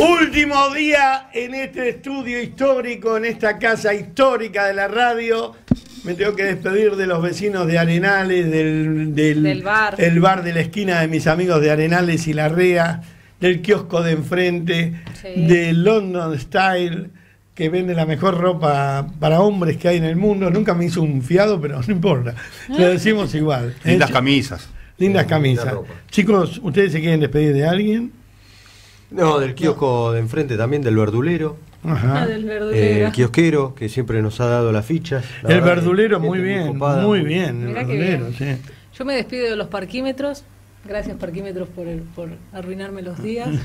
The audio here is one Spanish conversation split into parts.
Último día en este estudio histórico, en esta casa histórica de la radio. Me tengo que despedir de los vecinos de Arenales, del, Del bar. el bar de la esquina de mis amigos de Arenales y Larrea, del kiosco de enfrente, Sí. de London Style, que vende la mejor ropa para hombres que hay en el mundo. Nunca me hizo un fiado, pero no importa. Lo decimos igual. Lindas Eh, camisas. Lindas Linda camisas. Chicos, ¿ustedes se quieren despedir de alguien? No, del kiosco de enfrente también, del verdulero. Ajá. Ah, del eh, verdulero. el kiosquero, que siempre nos ha dado las fichas. La El verdad, verdulero, muy bien, muy bien. El Mirá qué verdulero, bien. sí. Yo me despido de los parquímetros. Gracias, parquímetros, por, el- por arruinarme los días.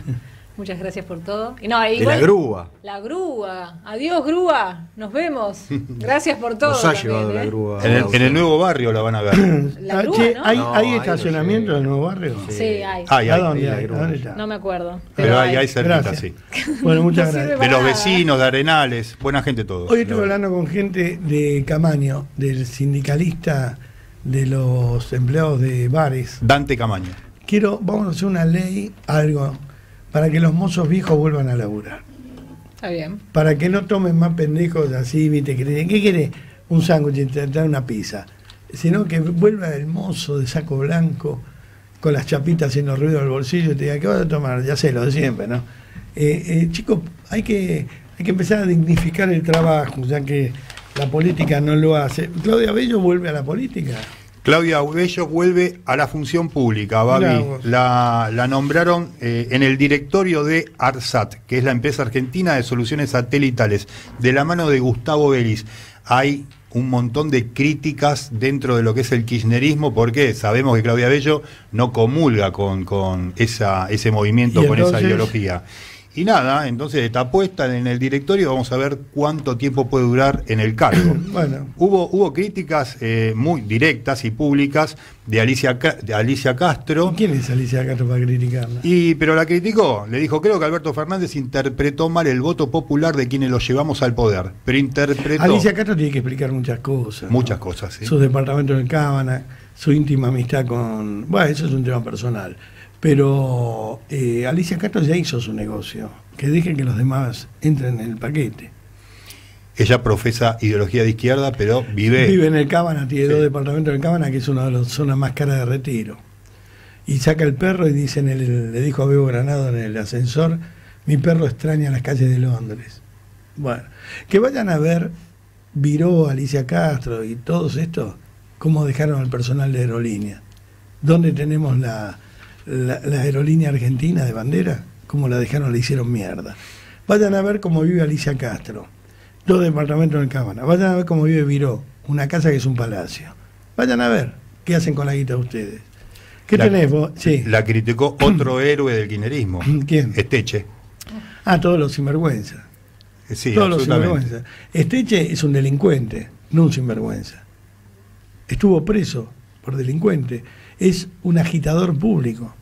Muchas gracias por todo. Y no, De igual- la grúa. La grúa. Adiós, grúa. Nos vemos. Gracias por todo. Nos ha también, llevado la ¿eh? grúa. En el, en el nuevo barrio la van a ver. La Ah, grúa, che, ¿no? ¿Hay, No, estacionamiento en el nuevo barrio? Sí, hay. Ay, ¿A dónde hay? grúa. ¿A dónde está? No me acuerdo. pero hay, hay. hay cerquita, Gracias. sí. Bueno, muchas gracias. De los vecinos, de Arenales, buena gente todos. Hoy estuve hablando con gente de Camaño, del sindicalista de los empleados de bares. Dante Camaño. Quiero, vamos a hacer una ley, algo, para que los mozos viejos vuelvan a laburar. Está bien. Para que no tomen más pendejos así, viste, ¿qué quiere? Un sándwich, trae una pizza. Sino que vuelva el mozo de saco blanco, con las chapitas haciendo ruido al bolsillo, y te diga, ¿qué vas a tomar? Ya sé, lo de siempre, ¿no? Eh, eh, chicos, hay que, hay que empezar a dignificar el trabajo, ya que la política no lo hace. Claudia Bello vuelve a la política. Claudia Bello vuelve a la función pública, Babi. La, la nombraron eh, en el directorio de ARSAT, que es la empresa argentina de soluciones satelitales, de la mano de Gustavo Vélez. Hay un montón de críticas dentro de lo que es el kirchnerismo, porque sabemos que Claudia Bello no comulga con, con esa, ese movimiento, con esa ideología. Y nada, entonces está puesta en el directorio, vamos a ver cuánto tiempo puede durar en el cargo. Bueno, Hubo, hubo críticas eh, muy directas y públicas de Alicia, de Alicia Castro, ¿quién es Alicia Castro para criticarla? y, pero la criticó. Le dijo, creo que Alberto Fernández interpretó mal el voto popular de quienes lo llevamos al poder. Pero interpretó Alicia Castro tiene que explicar muchas cosas. muchas ¿no? cosas. ¿sí? sus departamentos en Cábana, su íntima amistad con... Bueno, eso es un tema personal. Pero eh, Alicia Castro ya hizo su negocio. Que deje que los demás entren en el paquete. Ella profesa ideología de izquierda, pero vive... Vive en el Cábana, tiene Sí. dos departamentos en Cábana, que es una de las zonas más caras de retiro. Y saca el perro y dice en el, le dijo a Bebo Granado en el ascensor, mi perro extraña las calles de Londres. Bueno, que vayan a ver Viró, Alicia Castro y todos estos, cómo dejaron al personal de aerolínea. ¿Dónde tenemos la, la, la aerolínea argentina de bandera? ¿Cómo la dejaron? La hicieron mierda. Vayan a ver cómo vive Alicia Castro. Dos departamentos en Cámara. Vayan a ver cómo vive Viró. Una casa que es un palacio. Vayan a ver qué hacen con la guita ustedes. ¿Qué La- tenés vos? Sí. La criticó otro héroe del kirchnerismo. ¿Quién? Esteche. Ah, todos los sinvergüenzas. Sí, todos los sinvergüenzas. Esteche es un delincuente, no un sinvergüenza. Estuvo preso por delincuente. Es un agitador público.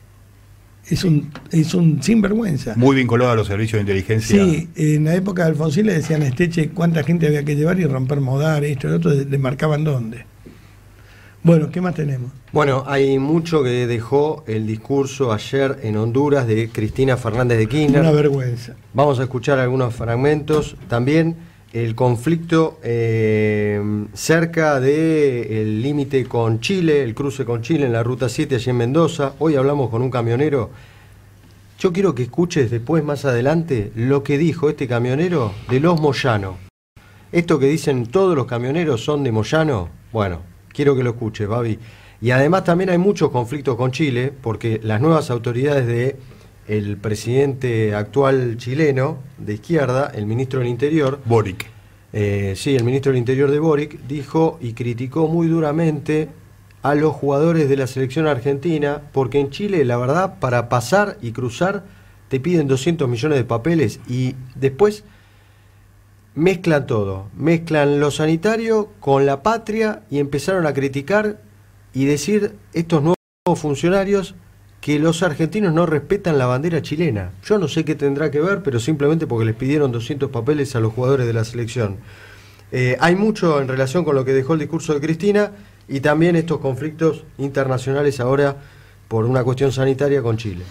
Es un, es un sinvergüenza. Muy vinculado a los servicios de inteligencia. Sí, en la época de Alfonsín le decían a Esteche cuánta gente había que llevar y romper modar, esto y lo otro, le marcaban dónde. Bueno, ¿qué más tenemos? Bueno, hay mucho que dejó el discurso ayer en Honduras de Cristina Fernández de Kirchner. Una vergüenza. Vamos a escuchar algunos fragmentos. También el conflicto eh, cerca del límite con Chile, el cruce con Chile en la ruta 7 allí en Mendoza. Hoy hablamos con un camionero. Yo quiero que escuches después, más adelante, lo que dijo este camionero de los Moyano. Esto que dicen todos los camioneros son de Moyano, bueno, quiero que lo escuches, Babi. Y además también hay muchos conflictos con Chile, porque las nuevas autoridades de el presidente actual chileno de izquierda, el ministro del Interior, Boric. Eh, sí, el ministro del Interior de Boric, dijo y criticó muy duramente a los jugadores de la selección argentina, porque en Chile, la verdad, para pasar y cruzar, te piden 200 millones de papeles y después mezclan todo, mezclan lo sanitario con la patria y empezaron a criticar y decir estos nuevos funcionarios que los argentinos no respetan la bandera chilena. Yo no sé qué tendrá que ver, pero simplemente porque les pidieron 200 papeles a los jugadores de la selección. Eh, hay mucho en relación con lo que dejó el discurso de Cristina y también estos conflictos internacionales ahora por una cuestión sanitaria con Chile.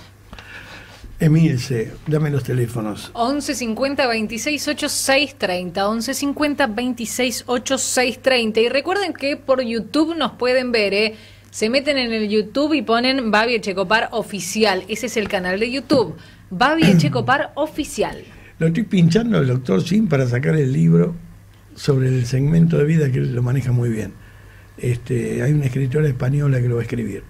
Emilce, dame los teléfonos. 11 50 26 86 30. 11 50 26 86 30. Y recuerden que por YouTube nos pueden ver, ¿eh? Se meten en el YouTube y ponen Babi Echecopar Oficial. Ese es el canal de YouTube. Babi Echecopar Oficial. Lo estoy pinchando al doctor Sim para sacar el libro sobre el segmento de vida que él lo maneja muy bien. Este, hay una escritora española que lo va a escribir.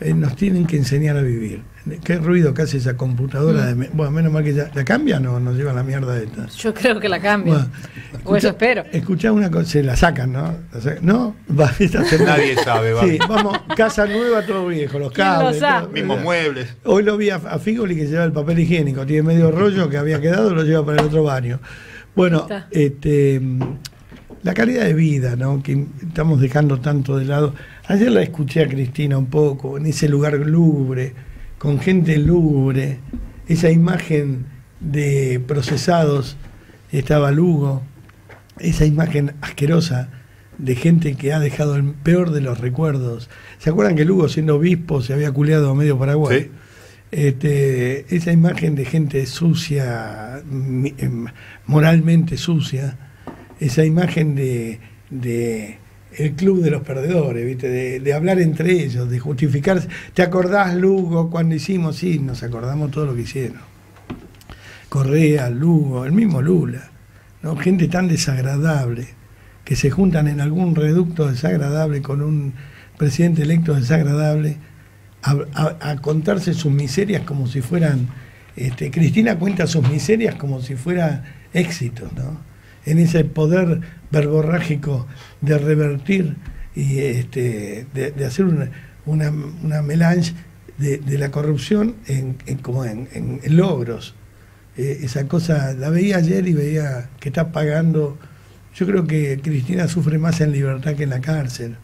Eh, nos tienen que enseñar a vivir. ¿Qué ruido que hace esa computadora? Mm. de me- bueno, menos mal que ya. ¿La cambian o nos lleva la mierda esta? Yo creo que la cambian. Bueno, o eso espero. Escuchá una cosa, se la sacan, ¿no? La sacan- ¿No? Va, esta semana- Nadie sabe, va. Sí, vamos, casa nueva, todo viejo, los ¿Quién lo cables. Mismos muebles. Hoy lo vi a, a Figoli que lleva el papel higiénico, tiene medio rollo que había quedado, lo lleva para el otro baño. Bueno, este, la calidad de vida, ¿no? Que estamos dejando tanto de lado. Ayer la escuché a Cristina un poco, en ese lugar lúgubre, con gente lúgubre, esa imagen de procesados, estaba Lugo, esa imagen asquerosa de gente que ha dejado el peor de los recuerdos. ¿Se acuerdan que Lugo, siendo obispo, se había culeado a medio Paraguay? Sí. Este, esa imagen de gente sucia, em, moralmente sucia, esa imagen de, de el club de los perdedores, ¿viste? De, hablar entre ellos, de justificarse. ¿Te acordás, Lugo, cuando hicimos? Sí, nos acordamos todo lo que hicieron. Correa, Lugo, el mismo Lula, ¿no? gente tan desagradable que se juntan en algún reducto desagradable con un presidente electo desagradable a, a- contarse sus miserias como si fueran. Este, Cristina cuenta sus miserias como si fuera éxitos, ¿no? En ese poder verborrágico de revertir y este, de, hacer una, una, una melange de, de la corrupción en, como en, en- en logros. Eh, esa cosa, la veía ayer y veía que está pagando. Yo creo que Cristina sufre más en libertad que en la cárcel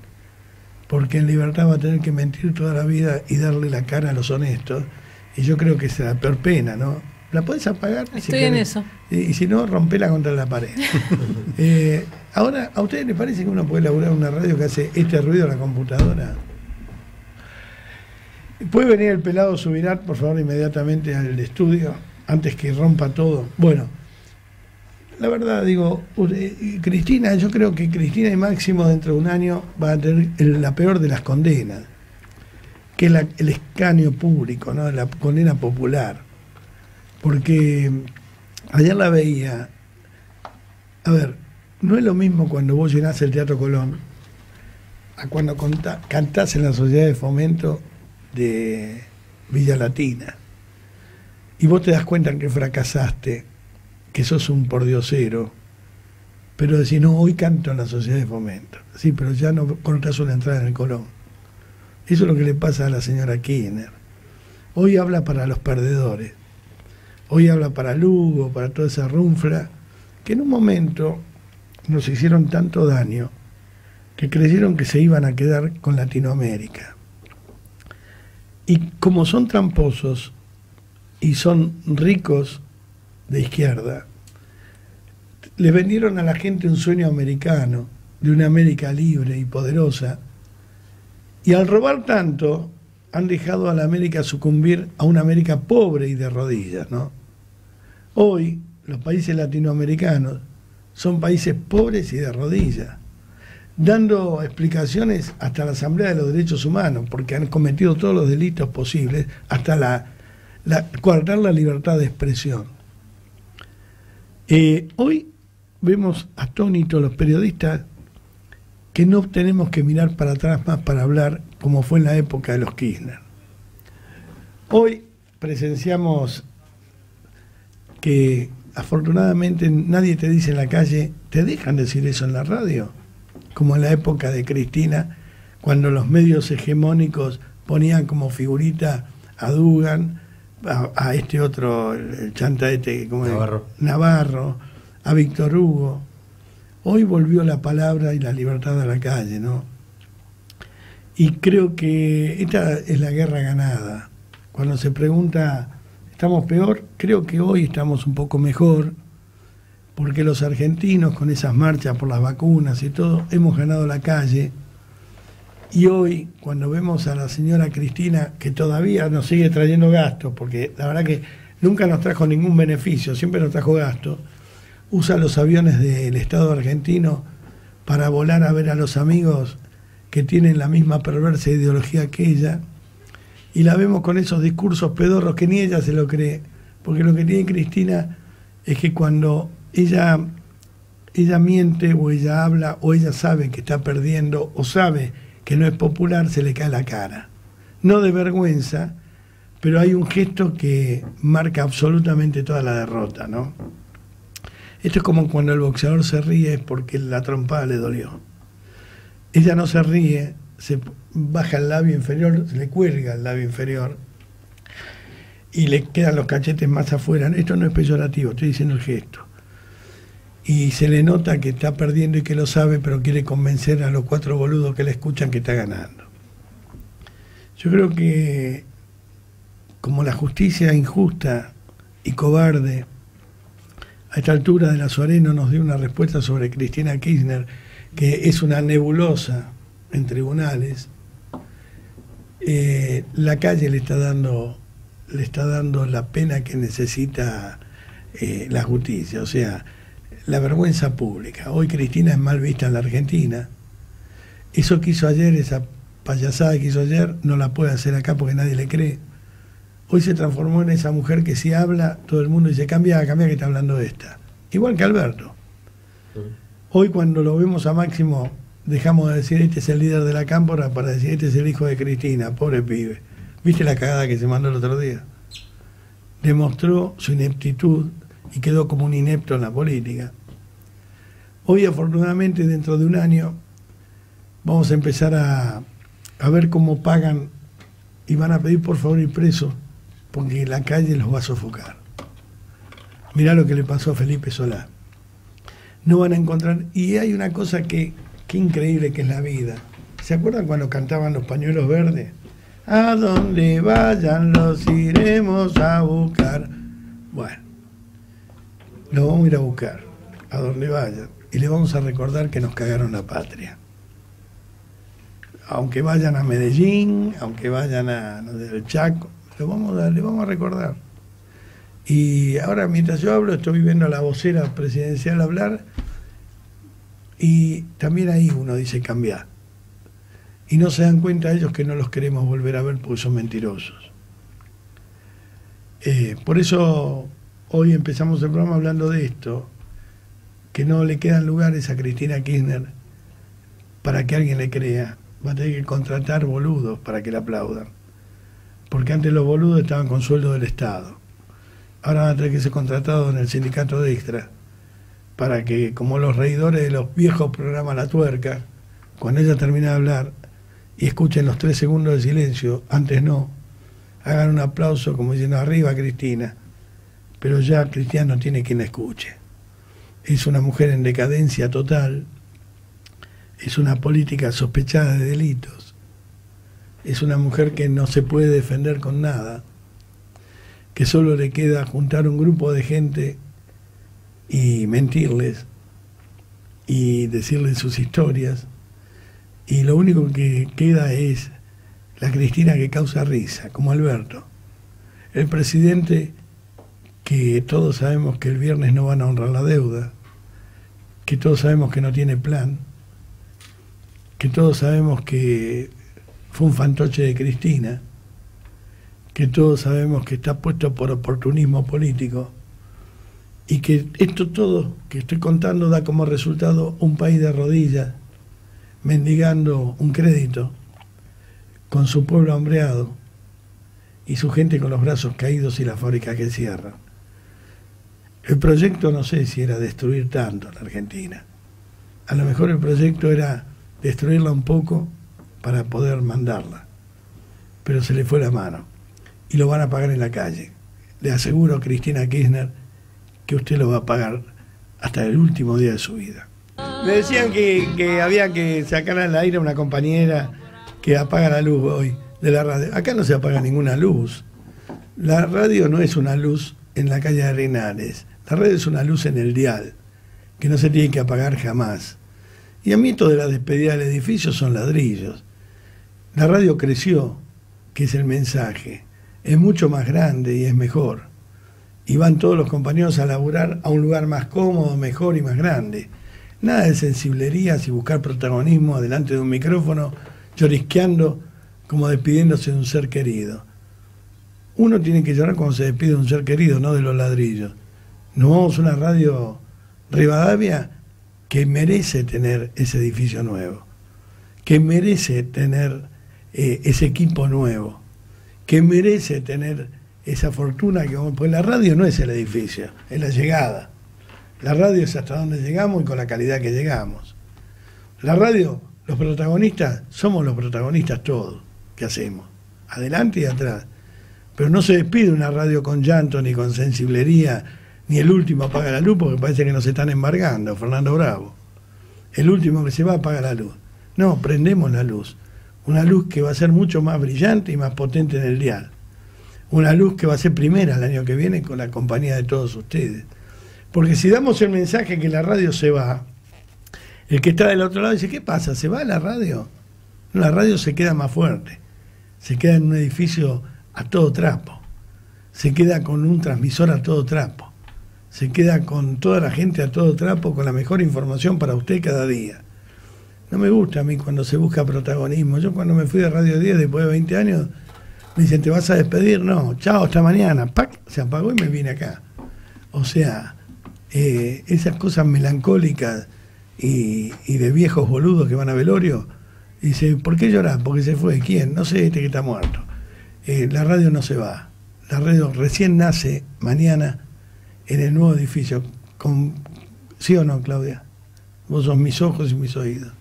porque en libertad va a tener que mentir toda la vida y darle la cara a los honestos. Y yo creo que es la peor pena, ¿no? ¿La puedes apagar? si Estoy en eso. Y, y si no, rompela contra la pared. Eh, ahora, ¿a ustedes les parece que uno puede laburar una radio que hace este ruido a la computadora? ¿Puede venir el pelado Subirat, por favor, inmediatamente al estudio, antes que rompa todo? Bueno, la verdad, digo, eh, Cristina, yo creo que Cristina y Máximo dentro de un año va a tener la peor de las condenas, que es la- el escaño público, ¿no? la condena popular. Porque ayer la veía, a ver, no es lo mismo cuando vos llenás el Teatro Colón a cuando cantás en la sociedad de fomento de Villa Latina. Y vos te das cuenta que fracasaste, que sos un pordiosero, pero decís, no, hoy canto en la sociedad de fomento. Sí, pero ya no cortás una entrada en el Colón. Eso es lo que le pasa a la señora Kirchner. Hoy habla para los perdedores. Hoy habla para Lugo, para toda esa runfla, que en un momento nos hicieron tanto daño que creyeron que se iban a quedar con Latinoamérica. Y como son tramposos y son ricos de izquierda, le vendieron a la gente un sueño americano, de una América libre y poderosa, y al robar tanto, han dejado a la América sucumbir a una América pobre y de rodillas, ¿no? Hoy, los países latinoamericanos son países pobres y de rodillas, dando explicaciones hasta la Asamblea de los Derechos Humanos, porque han cometido todos los delitos posibles, hasta la, la la libertad de expresión. Eh, hoy vemos atónitos los periodistas que no tenemos que mirar para atrás más para hablar como fue en la época de los Kirchner. Hoy presenciamos que afortunadamente nadie te dice en la calle, te dejan decir eso en la radio, como en la época de Cristina, cuando los medios hegemónicos ponían como figurita a Dugan, a, a este otro, el, el chanta ¿cómo es? Navarro. Navarro, a Víctor Hugo. Hoy volvió la palabra y la libertad a la calle, ¿no? Y creo que esta es la guerra ganada. Cuando se pregunta, ¿estamos peor? Creo que hoy estamos un poco mejor, porque los argentinos con esas marchas por las vacunas y todo, hemos ganado la calle. Y hoy, cuando vemos a la señora Cristina, que todavía nos sigue trayendo gastos, porque la verdad que nunca nos trajo ningún beneficio, siempre nos trajo gasto, usa los aviones del Estado argentino para volar a ver a los amigos que tienen la misma perversa ideología que ella, y la vemos con esos discursos pedorros que ni ella se lo cree, porque lo que tiene Cristina es que cuando ella, ella miente o ella habla o ella sabe que está perdiendo o sabe que no es popular, se le cae la cara. No de vergüenza, pero hay un gesto que marca absolutamente toda la derrota, ¿no? Esto es como cuando el boxeador se ríe porque la trompada le dolió. Ella no se ríe, se baja el labio inferior, le cuelga el labio inferior y le quedan los cachetes más afuera. Esto no es peyorativo, estoy diciendo el gesto. Y se le nota que está perdiendo y que lo sabe, pero quiere convencer a los cuatro boludos que le escuchan que está ganando. Yo creo que como la justicia injusta y cobarde a esta altura de la Suareno nos dio una respuesta sobre Cristina Kirchner, que es una nebulosa en tribunales, eh, la calle le está dando le está dando la pena que necesita eh, la justicia, o sea, la vergüenza pública. Hoy Cristina es mal vista en la Argentina. Eso que hizo ayer, esa payasada que hizo ayer, no la puede hacer acá porque nadie le cree. Hoy se transformó en esa mujer que si habla, todo el mundo dice, cambia, cambia que está hablando esta. Igual que Alberto. Hoy cuando lo vemos a Máximo, dejamos de decir, este es el líder de la cámpora, para decir, este es el hijo de Cristina, pobre pibe. ¿Viste la cagada que se mandó el otro día? Demostró su ineptitud y quedó como un inepto en la política. Hoy, afortunadamente, dentro de un año, vamos a empezar a, a ver cómo pagan y van a pedir por favor ir preso porque la calle los va a sofocar. Mirá lo que le pasó a Felipe Solá. No van a encontrar. Y hay una cosa que, que increíble que es la vida. ¿Se acuerdan cuando cantaban los pañuelos verdes? A donde vayan los iremos a buscar. Bueno, los vamos a ir a buscar, a donde vayan. Y le vamos a recordar que nos cagaron la patria. Aunque vayan a Medellín, aunque vayan a el Chaco, lo vamos a, le vamos a recordar. Y ahora mientras yo hablo estoy viendo a la vocera presidencial hablar y también ahí uno dice cambiar. Y no se dan cuenta ellos que no los queremos volver a ver porque son mentirosos. Eh, por eso hoy empezamos el programa hablando de esto, que no le quedan lugares a Cristina Kirchner para que alguien le crea. Va a tener que contratar boludos para que le aplaudan. Porque antes los boludos estaban con sueldo del Estado. Ahora van a tener que ser contratados en el sindicato de extra para que, como los reidores de los viejos programas La Tuerca, cuando ella termina de hablar y escuchen los tres segundos de silencio, antes no, hagan un aplauso como diciendo arriba Cristina, pero ya Cristiano no tiene quien la escuche. Es una mujer en decadencia total, es una política sospechada de delitos, es una mujer que no se puede defender con nada, que solo le queda juntar un grupo de gente y mentirles y decirles sus historias y lo único que queda es la Cristina que causa risa, como Alberto. El presidente que todos sabemos que el viernes no van a honrar la deuda, que todos sabemos que no tiene plan, que todos sabemos que fue un fantoche de Cristina, que todos sabemos que está puesto por oportunismo político y que esto todo que estoy contando da como resultado un país de rodillas mendigando un crédito con su pueblo hambreado y su gente con los brazos caídos y la fábrica que cierran. El proyecto no sé si era destruir tanto la Argentina. A lo mejor el proyecto era destruirla un poco para poder mandarla. Pero se le fue la mano. Y lo van a pagar en la calle. Le aseguro a Cristina Kirchner que usted lo va a pagar hasta el último día de su vida. Me decían que, había que sacar al aire a una compañera que apaga la luz hoy de la radio. Acá no se apaga ninguna luz. La radio no es una luz en la calle de Arenales. La radio es una luz en el dial, que no se tiene que apagar jamás. Y a mí toda la despedida del edificio son ladrillos. La radio creció, que es el mensaje. Es mucho más grande y es mejor. Y van todos los compañeros a laburar a un lugar más cómodo, mejor y más grande. Nada de sensiblerías y buscar protagonismo delante de un micrófono, llorisqueando como despidiéndose de un ser querido. Uno tiene que llorar cuando se despide de un ser querido, no de los ladrillos. Nos vamos a una radio Rivadavia que merece tener ese edificio nuevo, que merece tener eh, ese equipo nuevo, que merece tener esa fortuna que pues la radio no es el edificio, es la llegada. La radio es hasta donde llegamos y con la calidad que llegamos. La radio, los protagonistas, somos los protagonistas todos que hacemos, adelante y atrás. Pero no se despide una radio con llanto ni con sensiblería ni el último apaga la luz porque parece que nos están embargando, Fernando Bravo. El último que se va apaga la luz. No, prendemos la luz. Una luz que va a ser mucho más brillante y más potente en el dial. Una luz que va a ser primera el año que viene con la compañía de todos ustedes. Porque si damos el mensaje que la radio se va, el que está del otro lado dice, ¿qué pasa? ¿Se va la radio? la radio se queda más fuerte. Se queda en un edificio a todo trapo. Se queda con un transmisor a todo trapo se queda con toda la gente a todo trapo, con la mejor información para usted cada día. No me gusta a mí cuando se busca protagonismo. Yo cuando me fui de Radio 10 después de 20 años, me dicen, ¿te vas a despedir? No, chao, hasta mañana. ¡Pac! Se apagó y me vine acá. O sea, eh, esas cosas melancólicas y, de viejos boludos que van a velorio, dice, ¿por qué llorar? Porque se fue. ¿Quién? No sé, este que está muerto. Eh, la radio no se va. La radio recién nace mañana en el nuevo edificio. ¿Sí o no, Claudia? Vos sos mis ojos y mis oídos.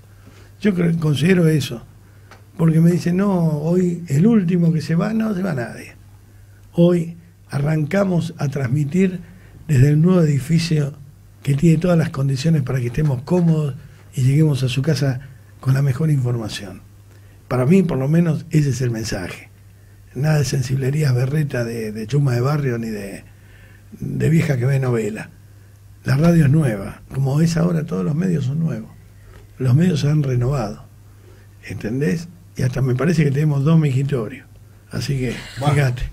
Yo considero eso. Porque me dicen, no, hoy el último que se va, no se va nadie. Hoy arrancamos a transmitir desde el nuevo edificio que tiene todas las condiciones para que estemos cómodos y lleguemos a su casa con la mejor información. Para mí, por lo menos, ese es el mensaje. Nada de sensibilidad berreta de, de chuma de barrio ni de, de vieja que ve novela. La radio es nueva, como es ahora todos los medios son nuevos. Los medios se han renovado, ¿entendés? Y hasta me parece que tenemos dos mijitorios. Así que, fíjate.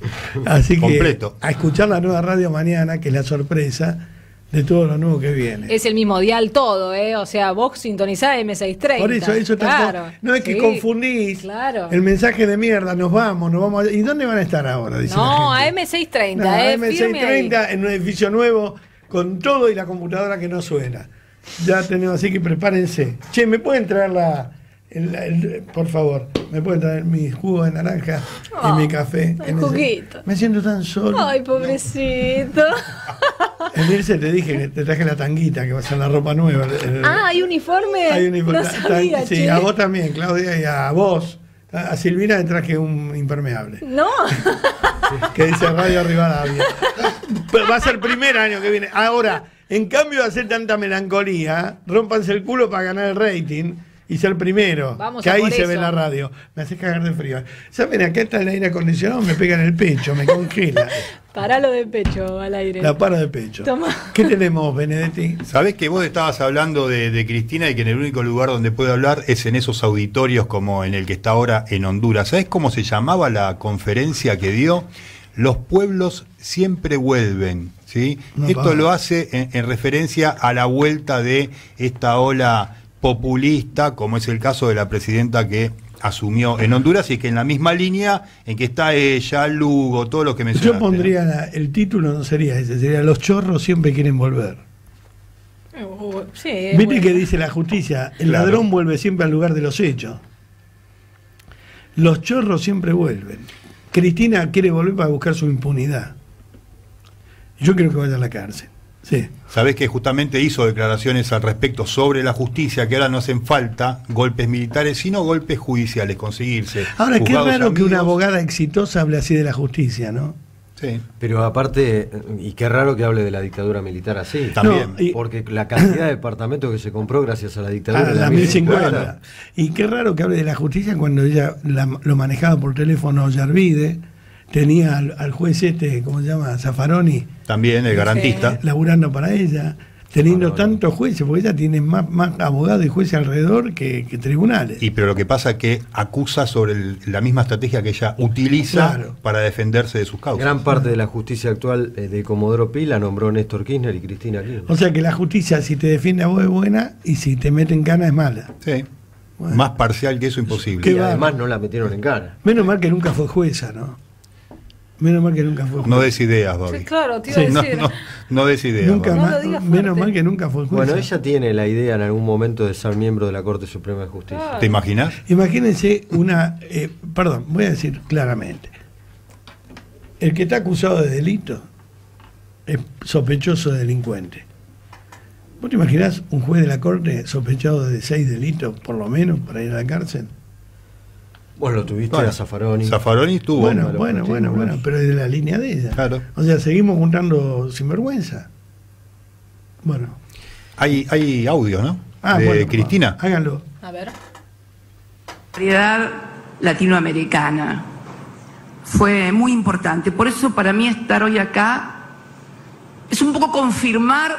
Así que a escuchar la nueva radio mañana, que es la sorpresa de todo lo nuevo que viene. Es el mismo dial todo, ¿eh? O sea, vos sintonizás M630. Por eso, eso claro, No es que confundís el mensaje de mierda, nos vamos, nos vamos. ¿Y dónde van a estar ahora? no, a M630, no, ¿eh? M630 en un edificio nuevo, con todo y la computadora que no suena. Ya tenemos, así que prepárense. Che, ¿me pueden traer la, por favor, ¿me pueden traer mi jugo de naranja y mi café? El juguito. me siento tan solo. Ay, pobrecito. En irse te dije que te traje la tanguita, que va a ser la ropa nueva. ah, ¿hay uniforme? Hay uniforme. sí, a vos también, Claudia, y a vos. A Silvina le traje un impermeable. No. que dice Radio Rivadavia. Va a ser primer año que viene. Ahora, en cambio de hacer tanta melancolía, rompanse el culo para ganar el rating y ser primero. Vamos que ahí se ve la radio. Me hace cagar de frío. ¿Saben? Acá está el aire acondicionado, me pega en el pecho, me congela. Paralo de pecho al aire. La paro de pecho. Toma. ¿Qué tenemos, Benedetti? Sabés que vos estabas hablando de, Cristina y que en el único lugar donde puede hablar es en esos auditorios como en el que está ahora en Honduras. ¿Sabés cómo se llamaba la conferencia que dio? Los pueblos siempre vuelven. ¿sí? Esto lo hace en referencia a la vuelta de esta ola populista, como es el caso de la presidenta que asumió en Honduras y que en la misma línea en que está ella, Lugo, todo lo que mencionaste. Yo pondría, el título no sería ese, sería Los chorros siempre quieren volver. Uh, Viste que dice la justicia, el ladrón vuelve siempre al lugar de los hechos. Los chorros siempre vuelven. Cristina quiere volver para buscar su impunidad. Yo quiero que vaya a la cárcel. Sí. Sabés que justamente hizo declaraciones al respecto sobre la justicia, que ahora no hacen falta golpes militares, sino golpes judiciales, conseguirse. Ahora, qué raro que una abogada exitosa hable así de la justicia, ¿no? Sí. Pero aparte, y qué raro que hable de la dictadura militar así. También. porque la cantidad de departamentos que se compró gracias a la dictadura. A la 1050. Y qué raro que hable de la justicia cuando ella lo manejaba por teléfono Yarvide tenía al, juez este, ¿cómo se llama? Zafaroni. También, el garantista. laburando para ella. teniendo No, no, no. tantos jueces, porque ella tiene más, más abogados y jueces alrededor que, que tribunales. Y pero lo que pasa es que acusa sobre el- la misma estrategia que ella utiliza Claro. para defenderse de sus causas. Gran parte de la justicia actual eh, de Comodoro Pi la nombró Néstor Kirchner y Cristina Kirchner. O sea que la justicia, si te defiende a vos, es buena, y si te mete en cana, es mala. Sí. Bueno. Más parcial que eso imposible. Y además no la metieron en cara. Menos mal que nunca fue jueza, ¿no? Menos mal que nunca fue jueza. No des ideas, Bobby. Sí, claro, te iba Sí. No, decir. no, no des ideas. Nunca. No menos mal que nunca fue jueza. Bueno, ella tiene la idea en algún momento de ser miembro de la Corte Suprema de Justicia. Claro. ¿Te imaginas? Imagínense una, eh, perdón, voy a decir claramente, el que está acusado de delito es sospechoso de delincuente. ¿Vos te imaginás un juez de la corte sospechado de seis delitos, por lo menos, para ir a la cárcel? Vos lo tuviste Bueno, a Zaffaroni. Zaffaroni estuvo. bueno, bueno, bueno, bueno. bueno, pero es de la línea de ella. Claro. O sea, seguimos juntando sinvergüenza. Bueno. Hay, hay audio, ¿no? Ah, de bueno, Cristina. Háganlo. A ver. solidaridad latinoamericana. Fue muy importante. Por eso para mí estar hoy acá es un poco confirmar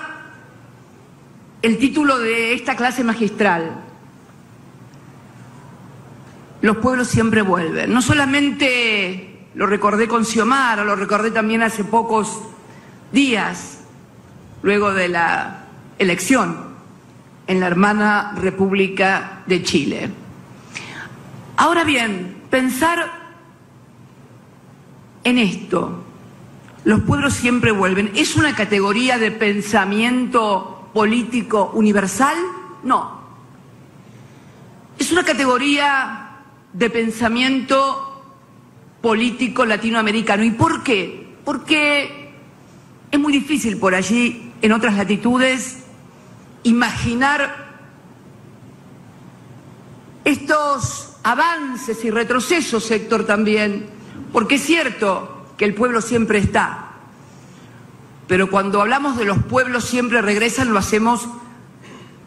el título de esta clase magistral. Los pueblos siempre vuelven. No solamente lo recordé con Xiomara, lo recordé también hace pocos días, luego de la elección en la hermana República de Chile. Ahora bien, pensar en esto, los pueblos siempre vuelven, ¿es una categoría de pensamiento político universal? No. Es una categoría de pensamiento político latinoamericano. ¿Y por qué? Porque es muy difícil por allí, en otras latitudes, imaginar estos avances y retrocesos, Héctor, también, porque es cierto que el pueblo siempre está, pero cuando hablamos de los pueblos siempre regresan, lo hacemos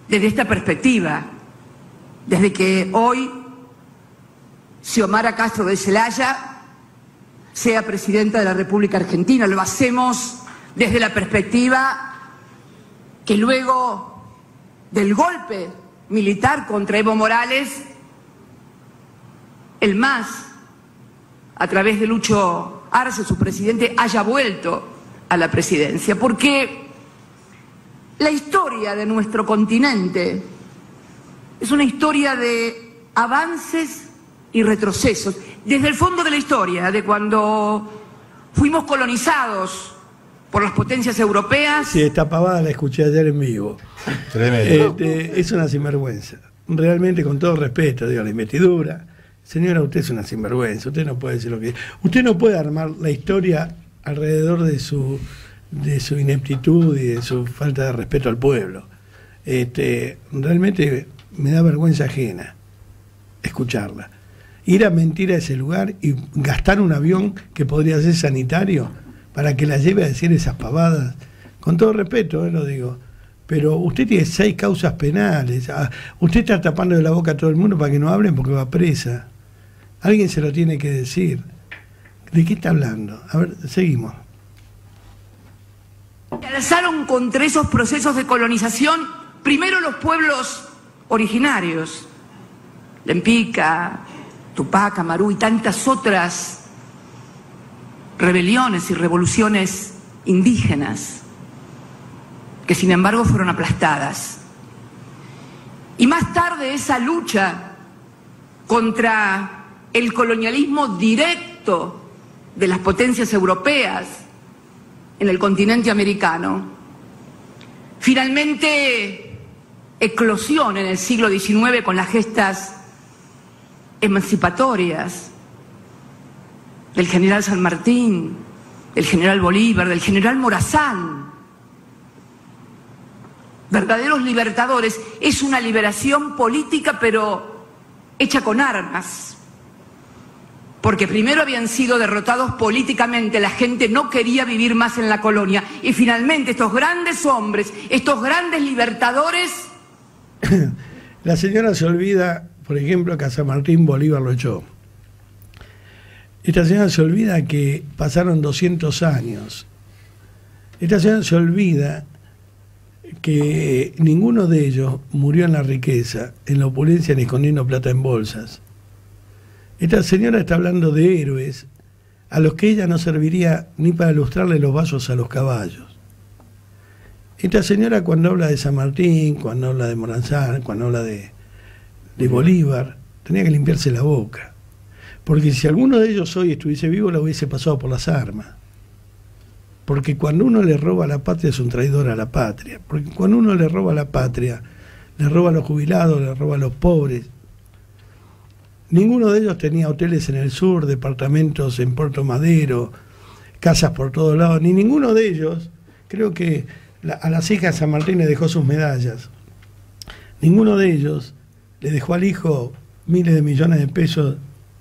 desde esta perspectiva, desde que hoy Xiomara Castro de Celaya sea presidenta de la República Argentina, lo hacemos desde la perspectiva que luego del golpe militar contra Evo Morales, el MAS, a través de Lucho Arce, su presidente, haya vuelto a la presidencia. Porque la historia de nuestro continente es una historia de avances y retrocesos. Desde el fondo de la historia, de cuando fuimos colonizados por las potencias europeas, Sí, esta pavada la escuché ayer en vivo. Tremendo. Este, es una sinvergüenza. Realmente, con todo respeto, digo, la investidura. Señora, usted es una sinvergüenza. Usted no puede decir lo que. Usted no puede armar la historia alrededor de su, de su ineptitud y de su falta de respeto al pueblo. Este, realmente me da vergüenza ajena escucharla. Ir a mentir a ese lugar y gastar un avión que podría ser sanitario para que la lleve a decir esas pavadas. Con todo respeto, eh, lo digo. Pero usted tiene seis causas penales. Ah, Usted está tapando de la boca a todo el mundo para que no hablen porque va presa. Alguien se lo tiene que decir. ¿De qué está hablando? A ver, seguimos. se alzaron contra esos procesos de colonización, primero los pueblos originarios, Lempica, Tupac, Amarú y tantas otras rebeliones y revoluciones indígenas, que sin embargo fueron aplastadas. Y más tarde esa lucha contra el colonialismo directo de las potencias europeas en el continente americano, finalmente eclosión en el siglo XIX con las gestas emancipatorias del general San Martín, del general Bolívar, del general Morazán. Verdaderos libertadores. Es una liberación política, pero hecha con armas. Porque primero habían sido derrotados políticamente, la gente no quería vivir más en la colonia. Y finalmente estos grandes hombres, estos grandes libertadores, La señora se olvida, por ejemplo, a San Martín Bolívar lo echó. Esta señora se olvida que pasaron 200 años. Esta señora se olvida que ninguno de ellos murió en la riqueza, en la opulencia, ni escondiendo plata en bolsas. Esta señora está hablando de héroes a los que ella no serviría ni para ilustrarle los vasos a los caballos. Esta señora cuando habla de San Martín, cuando habla de Moranzán, cuando habla de, de Bolívar, tenía que limpiarse la boca. Porque si alguno de ellos hoy estuviese vivo, la hubiese pasado por las armas. Porque cuando uno le roba a la patria es un traidor a la patria. Porque cuando uno le roba a la patria, le roba a los jubilados, le roba a los pobres. Ninguno de ellos tenía hoteles en el sur, departamentos en Puerto Madero, casas por todos lados. Ni ninguno de ellos, creo que a las hijas de San Martín le dejó sus medallas. Ninguno de ellos le dejó al hijo miles de millones de pesos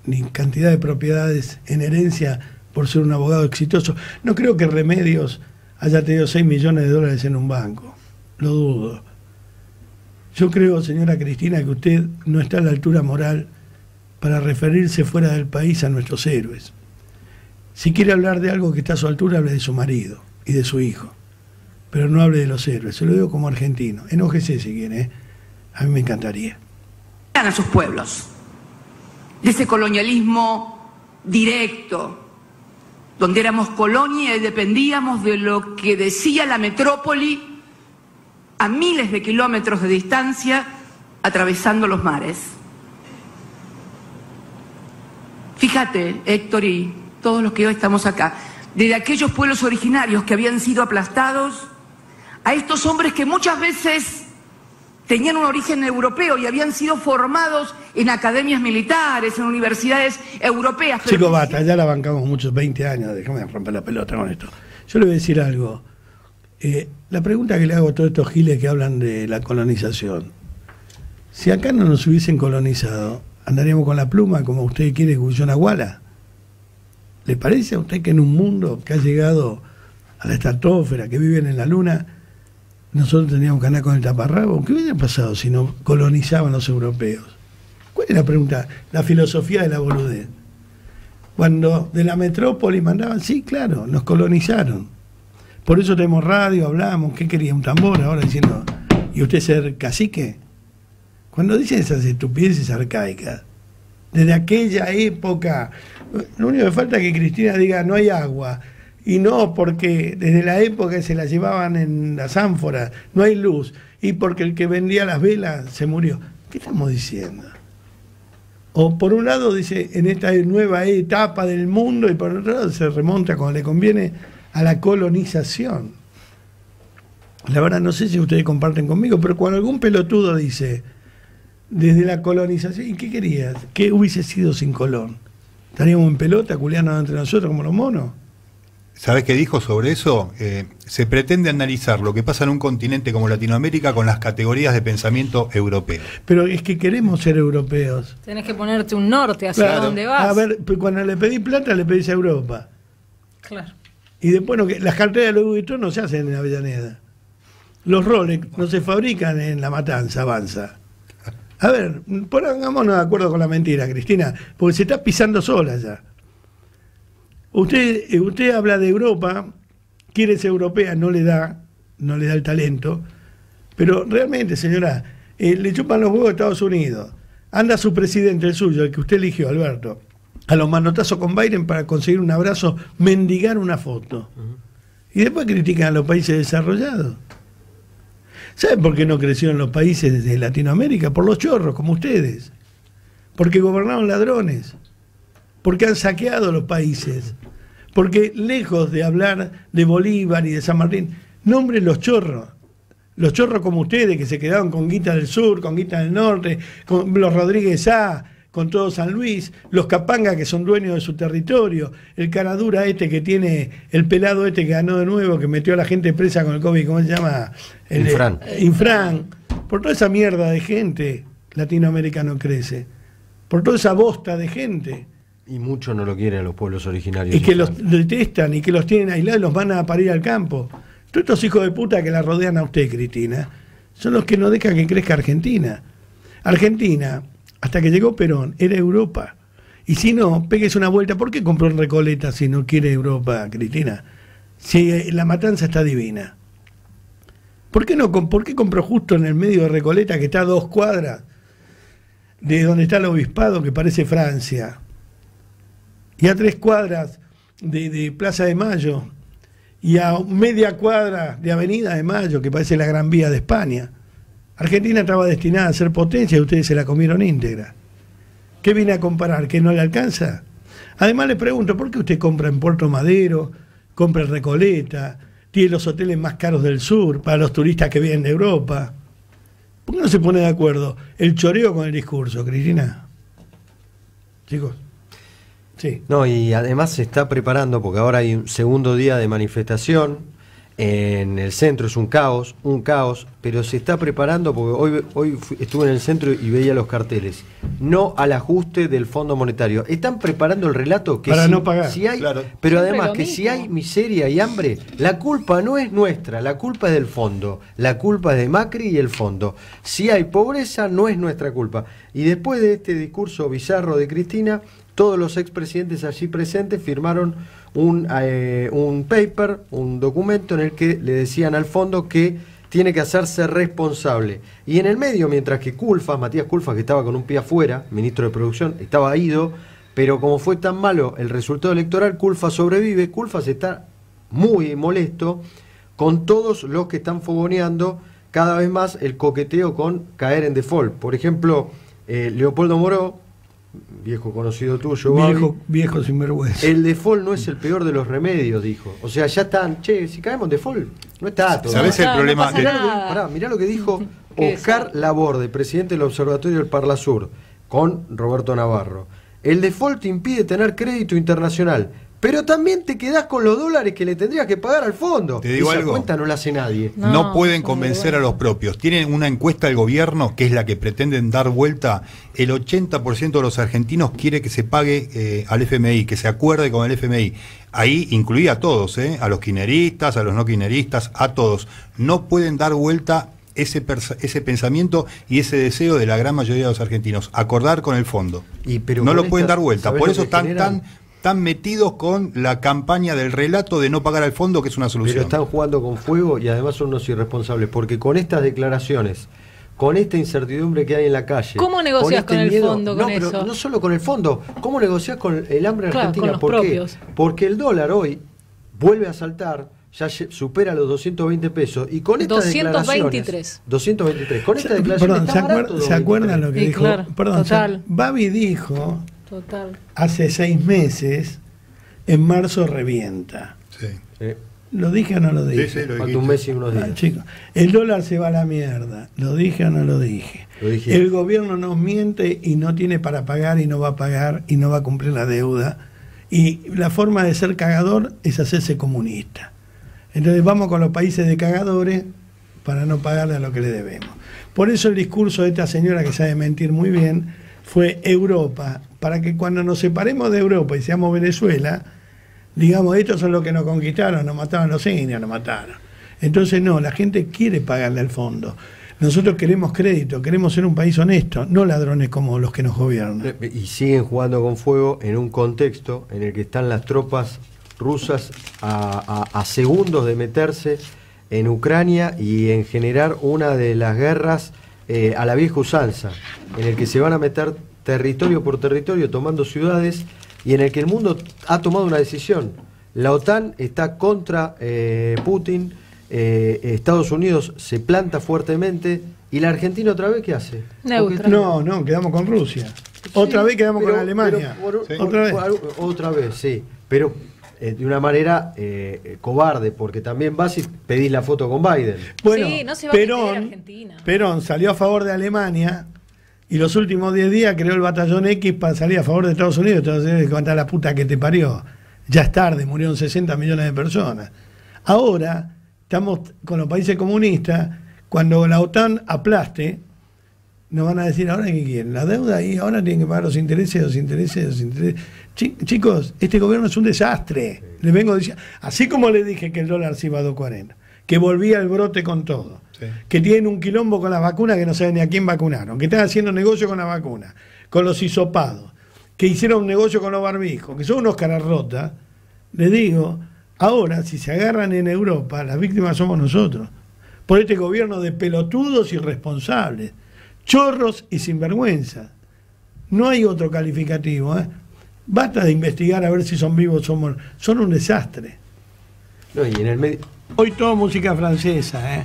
ni cantidad de propiedades en herencia por ser un abogado exitoso. No creo que Remedios haya tenido 6 millones de dólares en un banco. Lo dudo. Yo creo, señora Cristina, que usted no está a la altura moral para referirse fuera del país a nuestros héroes. Si quiere hablar de algo que está a su altura, hable de su marido y de su hijo. Pero no hable de los héroes. Se lo digo como argentino. Enójese si quiere. ¿eh? A mí me encantaría. A sus pueblos. De ese colonialismo directo, donde éramos colonia y dependíamos de lo que decía la metrópoli a miles de kilómetros de distancia, atravesando los mares. Fíjate, Héctor y todos los que hoy estamos acá, desde aquellos pueblos originarios que habían sido aplastados, a estos hombres que muchas veces tenían un origen europeo y habían sido formados en academias militares, en universidades europeas. Chico, bata, ya la bancamos muchos, 20 años, déjame romper la pelota con esto. Yo le voy a decir algo. Eh, la pregunta que le hago a todos estos giles que hablan de la colonización. Si acá no nos hubiesen colonizado, andaríamos con la pluma como usted quiere, Guyonaguala. ¿Le parece a usted que en un mundo que ha llegado a la estratosfera, que viven en la luna, nosotros teníamos que andar con el taparrabo? ¿Qué hubiera pasado si nos colonizaban los europeos? ¿Cuál es la pregunta? La filosofía de la boludez. Cuando de la metrópoli mandaban, sí, claro, nos colonizaron. Por eso tenemos radio, hablamos, ¿qué quería? Un tambor ahora diciendo, ¿y usted ser cacique? Cuando dicen esas estupideces arcaicas, desde aquella época, lo único que falta es que Cristina diga no hay agua. Y no porque desde la época se la llevaban en las ánforas, no hay luz. Y porque el que vendía las velas se murió. ¿Qué estamos diciendo? O por un lado dice, en esta nueva etapa del mundo, y por otro lado se remonta cuando le conviene a la colonización. La verdad no sé si ustedes comparten conmigo, pero cuando algún pelotudo dice, desde la colonización, ¿y qué querías? ¿Qué hubiese sido sin Colón? ¿Estaríamos en pelota culiando entre nosotros como los monos? ¿Sabes qué dijo sobre eso? Eh, se pretende analizar lo que pasa en un continente como Latinoamérica con las categorías de pensamiento europeo. Pero es que queremos ser europeos. Tenés que ponerte un norte hacia dónde vas. A ver, pues cuando le pedí plata, le pedís a Europa. Claro. Y después, no, las carteras de Louis Vuitton no se hacen en Avellaneda. Los Rolex no se fabrican en La Matanza, Avanza. A ver, pongámonos de acuerdo con la mentira, Cristina, porque se está pisando sola ya. Usted, eh, usted habla de Europa, quiere ser europea, no le da, no le da el talento, pero realmente, señora, eh, le chupan los huevos a Estados Unidos. Anda su presidente, el suyo, el que usted eligió, Alberto, a los manotazos con Biden para conseguir un abrazo, mendigar una foto. Y después critican a los países desarrollados. ¿Saben por qué no crecieron los países de Latinoamérica? Por los chorros, como ustedes. Porque gobernaron ladrones. Porque han saqueado los países. Porque lejos de hablar de Bolívar y de San Martín, nombren los chorros. Los chorros como ustedes, que se quedaron con Guita del Sur, con Guita del Norte, con los Rodríguez A, con todo San Luis, los Capanga que son dueños de su territorio, el Caradura este que tiene, el pelado este que ganó de nuevo, que metió a la gente presa con el COVID, ¿cómo se llama? El, Infran. Infran. Por toda esa mierda de gente, Latinoamérica no crece. Por toda esa bosta de gente. Y muchos no lo quieren los pueblos originarios. Y que los detestan y que los tienen aislados y los van a parir al campo. Todos estos hijos de puta que la rodean a usted, Cristina, son los que no dejan que crezca Argentina. Argentina, hasta que llegó Perón, era Europa. Y si no, pegues una vuelta. ¿Por qué compró en Recoleta si no quiere Europa, Cristina? Si eh, la matanza está divina. ¿Por qué, no, ¿Por qué compró justo en el medio de Recoleta, que está a dos cuadras de donde está el obispado, que parece Francia? Y a tres cuadras de, Plaza de Mayo, y a media cuadra de Avenida de Mayo, que parece la Gran Vía de España. Argentina estaba destinada a ser potencia y ustedes se la comieron íntegra. ¿Qué viene a comparar? ¿Que no le alcanza? Además le pregunto, ¿por qué usted compra en Puerto Madero, compra en Recoleta, tiene los hoteles más caros del sur para los turistas que vienen de Europa? ¿Por qué no se pone de acuerdo el choreo con el discurso, Cristina? Chicos. Sí. No, y además se está preparando, porque ahora hay un segundo día de manifestación. En el centro es un caos, un caos, pero se está preparando porque hoy, hoy fui- estuve en el centro y veía los carteles. No al ajuste del Fondo Monetario. Están preparando el relato que Para si, no pagar. si hay, Claro. pero Siempre además que si hay miseria y hambre, la culpa no es nuestra, la culpa es del fondo, la culpa es de Macri y el fondo. Si hay pobreza, no es nuestra culpa. Y después de este discurso bizarro de Cristina, todos los expresidentes allí presentes firmaron un, eh, un paper, un documento en el que le decían al fondo que tiene que hacerse responsable. Y en el medio, mientras que Culfas, Matías Culfas, que estaba con un pie afuera, ministro de Producción, estaba ido, pero como fue tan malo el resultado electoral, Culfas sobrevive, Culfas está muy molesto con todos los que están fogoneando cada vez más el coqueteo con caer en default. Por ejemplo, eh, Leopoldo Moró, viejo conocido tuyo, Viejo, viejo sinvergüenza. el default no es el peor de los remedios, dijo. O sea, ya están, che, si caemos en default, no está todo. ¿Sabés el No, problema? Mirá lo que- pará, mirá lo que dijo ¿Qué Oscar es? Laborde, presidente del Observatorio del Parla Sur, con Roberto Navarro. El default impide tener crédito internacional, pero también te quedás con los dólares que le tendrías que pagar al fondo. Te digo Esa algo. cuenta no la hace nadie. No, No, pueden convencer a los propios. Tienen una encuesta del gobierno que es la que pretenden dar vuelta. El 80% de los argentinos quiere que se pague eh, al FMI, que se acuerde con el FMI. Ahí incluía a todos, ¿eh? a los quineristas, a los no quineristas, a todos. No pueden dar vuelta ese, pensamiento y ese deseo de la gran mayoría de los argentinos. Acordar con el fondo. Y, pero no lo esta- pueden dar vuelta. ¿sabés Por eso están generan? tan, tan metidos con la campaña del relato de no pagar al fondo, que es una solución. Pero están jugando con fuego y además son unos irresponsables, porque con estas declaraciones, con esta incertidumbre que hay en la calle. ¿Cómo negociás este con el fondo no, con pero eso? no solo con el fondo, ¿cómo negociás con el hambre Claro, Argentina? con los ¿Por propios. qué? Porque el dólar hoy vuelve a saltar, ya supera los 220 pesos y con estas 223. declaraciones 223. Con estas Se- declaraciones Perdón, ¿se, acuer- barato ¿se acuerdan lo que Sí, dijo? claro, Perdón. Babi dijo Total. hace seis meses, en marzo revienta. Sí. ¿Lo dije o no lo dije? Sí, lo un mes y unos Ah, días. chicos, el dólar se va a la mierda. ¿Lo dije o no lo dije? Lo dijiste. El gobierno nos miente y no tiene para pagar y no va a pagar y no va a cumplir la deuda. Y la forma de ser cagador es hacerse comunista. Entonces vamos con los países de cagadores para no pagarle a lo que le debemos. Por eso el discurso de esta señora que sabe mentir muy bien fue Europa, para que cuando nos separemos de Europa y seamos Venezuela, digamos, estos son los que nos conquistaron, nos mataron los indios, nos mataron. Entonces no, la gente quiere pagarle al fondo. Nosotros queremos crédito, queremos ser un país honesto, no ladrones como los que nos gobiernan. Eh, Y siguen jugando con fuego en un contexto en el que están las tropas rusas a, segundos de meterse en Ucrania y en generar una de las guerras eh, a la vieja usanza, en el que se van a meter territorio por territorio tomando ciudades y en el que el mundo ha tomado una decisión. La OTAN está contra eh, Putin, eh, Estados Unidos se planta fuertemente y la Argentina otra vez ¿qué hace? Neutra. No, no, quedamos con Rusia. Otra Sí, vez quedamos pero- con Alemania. pero por- Sí. por- Otra vez. por otra vez, sí. Pero eh, de una manera eh, cobarde, porque también vas y pedís la foto con Biden. Bueno, Sí, no se va a Perón, Argentina. Perón salió a favor de Alemania y los últimos 10 días creó el batallón X para salir a favor de Estados Unidos. Estados Unidos dijo, "Anda la puta que te parió. Ya es tarde, murieron 60 millones de personas. Ahora estamos con los países comunistas, cuando la OTAN aplaste, nos van a decir ahora qué quieren, la deuda y ahora tienen que pagar los intereses, los intereses, los intereses. Chi- chicos, este gobierno es un desastre. Les vengo diciendo, así como le dije que el dólar se iba a 2.40, que volvía el brote con todo, Sí. que tienen un quilombo con las vacunas que no saben ni a quién vacunaron, que están haciendo negocio con la vacuna, con los hisopados, que hicieron un negocio con los barbijos, que son unos caras rotas, les digo, ahora si se agarran en Europa, las víctimas somos nosotros. por este gobierno de pelotudos irresponsables, chorros y sinvergüenza. No hay otro calificativo. ¿eh? Basta de investigar a ver si son vivos o son muertos. Son un desastre. No, y en el medio. Hoy todo música francesa. ¿eh?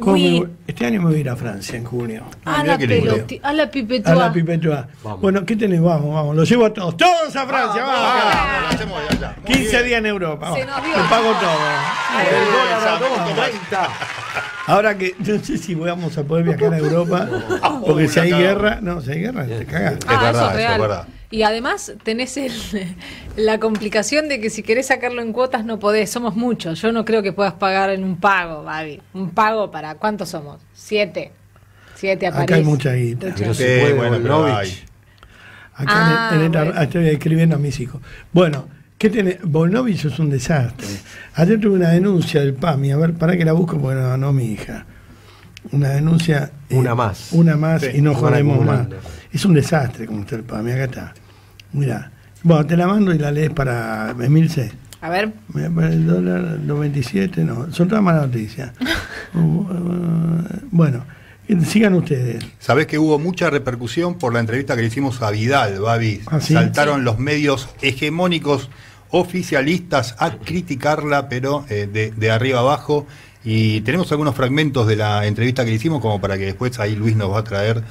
¿Cómo Oui. me Este año me voy a ir a Francia en junio. Ah, a, mirá la qué lindo. peloti- a la A pipetoa. la Pipetoa. Vamos. Bueno, ¿qué tenés? Vamos, vamos. Los llevo a todos. ¡Todos a Francia! ¡Vamos! Ah, lo hacemos allá. Muy 15 bien. días en Europa. Se vamos. nos dio. Te pago todo. El dólar a Pensamiento más. 2.30. Ahora que no sé si vamos a poder viajar a Europa, porque si hay Uy, guerra, no, si hay guerra, te cagas. Es Ah, verdad, eso es eso es real. Y además tenés el- la complicación de que si querés sacarlo en cuotas no podés, somos muchos. Yo no creo que puedas pagar en un pago, Babi. Un pago para, ¿cuántos somos? Siete. Siete a Acá París. hay mucha guita. Mucha. Pero Sí, si puede bueno, pero Volnovich. hay. Acá Ah, en, bueno. estoy escribiendo a mis hijos. Bueno, ¿qué tenés? Volnovich es un desastre. Ayer tuve una denuncia del PAMI, a ver, para que la busco porque no, no mi hija. Una denuncia. eh, Una más. Una más Sí, y no jodemos más. Es un desastre como está el PAMI, acá está. Mira. Bueno, te la mando y la lees para Emilce. A ver, Mira, para el dólar 97, no, son todas malas noticias. Uh, bueno, sigan ustedes. Sabés que hubo mucha repercusión por la entrevista que le hicimos a Vidal, Babi. ¿Ah, sí? Saltaron los medios hegemónicos oficialistas a criticarla, pero eh, de, de arriba abajo. Y tenemos algunos fragmentos de la entrevista que le hicimos, como para que después ahí Luis nos va a traer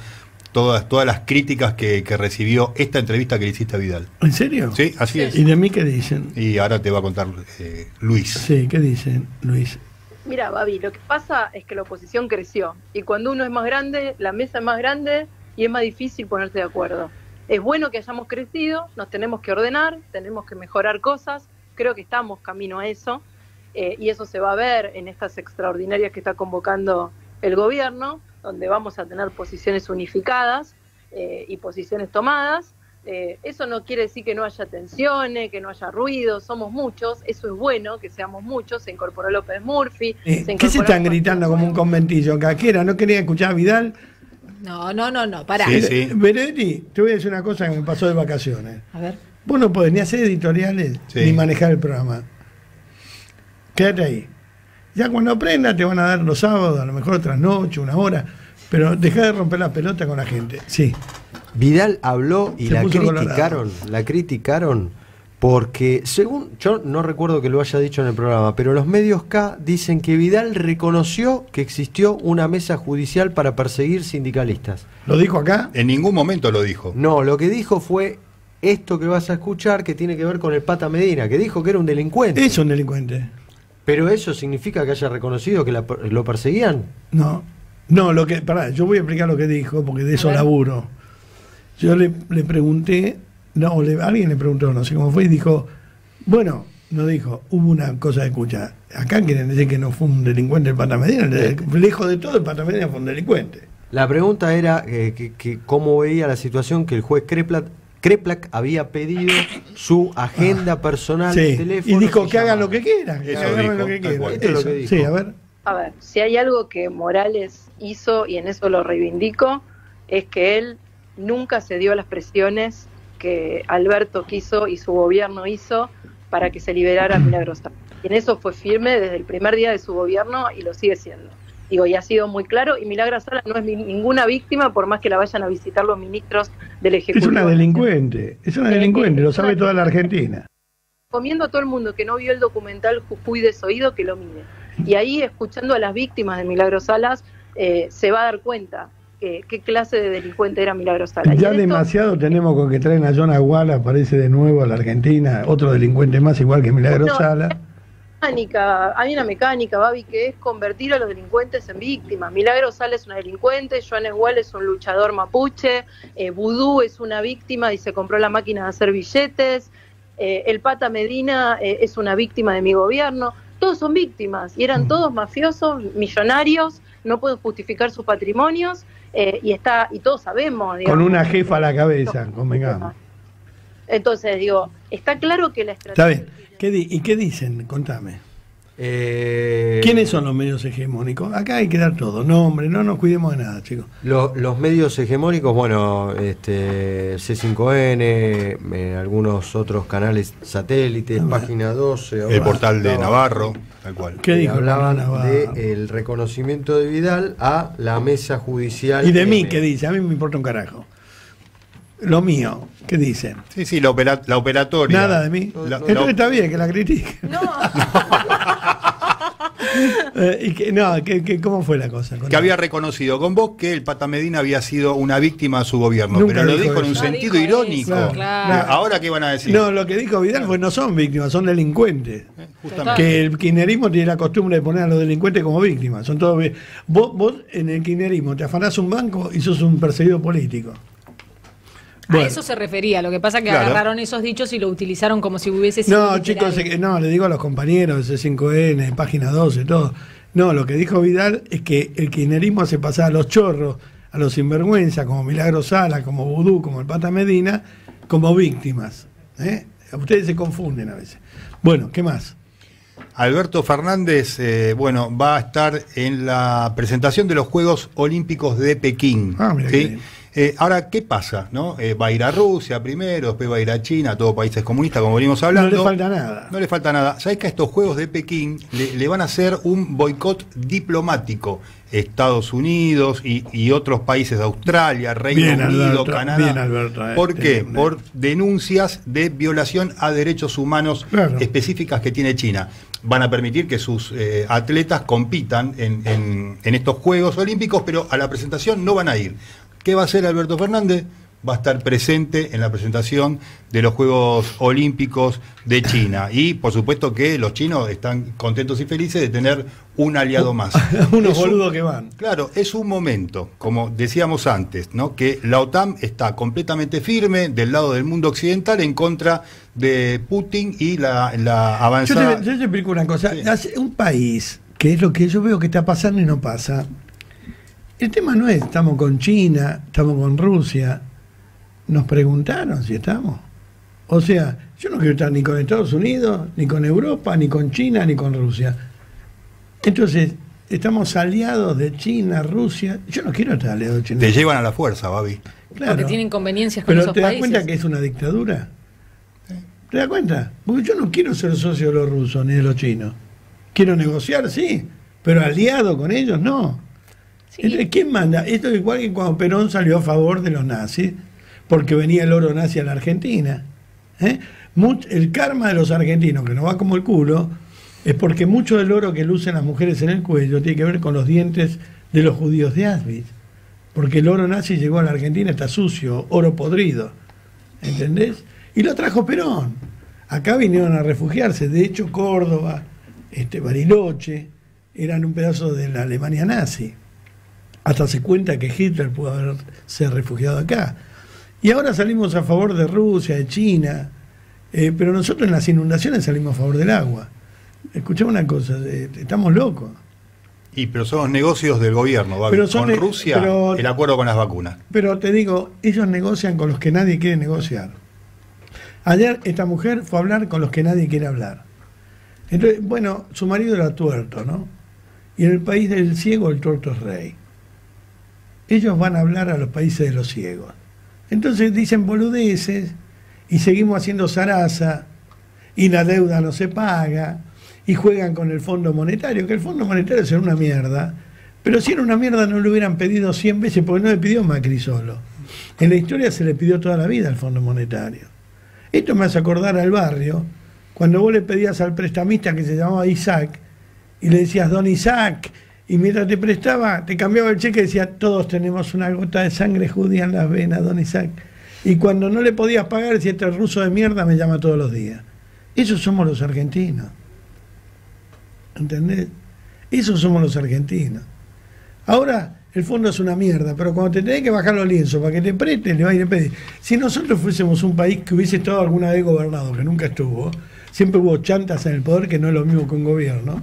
todas, todas las críticas que, que recibió esta entrevista que le hiciste a Vidal. ¿En serio? Sí, así es. ¿Y de mí qué dicen? Y ahora te va a contar eh, Luis. Sí, ¿qué dicen, Luis? Mira, Babi, lo que pasa es que la oposición creció y cuando uno es más grande, la mesa es más grande y es más difícil ponerse de acuerdo. Es bueno que hayamos crecido, nos tenemos que ordenar, tenemos que mejorar cosas, creo que estamos camino a eso eh, y eso se va a ver en estas extraordinarias que está convocando el gobierno, donde vamos a tener posiciones unificadas eh, y posiciones tomadas. Eh, eso no quiere decir que no haya tensiones, que no haya ruido, somos muchos, eso es bueno, que seamos muchos, se incorporó López Murphy. Eh, se ¿Qué se incorporó están gritando como un conventillo? ¿Caquera? ¿No quería escuchar a Vidal? no, no, no, no, pará. Sí, te voy a decir una cosa que me pasó de vacaciones. A ver. Vos no podés ni hacer editoriales Sí. ni manejar el programa. Quédate ahí. Ya cuando aprendas te van a dar los sábados, a lo mejor otras noches, una hora, pero deja de romper la pelota con la gente. Sí. Vidal habló y Se la criticaron, la criticaron porque, según, yo no recuerdo que lo haya dicho en el programa, pero los medios K dicen que Vidal reconoció que existió una mesa judicial para perseguir sindicalistas. ¿Lo dijo acá? En ningún momento lo dijo. No, lo que dijo fue esto que vas a escuchar que tiene que ver con el Pata Medina, que dijo que era un delincuente. Es un delincuente. Pero eso significa que haya reconocido que la- lo perseguían. No. No, lo que. Pará, yo voy a explicar lo que dijo, porque de eso laburo. Yo le, le pregunté, no, le- alguien le preguntó, no sé cómo fue, y dijo, bueno, no dijo, hubo una cosa de escucha. Acá quieren decir que no fue un delincuente el Pata Medina, el- lejos de todo, el Pata Medina fue un delincuente. La pregunta era eh, que, que cómo veía la situación que el juez Kreplak, Kreplak había pedido su agenda personal de Sí, teléfono. y dijo que hagan lo que quieran, que Eso dijo, lo que quieran. Esto es lo que dijo. Sí, a ver. A ver, si hay algo que Morales hizo, y en eso lo reivindico, es que él nunca cedió a las presiones que Alberto quiso y su gobierno hizo para que se liberara Milagrosa. Y en eso fue firme desde el primer día de su gobierno y lo sigue siendo. Digo, y ha sido muy claro, y Milagro Sala no es ninguna víctima, por más que la vayan a visitar los ministros del Es Ejecutivo. una delincuente, es una delincuente, lo es sabe toda la Argentina. recomiendo a todo el mundo que no vio el documental Jujuy desoído que lo mire. Y ahí, escuchando a las víctimas de Milagros Salas, eh, se va a dar cuenta que- qué clase de delincuente era Milagros Salas. Ya esto, demasiado tenemos con que traen a John Aguala, aparece de nuevo a la Argentina, otro delincuente más igual que Milagro No, Sala. Mecánica, hay una mecánica, Babi, que es convertir a los delincuentes en víctimas. Milagros Sala es una delincuente, Joan Esgual es un luchador mapuche, eh, Vudú es una víctima y se compró la máquina de hacer billetes, eh, el Pata Medina eh, es una víctima de mi gobierno. Todos son víctimas y eran todos mafiosos, millonarios, no pueden justificar sus patrimonios eh, y está y todos sabemos. Con una jefa a la cabeza, convengamos. Entonces, digo, está claro que la Está estrategia... bien. ¿Qué di- ¿Y qué dicen? Contame. Eh, ¿Quiénes son los medios hegemónicos? Acá hay que dar todo, nombre, no nos cuidemos de nada, chicos. lo- los medios hegemónicos, bueno, este, C5N, eh, algunos otros canales satélites, Ah, Página 12. El portal de Navarro, tal cual. ¿Qué que dijo el hablaban Navarro? del reconocimiento de Vidal a la mesa judicial. Y de mí, M. ¿qué dice? A mí me importa un carajo. Lo mío, ¿qué dicen? Sí, sí, la, opera- la operatoria. Nada de mí. La- Entonces la- está bien que la critiquen. No, Eh, y que, no, que, que- ¿cómo fue la cosa? que había reconocido con vos que el Pata Medina había sido una víctima de su gobierno, Nunca pero lo dijo dijo en un. No sentido irónico. eso, claro. Ahora qué van a decir? No, lo que dijo Vidal fue no son víctimas, son delincuentes. Eh, Justamente. Que el kirchnerismo tiene la costumbre de poner a los delincuentes como víctimas. Son todos vos, vos en el kirchnerismo te afanás un banco y sos un perseguido político. Bueno. a eso se refería. Lo que pasa es que Claro. agarraron esos dichos y lo utilizaron como si hubiese sido. No, literal. chicos, no, le digo a los compañeros de C5N, página 12, todo. No, lo que dijo Vidal es que el kirchnerismo hace pasar a los chorros, a los sinvergüenza, como Milagro Sala, como Vudú, como el Pata Medina, como víctimas. ¿eh? Ustedes se confunden a veces. Bueno, ¿qué más? Alberto Fernández, eh, bueno, va a estar en la presentación de los Juegos Olímpicos de Pekín. Ah, mira ¿sí? Eh, ahora, ¿qué pasa? ¿no? Eh, va a ir a Rusia primero, después va a ir a China, todos países comunistas, como venimos hablando. No le falta nada. No le falta nada. ¿Sabes que a estos Juegos de Pekín le, le van a hacer un boicot diplomático? Estados Unidos y, y otros países, Australia, Reino Bien, Unido, Alberto, Canadá. bien, Alberto, eh, ¿Por qué? Por denuncias de violación a derechos humanos Claro. específicas que tiene China. Van a permitir que sus eh, atletas compitan en, en- en estos Juegos Olímpicos, pero a la presentación no van a ir. ¿Qué va a hacer Alberto Fernández? Va a estar presente en la presentación de los Juegos Olímpicos de China. Y por supuesto que los chinos están contentos y felices de tener un aliado más. Unos boludos que van. Claro, es un momento, como decíamos antes, ¿no? que la OTAN está completamente firme del lado del mundo occidental en contra de Putin y la, la Yo avanzada. te, yo te explico una cosa. Sí. Un país, que es lo que yo veo que está pasando y no pasa. El tema no es, estamos con China, estamos con Rusia. Nos preguntaron si estamos. O sea, yo no quiero estar ni con Estados Unidos, ni con Europa, ni con China, ni con Rusia. Entonces, estamos aliados de China, Rusia. Yo no quiero estar aliado de China. Te llevan a la fuerza, Babi. Claro. Porque tienen conveniencias con Pero esos ¿te das países. cuenta que es una dictadura? ¿Te das cuenta? Porque yo no quiero ser socio de los rusos ni de los chinos. Quiero negociar, sí, pero aliado con ellos, no. Sí. Entonces, ¿quién manda? Esto es igual que cuando Perón salió a favor de los nazis, porque venía el oro nazi a la Argentina. ¿eh? El karma de los argentinos, que nos va como el culo, es porque mucho del oro que lucen las mujeres en el cuello tiene que ver con los dientes de los judíos de Auschwitz. Porque el oro nazi llegó a la Argentina, está sucio, oro podrido. ¿Entendés? Y lo trajo Perón. Acá vinieron a refugiarse. De hecho, Córdoba, este, Bariloche, eran un pedazo de la Alemania nazi. Hasta se cuenta que Hitler pudo haberse refugiado acá. Y ahora salimos a favor de Rusia, de China, eh, pero nosotros en las inundaciones salimos a favor del agua. Escuchame una cosa, eh, estamos locos. Y pero son los negocios del gobierno, Babi. Pero son con Rusia, pero- el acuerdo con las vacunas. Pero te digo, ellos negocian con los que nadie quiere negociar. Ayer esta mujer fue a hablar con los que nadie quiere hablar. Entonces, bueno, su marido era tuerto, ¿no? Y en el país del ciego el tuerto es rey. Ellos van a hablar a los países de los ciegos. Entonces dicen boludeces y seguimos haciendo zaraza y la deuda no se paga y juegan con el Fondo Monetario, que el Fondo Monetario es una mierda, pero si era una mierda no lo hubieran pedido 100 veces porque no le pidió Macri solo. En la historia se le pidió toda la vida al Fondo Monetario. Esto me hace acordar al barrio, cuando vos le pedías al prestamista que se llamaba Isaac y le decías, don Isaac, y mientras te prestaba, te cambiaba el cheque y decía, todos tenemos una gota de sangre judía en las venas, don Isaac. Y cuando no le podías pagar, decía, este ruso de mierda me llama todos los días. Esos somos los argentinos. ¿Entendés? Esos somos los argentinos. Ahora el fondo es una mierda, pero cuando te tenés que bajar los lienzos para que te presten, le vas a ir a pedir. Si nosotros fuésemos un país que hubiese estado alguna vez gobernado, que nunca estuvo, siempre hubo chantas en el poder, que no es lo mismo que un gobierno,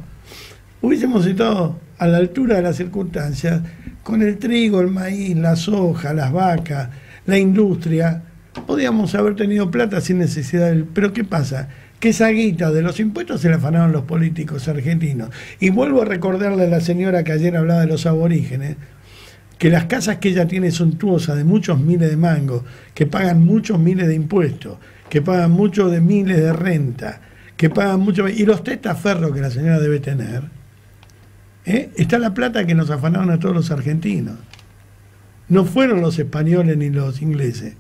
hubiésemos estado a la altura de las circunstancias, con el trigo, el maíz, la soja, las vacas, la industria, podíamos haber tenido plata sin necesidad del... Pero ¿qué pasa? que esa guita de los impuestos se la afanaron los políticos argentinos. Y vuelvo a recordarle a la señora que ayer hablaba de los aborígenes, que las casas que ella tiene suntuosas de muchos miles de mangos, que pagan muchos miles de impuestos, que pagan muchos de miles de renta, que pagan mucho y los testaferros que la señora debe tener, ¿eh? está la plata que nos afanaron a todos los argentinos. No fueron los españoles ni los ingleses.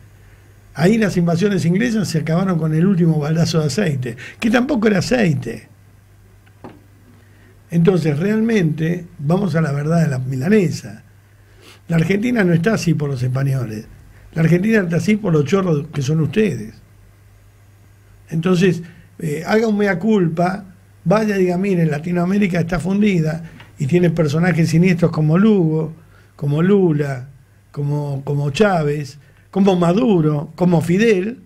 Ahí las invasiones inglesas se acabaron con el último baldazo de aceite, que tampoco era aceite. Entonces, realmente, vamos a la verdad de la milanesa. La Argentina no está así por los españoles. La Argentina está así por los chorros que son ustedes. Entonces, eh, haga un mea culpa, vaya y diga, mire, Latinoamérica está fundida y tiene personajes siniestros como Lugo, como Lula, como, como Chávez, como Maduro, como Fidel,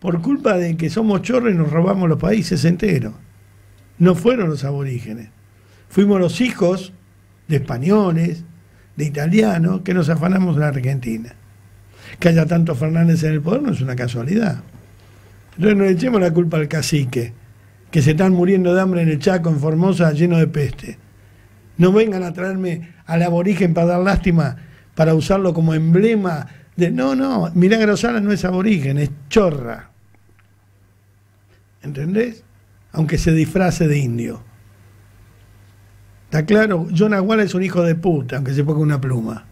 por culpa de que somos chorros y nos robamos los países enteros. No fueron los aborígenes. Fuimos los hijos de españoles, de italianos, que nos afanamos en la Argentina. Que haya tantos Fernández en el poder no es una casualidad. Entonces no le echemos la culpa al cacique, que se están muriendo de hambre en el Chaco, en Formosa, lleno de peste. No vengan a traerme al aborigen para dar lástima, para usarlo como emblema de... No, no, Milagro Sala no es aborigen, es chorra. ¿Entendés? Aunque se disfrace de indio. ¿Está claro? John Aguara es un hijo de puta, aunque se ponga una pluma.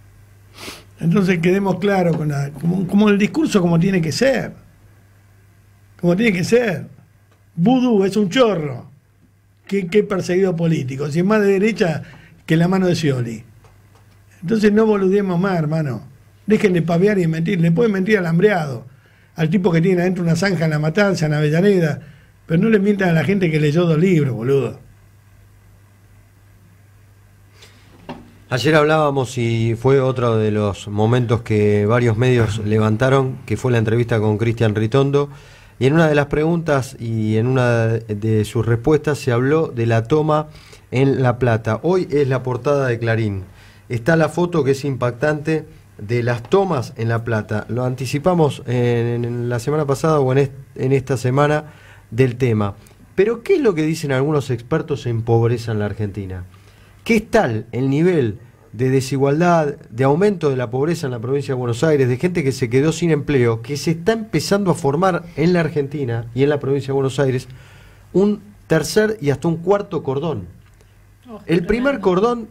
Entonces quedemos claros con el discurso como tiene que ser como tiene que ser. Vudú es un chorro. Qué, perseguido político. Si es más de derecha que la mano de Scioli. Entonces no boludemos más, hermano. Dejen de pavear y mentir. Le pueden mentir al hambreado, al tipo que tiene adentro una zanja en la matanza, en Avellaneda. Pero no le mientan a la gente que leyó dos libros, boludo. Ayer hablábamos y fue otro de los momentos que varios medios levantaron, que fue la entrevista con Cristian Ritondo. Y en una de las preguntas y en una de sus respuestas se habló de la toma en La Plata. Hoy es la portada de Clarín. Está la foto que es impactante de las tomas en La Plata. Lo anticipamos en, la semana pasada o en, en esta semana del tema. Pero ¿qué es lo que dicen algunos expertos en pobreza en la Argentina? ¿Qué es tal el nivel de desigualdad, de aumento de la pobreza en la provincia de Buenos Aires, de gente que se quedó sin empleo, que se está empezando a formar en la Argentina y en la provincia de Buenos Aires un tercer y hasta un cuarto cordón. Oh, el primer cordón,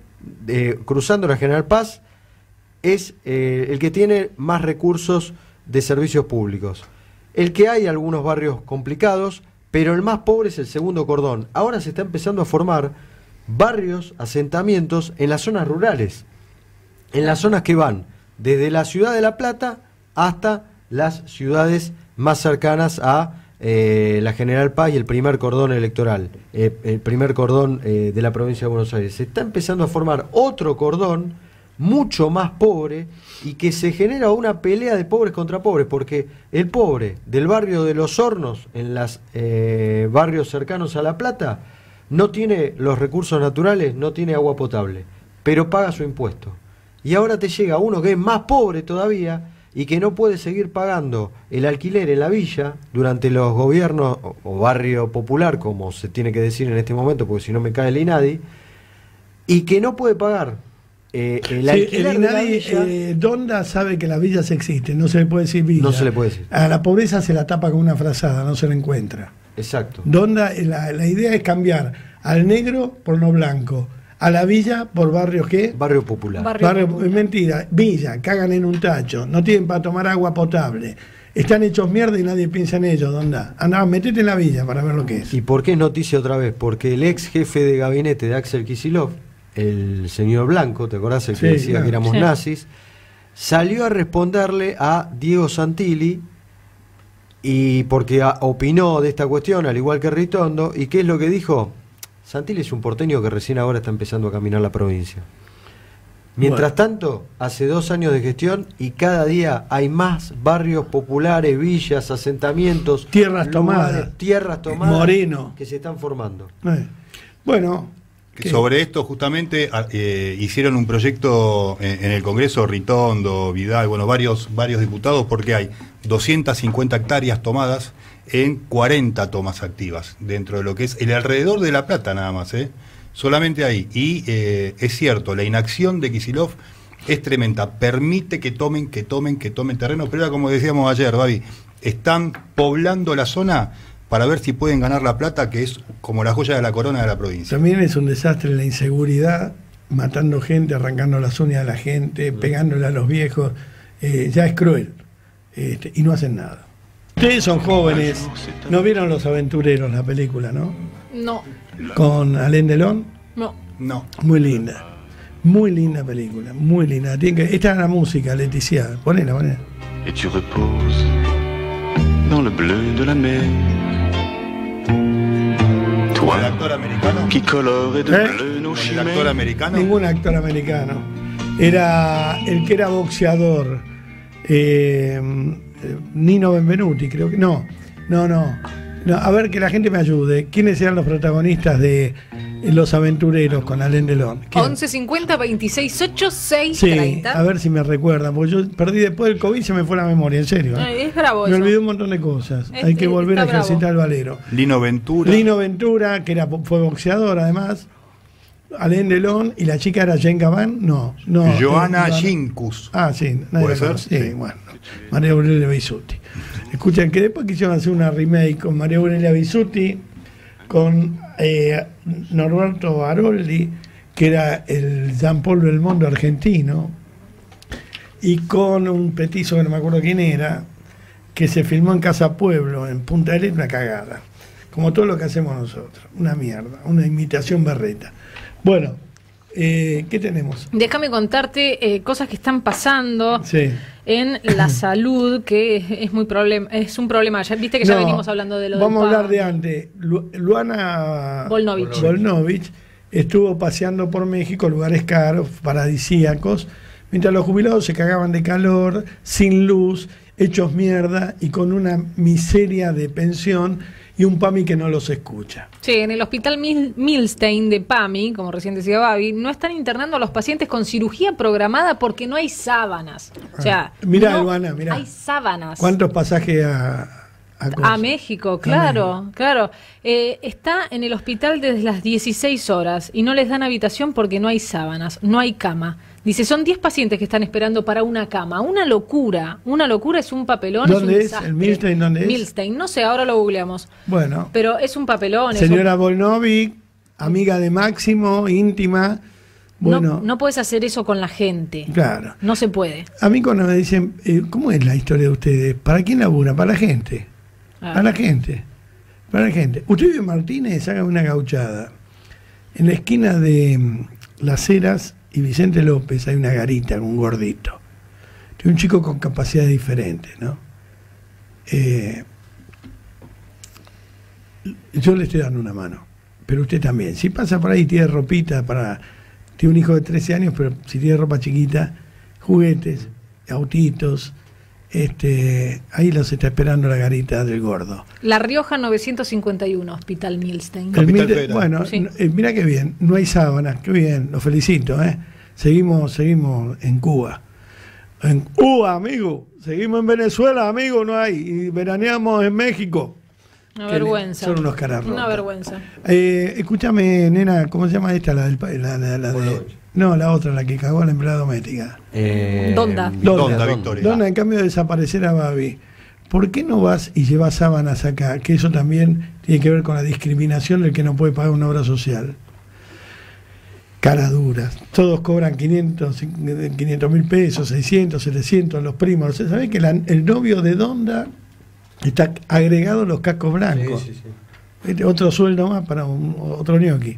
eh, cruzando la General Paz, es eh, el que tiene más recursos de servicios públicos. El que hay algunos barrios complicados, pero el más pobre es el segundo cordón. Ahora se está empezando a formar barrios, asentamientos en las zonas rurales, en las zonas que van desde la ciudad de La Plata hasta las ciudades más cercanas a eh, la General Paz y el primer cordón electoral, eh, el primer cordón eh, de la provincia de Buenos Aires. Se está empezando a formar otro cordón mucho más pobre y que se genera una pelea de pobres contra pobres, porque el pobre del barrio de Los Hornos, en los barrios cercanos a La Plata, no tiene los recursos naturales, no tiene agua potable, pero paga su impuesto. Y ahora te llega uno que es más pobre todavía y que no puede seguir pagando el alquiler en la villa durante los gobiernos o, barrio popular, como se tiene que decir en este momento, porque si no me cae el INADI, y que no puede pagar eh, el alquiler de la villa, eh, Donda sabe que las villas existen, no se le puede decir villa. No se le puede decir. A la pobreza se la tapa con una frazada, no se la encuentra. Exacto. Donda, la, la, idea es cambiar al negro por no blanco, a la villa por barrios qué? Barrio popular. Barrio, Mentira, villa, cagan en un tacho, no tienen para tomar agua potable. Están hechos mierda y nadie piensa en ellos, Donda. Anda, metete en la villa para ver lo que es. ¿Y por qué es noticia otra vez? Porque el ex jefe de gabinete de Axel Kisilov, el señor Blanco, ¿te acordás? El que decía que éramos nazis, salió a responderle a Diego Santilli, y porque opinó de esta cuestión, al igual que Ritondo, ¿y qué es lo que dijo? Santilli es un porteño que recién ahora está empezando a caminar la provincia. Mientras tanto, hace dos años de gestión y cada día hay más barrios populares, villas, asentamientos, tierras tomadas, tierras tomadas Moreno. que se están formando. Eh. Bueno, ¿Qué? Sobre esto justamente a- eh, hicieron un proyecto en, en el Congreso, Ritondo, Vidal, bueno, varios, varios diputados, porque hay 250 hectáreas tomadas en 40 tomas activas, dentro de lo que es el alrededor de La Plata nada más, ¿eh? solamente ahí. Y eh, es cierto, la inacción de Kisilov es tremenda, permite que tomen, que tomen, que tomen terreno, pero era como decíamos ayer, Babi, están poblando la zona para ver si pueden ganar La Plata, que es como la joya de la corona de la provincia. También es un desastre la inseguridad, matando gente, arrancando las uñas a la gente, pegándole a los viejos. eh, ya es cruel. Este, y no hacen nada. Ustedes son jóvenes, no vieron Los Aventureros, la película, ¿no? No, Con Alain Delon, no. No. muy linda. Muy linda película, muy linda. Tiene que, esta es la música, Leticia. Ponela, ponela. et tu reposes dans le bleu de la mer. Toi ¿El actor americano? qui colore de ¿Eh? bleu nos ¿El actor americano? Ningún actor americano. Era el que era boxeador. eh, Nino Benvenuti, creo que. No, no, no. No, a ver que la gente me ayude. ¿Quiénes eran los protagonistas de Los Aventureros con Alain Delon? ¿Quién? 11 50 26 8 6 Sí, 30. a ver si me recuerdan, porque yo perdí después del COVID se me fue la memoria, en serio. ¿eh? Ay, es bravo Me eso. olvidé un montón de cosas. Este, Hay que volver a ejercitar el valero. Lino Ventura. Lino Ventura, que era, fue boxeador además. Alain Delon y la chica era Jen Gabán, no, no. Joana eh, Gincus. Ah, sí, nadie ¿Puede ser? Sí, Sí. bueno. María Aurelia Bisutti. Escuchan que después quisieron hacer una remake con María Aurelia Bisutti, con eh, Norberto Baroldi, que era el Jean Paul del mundo argentino, y con un petizo que no me acuerdo quién era, que se filmó en Casa Pueblo, en Punta del Este, una cagada. Como todo lo que hacemos nosotros. Una mierda, una imitación berreta. Bueno, eh, ¿qué tenemos? Déjame contarte eh, cosas que están pasando Sí. En la salud, que es, es muy problema, es un problema. Ya viste que ya No, venimos hablando de lo Vamos a hablar de antes. Lu- Luana Volnovich. Volnovich estuvo paseando por México, lugares caros, paradisíacos, mientras los jubilados se cagaban de calor, sin luz, hechos mierda y con una miseria de pensión y un PAMI que no los escucha. Sí, en el hospital Mil- Milstein de PAMI, como recién decía Babi, no están internando a los pacientes con cirugía programada porque no hay sábanas. O sea, Ah. Mirá, no Luana, mirá. hay sábanas. ¿Cuántos pasajes a, a? A México, claro, claro. Eh, está en el hospital desde las 16 horas y no les dan habitación porque no hay sábanas, no hay cama. Dice, son 10 pacientes que están esperando para una cama. Una locura, una locura, es un papelón. ¿Dónde un es? ¿El Milstein dónde es? Milstein, no sé, ahora lo googleamos. Bueno, Pero es un papelón. señora un- Volnovic, amiga de Máximo, íntima. Bueno, no, no puedes hacer eso con la gente. claro. No se puede. A mí cuando me dicen, eh, ¿cómo es la historia de ustedes? ¿Para quién labura? Para la gente. Ah. Para la gente. Para la gente. Usted vive en Martínez, haga una gauchada. En la esquina de mm, Las Heras y Vicente López hay una garita con un gordito. Un chico con capacidades diferentes, ¿no? Eh, yo le estoy dando una mano. Pero usted también. Si pasa por ahí y tiene ropita para. Tiene un hijo de 13 años, pero si tiene ropa chiquita, juguetes, autitos, este, ahí los está esperando la garita del gordo. La Rioja 951, Hospital Capital Federal. bueno, Sí. eh, mira qué bien, no hay sábanas, qué bien, lo felicito, ¿eh? Seguimos, seguimos en Cuba. En Cuba, amigo. Seguimos en Venezuela, amigo, no hay. Y veraneamos en México. Una vergüenza. son unos caras Una vergüenza. Eh, escúchame, nena, ¿cómo se llama esta? La del la, la- la de-. No, la otra, la que cagó a la empleada doméstica. Eh, Donda. Donda, Victoria. Dona, en cambio de desaparecer a Babi, ¿por qué no vas y llevas sábanas acá? Que eso también tiene que ver con la discriminación del que no puede pagar una obra social. Cara duras. Todos cobran 500 mil pesos, 600, 700, los primos. ¿Sabés que la- el novio de Donda está agregado a los cascos blancos? Sí, sí, sí. ¿Viste? Otro sueldo más para un- otro ñoqui.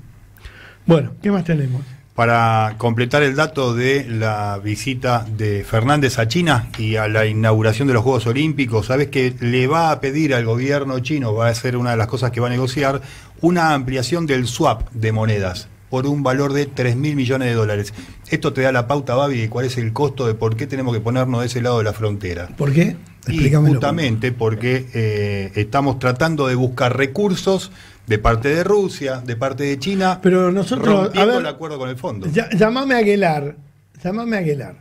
Bueno, ¿qué más tenemos? Para completar el dato de la visita de Fernández a China y a la inauguración de los Juegos Olímpicos, sabes que le va a pedir al gobierno chino, va a ser una de las cosas que va a negociar, una ampliación del swap de monedas por un valor de 3 mil millones de dólares. Esto te da la pauta, Babi, de cuál es el costo de por qué tenemos que ponernos de ese lado de la frontera. ¿Por qué? Y justamente porque eh, estamos tratando de buscar recursos de parte de Rusia, de parte de China, Pero nosotros, a rompiendo ver, el acuerdo con el fondo. Ya- llamame a Aguilar, llamame a Aguilar.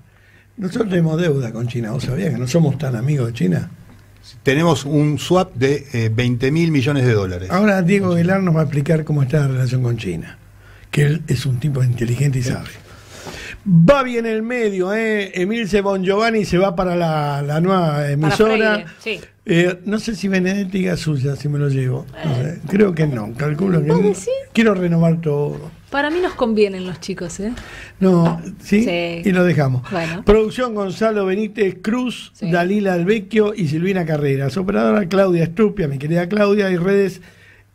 Nosotros tenemos deuda con China, ¿vos sabías que no somos tan amigos de China? Tenemos un swap de eh, 20 mil millones de dólares. Ahora Diego Aguilar nos va a explicar cómo está la relación con China, que él es un tipo inteligente y sabe. Va bien el medio, ¿eh? Emilce Bon Giovanni se va para la, la nueva emisora. Freire, sí. Eh, no sé si Benedetti es suya, si me lo llevo. No sé, creo que no, calculo que ¿Vos no. Quiero renovar todo. Para mí nos convienen los chicos, ¿eh? No, ¿sí? Sí. Y lo dejamos. Bueno. Producción Gonzalo Benítez Cruz, Sí. Dalila Alvecchio y Silvina Carreras. Operadora Claudia Estupia, mi querida Claudia, y redes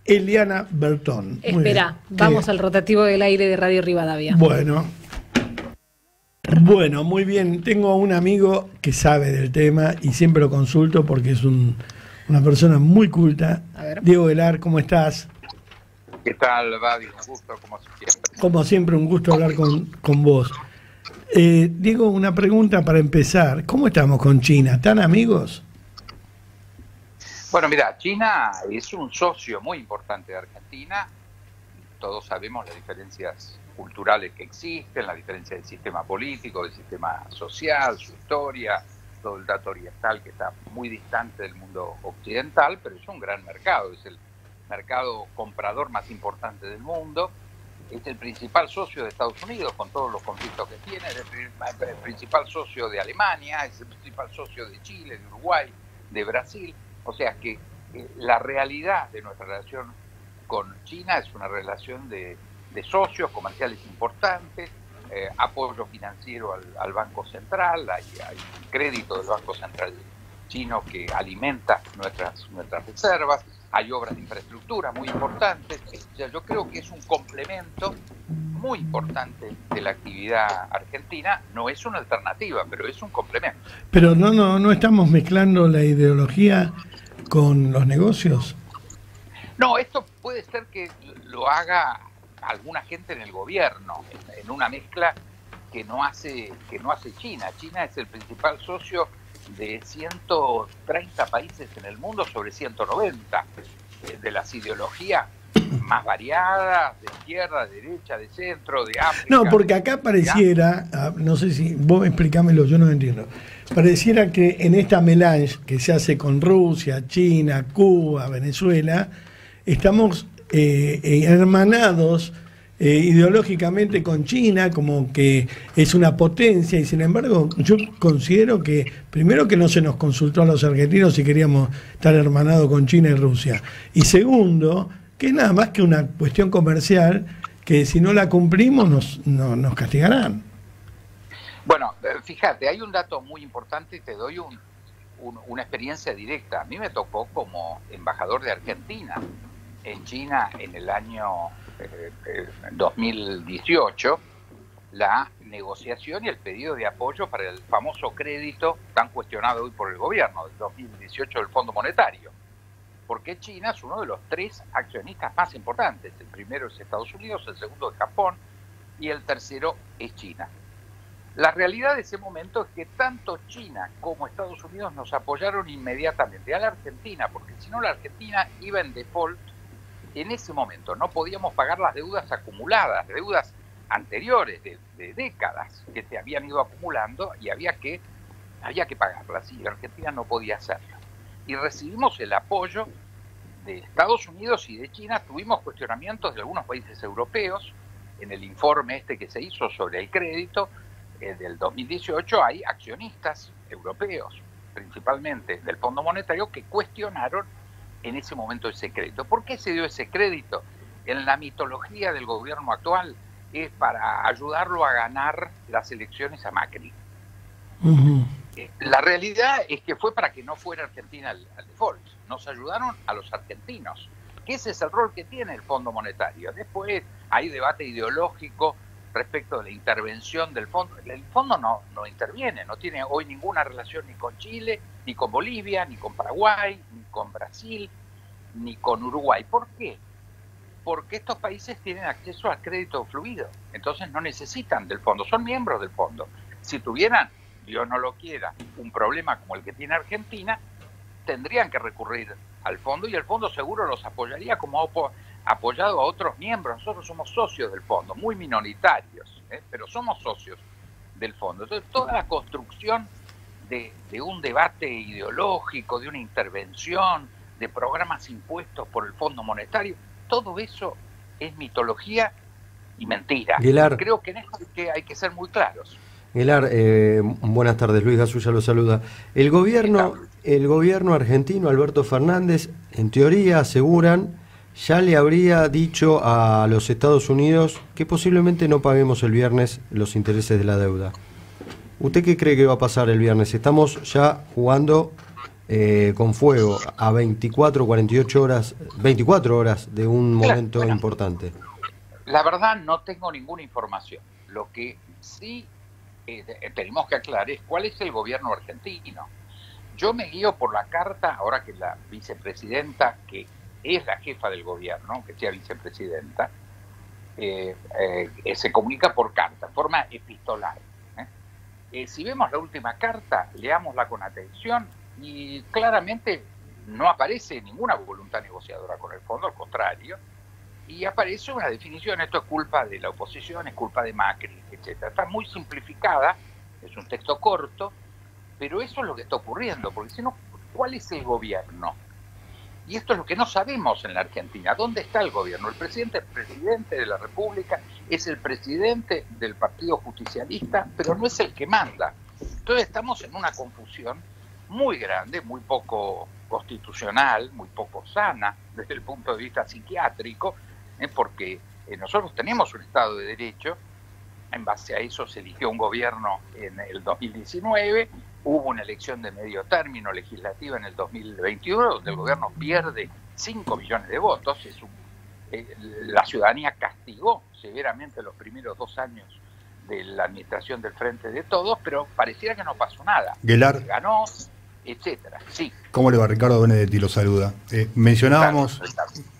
Eliana Bertón. Espera, vamos al rotativo del aire de Radio Rivadavia. Bueno. Bueno, muy bien. Tengo un amigo que sabe del tema y siempre lo consulto porque es un- una persona muy culta. A ver. Diego Velar, ¿cómo estás? ¿Qué tal, Babi? Un gusto, como siempre. Como siempre, un gusto hablar con, con vos. Eh, Diego, una pregunta para empezar. ¿Cómo estamos con China? ¿Están amigos? Bueno, mira, China es un socio muy importante de Argentina. Todos sabemos las diferencias culturales que existen, la diferencia del sistema político, del sistema social, su historia, todo el dato oriental que está muy distante del mundo occidental, pero es un gran mercado, es el mercado comprador más importante del mundo. Es el principal socio de Estados Unidos con todos los conflictos que tiene, es el pri- el principal socio de Alemania, es el principal socio de Chile, de Uruguay, de Brasil. O sea que eh, la realidad de nuestra relación con China es una relación de, de socios comerciales importantes, eh, apoyo financiero al, al Banco Central, hay, hay un crédito del Banco Central chino que alimenta nuestras, nuestras reservas, hay obras de infraestructura muy importantes. O sea, yo creo que es un complemento muy importante de la actividad argentina. No es una alternativa, pero es un complemento. Pero no, no, no estamos mezclando la ideología con los negocios. No, esto puede ser que lo haga alguna gente en el gobierno, en, en una mezcla que no hace que no hace China. China es el principal socio de 130 países en el mundo sobre 190 eh, de las ideologías más variadas, de izquierda, de derecha, de centro, de África. No, porque acá pareciera, ah, no sé si vos explícamelo, yo no entiendo. Pareciera que en esta melange que se hace con Rusia, China, Cuba, Venezuela, estamos eh, eh, hermanados eh, ideológicamente con China, como que es una potencia, y sin embargo, yo considero que, primero, que no se nos consultó a los argentinos si queríamos estar hermanados con China y Rusia, y segundo, que es nada más que una cuestión comercial que si no la cumplimos nos, no- nos castigarán. Bueno, eh, fíjate, hay un dato muy importante y te doy un- un- una experiencia directa. A mí me tocó como embajador de Argentina en China en el año eh, eh, 2018 la negociación y el pedido de apoyo para el famoso crédito tan cuestionado hoy por el gobierno del 2018 del Fondo Monetario. Porque China es uno de los tres accionistas más importantes. El primero es Estados Unidos, el segundo es Japón y el tercero es China. La realidad de ese momento es que tanto China como Estados Unidos nos apoyaron inmediatamente a la Argentina, porque si no la Argentina iba en default en ese momento. No podíamos pagar las deudas acumuladas, deudas anteriores de, décadas que se habían ido acumulando y había que, había que pagarlas y Argentina no podía hacerlo. Y recibimos el apoyo de Estados Unidos y de China, tuvimos cuestionamientos de algunos países europeos en el informe este que se hizo sobre el crédito eh, del 2018 hay accionistas europeos, principalmente del Fondo Monetario, que cuestionaron en ese momento ese crédito. ¿Por qué se dio ese crédito? En la mitología del gobierno actual es para ayudarlo a ganar las elecciones a Macri. Eh, La realidad es que fue para que no fuera Argentina al, al default. Nos ayudaron a los argentinos, que ese es el rol que tiene el Fondo Monetario. Después hay debate ideológico respecto de la intervención del fondo. El fondo no, no interviene, no tiene hoy ninguna relación ni con Chile, ni con Bolivia, ni con Paraguay, ni con Brasil, ni con Uruguay. ¿Por qué? Porque estos países tienen acceso al crédito fluido, entonces no necesitan del fondo, son miembros del fondo. Si tuvieran Dios no lo quiera, un problema como el que tiene Argentina, tendrían que recurrir al fondo y el fondo seguro los apoyaría como apoyado a otros miembros. Nosotros somos socios del fondo, muy minoritarios, ¿eh? pero somos socios del fondo. Entonces, toda la construcción de, de un debate ideológico, de una intervención, de programas impuestos por el Fondo Monetario, todo eso es mitología y mentira. Creo que en esto hay que, hay que ser muy claros. Guilar, eh, buenas tardes, Luis Gasulla lo saluda. El gobierno, el gobierno argentino, Alberto Fernández, en teoría aseguran, ya le habría dicho a los Estados Unidos que posiblemente no paguemos el viernes los intereses de la deuda. ¿Usted qué cree que va a pasar el viernes? Estamos ya jugando eh, con fuego a 24, 48 horas, 24 horas de un momento importante. La verdad no tengo ninguna información. Lo que sí eh, tenemos que aclarar es cuál es el gobierno argentino. Yo me guío por la carta, ahora que la vicepresidenta, que es la jefa del gobierno, que sea vicepresidenta, eh, se comunica por carta, forma epistolar. si vemos la última carta, leámosla con atención y claramente no aparece ninguna voluntad negociadora con el fondo, al contrario, y aparece una definición, esto es culpa de la oposición, es culpa de Macri, etc. Está muy simplificada, es un texto corto, pero eso es lo que está ocurriendo, porque si no, ¿cuál es el gobierno? Y esto es lo que no sabemos en la Argentina. ¿Dónde está el gobierno? El presidente es presidente de la República, es el presidente del Partido Justicialista, pero no es el que manda. Entonces estamos en una confusión muy grande, muy poco constitucional, muy poco sana desde el punto de vista psiquiátrico, ¿eh? porque eh, nosotros tenemos un Estado de Derecho, en base a eso se eligió un gobierno en el 2019, hubo una elección de medio término legislativa en el 2021, donde el gobierno pierde 5 millones de votos, es eh, la ciudadanía castigó severamente los primeros dos años de la administración del Frente de Todos, pero pareciera que no pasó nada. Ganó, etcétera. Sí. ¿Cómo le va Ricardo Benedetti? Lo saluda. Eh, mencionábamos,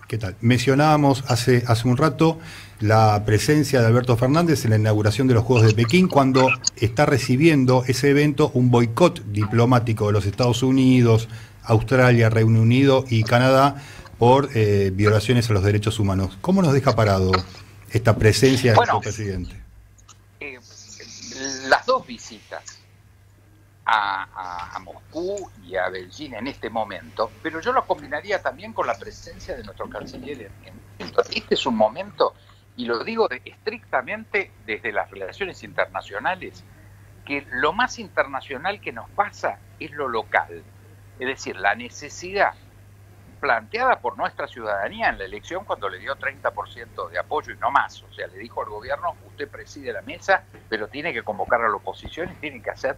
¿qué tal? Mencionábamos hace, hace un rato la presencia de Alberto Fernández en la inauguración de los Juegos de Pekín cuando está recibiendo ese evento un boicot diplomático de los Estados Unidos, Australia, Reino Unido y Canadá por eh, violaciones a los derechos humanos. ¿Cómo nos deja parado esta presencia del presidente? Eh, las dos visitas a, Moscú y a Beijing en este momento, pero yo lo combinaría también con la presencia de nuestro canciller en, Este es un momento, y lo digo estrictamente desde las relaciones internacionales, que lo más internacional que nos pasa es lo local, es decir, la necesidad planteada por nuestra ciudadanía en la elección cuando le dio 30% de apoyo y no más. O sea, le dijo al gobierno, usted preside la mesa, pero tiene que convocar a la oposición y tiene que hacer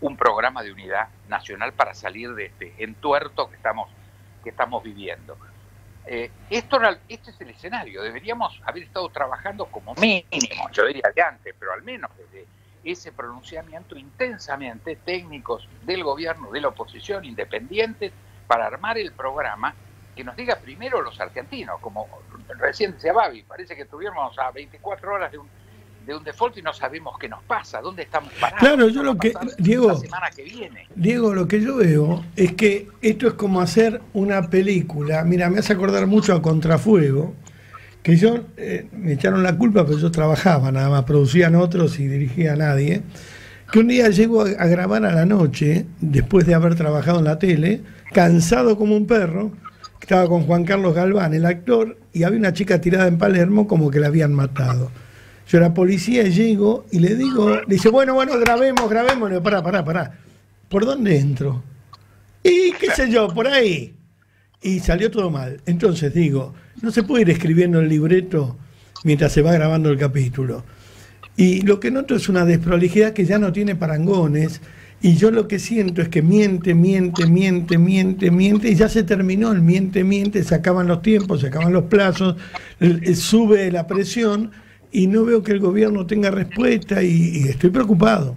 un programa de unidad nacional para salir de este entuerto que estamos, que estamos viviendo. Eh, esto este es el escenario, deberíamos haber estado trabajando como mínimo, yo diría de antes, pero al menos desde ese pronunciamiento intensamente técnicos del gobierno, de la oposición, independientes, para armar el programa que nos diga primero los argentinos, como recién decía Babi, parece que estuvimos a 24 horas de un de un default y no sabemos qué nos pasa, dónde estamos parados. Claro, yo lo que, Diego, Diego, lo que yo veo es que esto es como hacer una película. Mira, me hace acordar mucho a Contrafuego, que yo, eh, me echaron la culpa, pero yo trabajaba, nada más producían otros y dirigía a nadie. Que un día llego a, a grabar a la noche, después de haber trabajado en la tele, cansado como un perro, estaba con Juan Carlos Galván, el actor, y había una chica tirada en Palermo como que la habían matado. Yo era policía llego y le digo, dice, bueno, bueno, grabemos, grabemos. Le digo, pará, pará, pará. ¿Por dónde entro? Y qué sé yo, por ahí. Y salió todo mal. Entonces digo, no se puede ir escribiendo el libreto mientras se va grabando el capítulo. Y lo que noto es una desprolijidad que ya no tiene parangones. Y yo lo que siento es que miente, miente, miente, miente, miente, y ya se terminó el miente, miente, se acaban los tiempos, se acaban los plazos, sube la presión y no veo que el gobierno tenga respuesta y, estoy preocupado.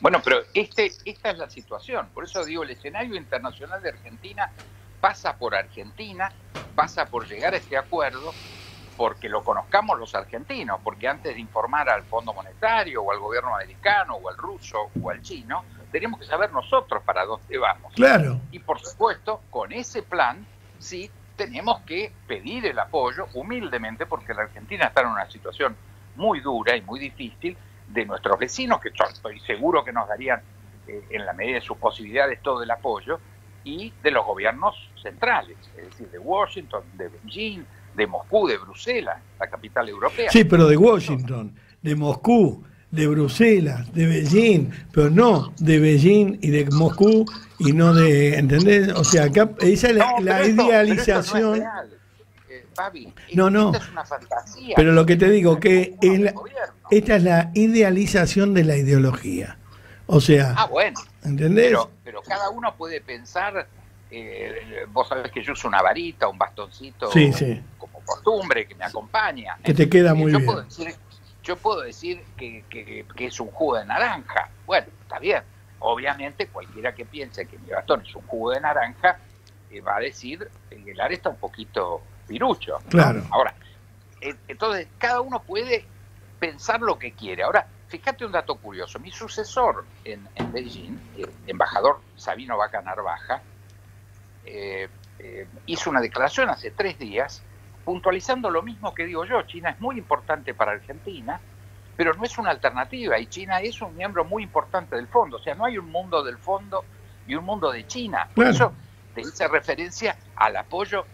Bueno, pero este, esta es la situación. Por eso digo, el escenario internacional de Argentina pasa por Argentina, pasa por llegar a este acuerdo porque lo conozcamos los argentinos, porque antes de informar al Fondo Monetario o al gobierno americano o al ruso o al chino, tenemos que saber nosotros para dónde vamos. Claro. Y por supuesto, con ese plan, sí tenemos que pedir el apoyo humildemente, porque la Argentina está en una situación muy dura y muy difícil de nuestros vecinos, que yo estoy seguro que nos darían eh, en la medida de sus posibilidades todo el apoyo, y de los gobiernos centrales, es decir, de Washington, de Beijing, de Moscú, de Bruselas, la capital europea. Sí, pero de Washington, de Moscú, de Bruselas, de Beijing, pero no de Beijing y de Moscú y no de, ¿entendés? O sea, acá esa es la, No, la esto- idealización. no, eh. No, es una fantasía. Pero lo que te digo que es la- esta es la idealización de la ideología. O sea, Ah, bueno. ¿entendés? Pero, pero cada uno puede pensar, eh, vos sabés que yo uso una varita, un bastoncito Sí, sí. como costumbre que me acompaña. Que te queda Eh, muy yo bien. Puedo decir, yo puedo decir que, que- que es un jugo de naranja. Bueno, está bien. Obviamente cualquiera que piense que mi bastón es un jugo de naranja eh, va a decir que el ar está un poquito pirucho. ¿no? Claro. Ahora, eh, entonces cada uno puede pensar lo que quiere. Ahora, fíjate un dato curioso. Mi sucesor en, en Beijing, el embajador Sabino Vaca Narvaja, eh, eh, hizo una declaración hace tres días puntualizando lo mismo que digo yo. China es muy importante para Argentina, pero no es una alternativa y China es un miembro muy importante del fondo. O sea, no hay un mundo del fondo y un mundo de China. Por Claro. eso te hice referencia al apoyo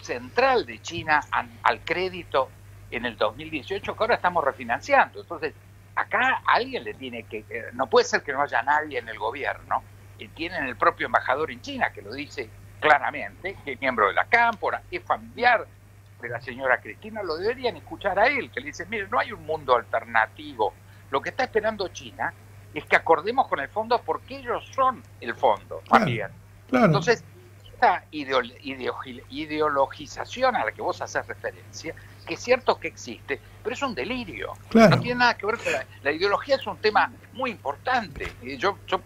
central de China al crédito en el 2018 que ahora estamos refinanciando. Entonces, acá alguien le tiene que... eh, no puede ser que no haya nadie en el gobierno. Y tienen el propio embajador en China que lo dice claramente, que es miembro de la cámpora, es familiar de la señora Cristina, lo deberían escuchar a él, que le dice, mire, no hay un mundo alternativo. Lo que está esperando China es que acordemos con el fondo porque ellos son el fondo Claro. también. claro. Entonces, esta ideo- ideo- ideologización a la que vos haces referencia, que es cierto que existe, pero es un delirio. Claro. No tiene nada que ver con la, la ideología, es un tema muy importante. Y yo, yo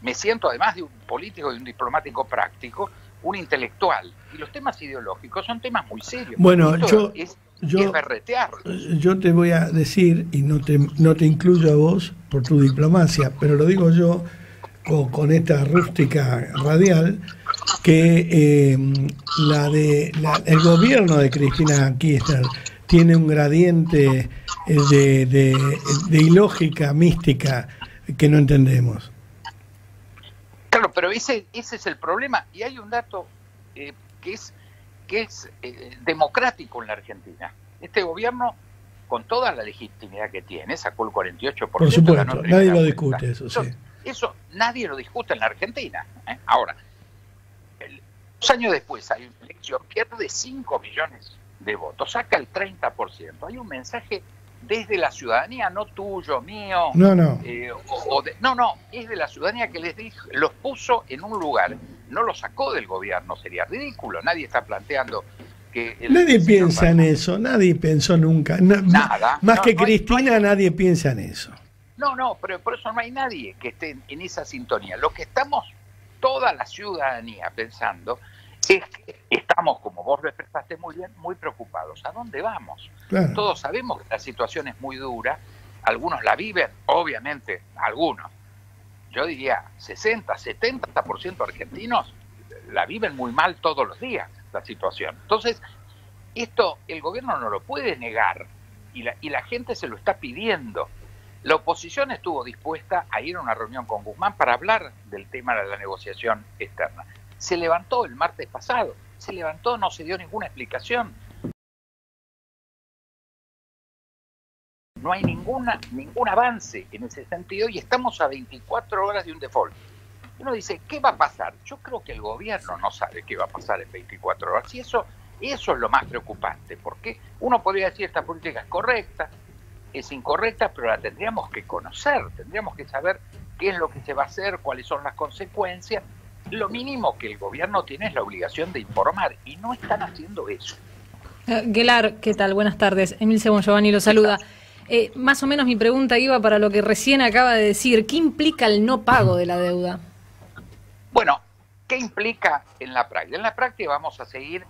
me siento, además de un político y un diplomático práctico, un intelectual. Y los temas ideológicos son temas muy serios. Bueno, yo- es, yo- es berretear. Yo te voy a decir, y no te, no te incluyo a vos por tu diplomacia, pero lo digo yo con, con esta rústica radial, que eh, la de la- el gobierno de Cristina Kirchner tiene un gradiente eh, de, de, de ilógica mística que no entendemos. Claro, pero ese, ese es el problema. Y hay un dato eh, que es, que es eh, democrático en la Argentina. Este gobierno, con toda la legitimidad que tiene, sacó el 48%. Por supuesto, nadie lo discute, eso sí. Eso nadie lo discute en la Argentina. ¿eh? Ahora, el- dos años después hay una elección, pierde 5 millones de votos, saca el 30%. Hay un mensaje desde la ciudadanía, no tuyo, mío, No, no. eh, o- o de- no, no, es de la ciudadanía que les dijo, los puso en un lugar, no los sacó del gobierno, sería ridículo. Nadie está planteando que. el Nadie piensa en eso, nadie pensó nunca. Na- Nada. Más No, que no hay- Cristina, no hay- nadie piensa en eso. No, no, pero por eso no hay nadie que esté en, en esa sintonía. Lo que estamos, toda la ciudadanía pensando, es que estamos, como vos lo expresaste muy bien, muy preocupados. ¿A dónde vamos? Claro. Todos sabemos que la situación es muy dura, algunos la viven, obviamente, algunos. Yo diría 60, 70% argentinos la viven muy mal todos los días, la situación. Entonces, esto el gobierno no lo puede negar y la, y la gente se lo está pidiendo. La oposición estuvo dispuesta a ir a una reunión con Guzmán para hablar del tema de la negociación externa. Se levantó el martes pasado, se levantó, no se dio ninguna explicación. No hay ninguna, ningún avance en ese sentido y estamos a 24 horas de un default. Uno dice, ¿qué va a pasar? Yo creo que el gobierno no sabe qué va a pasar en 24 horas. Y eso, eso es lo más preocupante, porque uno podría decir esta política es correcta, es incorrecta, pero la tendríamos que conocer, tendríamos que saber qué es lo que se va a hacer, cuáles son las consecuencias. Lo mínimo que el gobierno tiene es la obligación de informar y no están haciendo eso. Eh, Gelar, ¿qué tal? Buenas tardes. Emil Sebon Giovanni lo saluda. Eh, más o menos mi pregunta iba para lo que recién acaba de decir. ¿Qué implica el no pago de la deuda? Bueno, ¿qué implica en la práctica? En la práctica vamos a seguir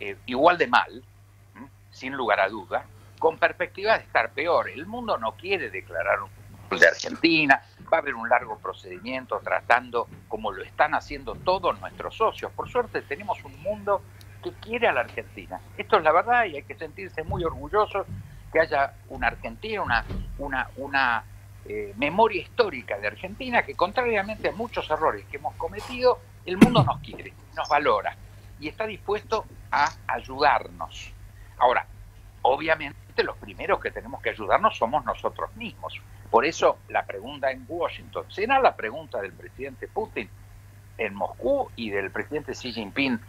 eh, igual de mal, ¿m? sin lugar a duda, con perspectiva de estar peor. El mundo no quiere declarar un de Argentina, va a haber un largo procedimiento tratando como lo están haciendo todos nuestros socios. Por suerte tenemos un mundo que quiere a la Argentina. Esto es la verdad y hay que sentirse muy orgullosos que haya una Argentina, una, una, eh, memoria histórica de Argentina que contrariamente a muchos errores que hemos cometido, el mundo nos quiere, nos valora y está dispuesto a ayudarnos. Ahora, obviamente los primeros que tenemos que ayudarnos somos nosotros mismos. Por eso la pregunta en Washington será la pregunta del presidente Putin en Moscú y del presidente Xi Jinping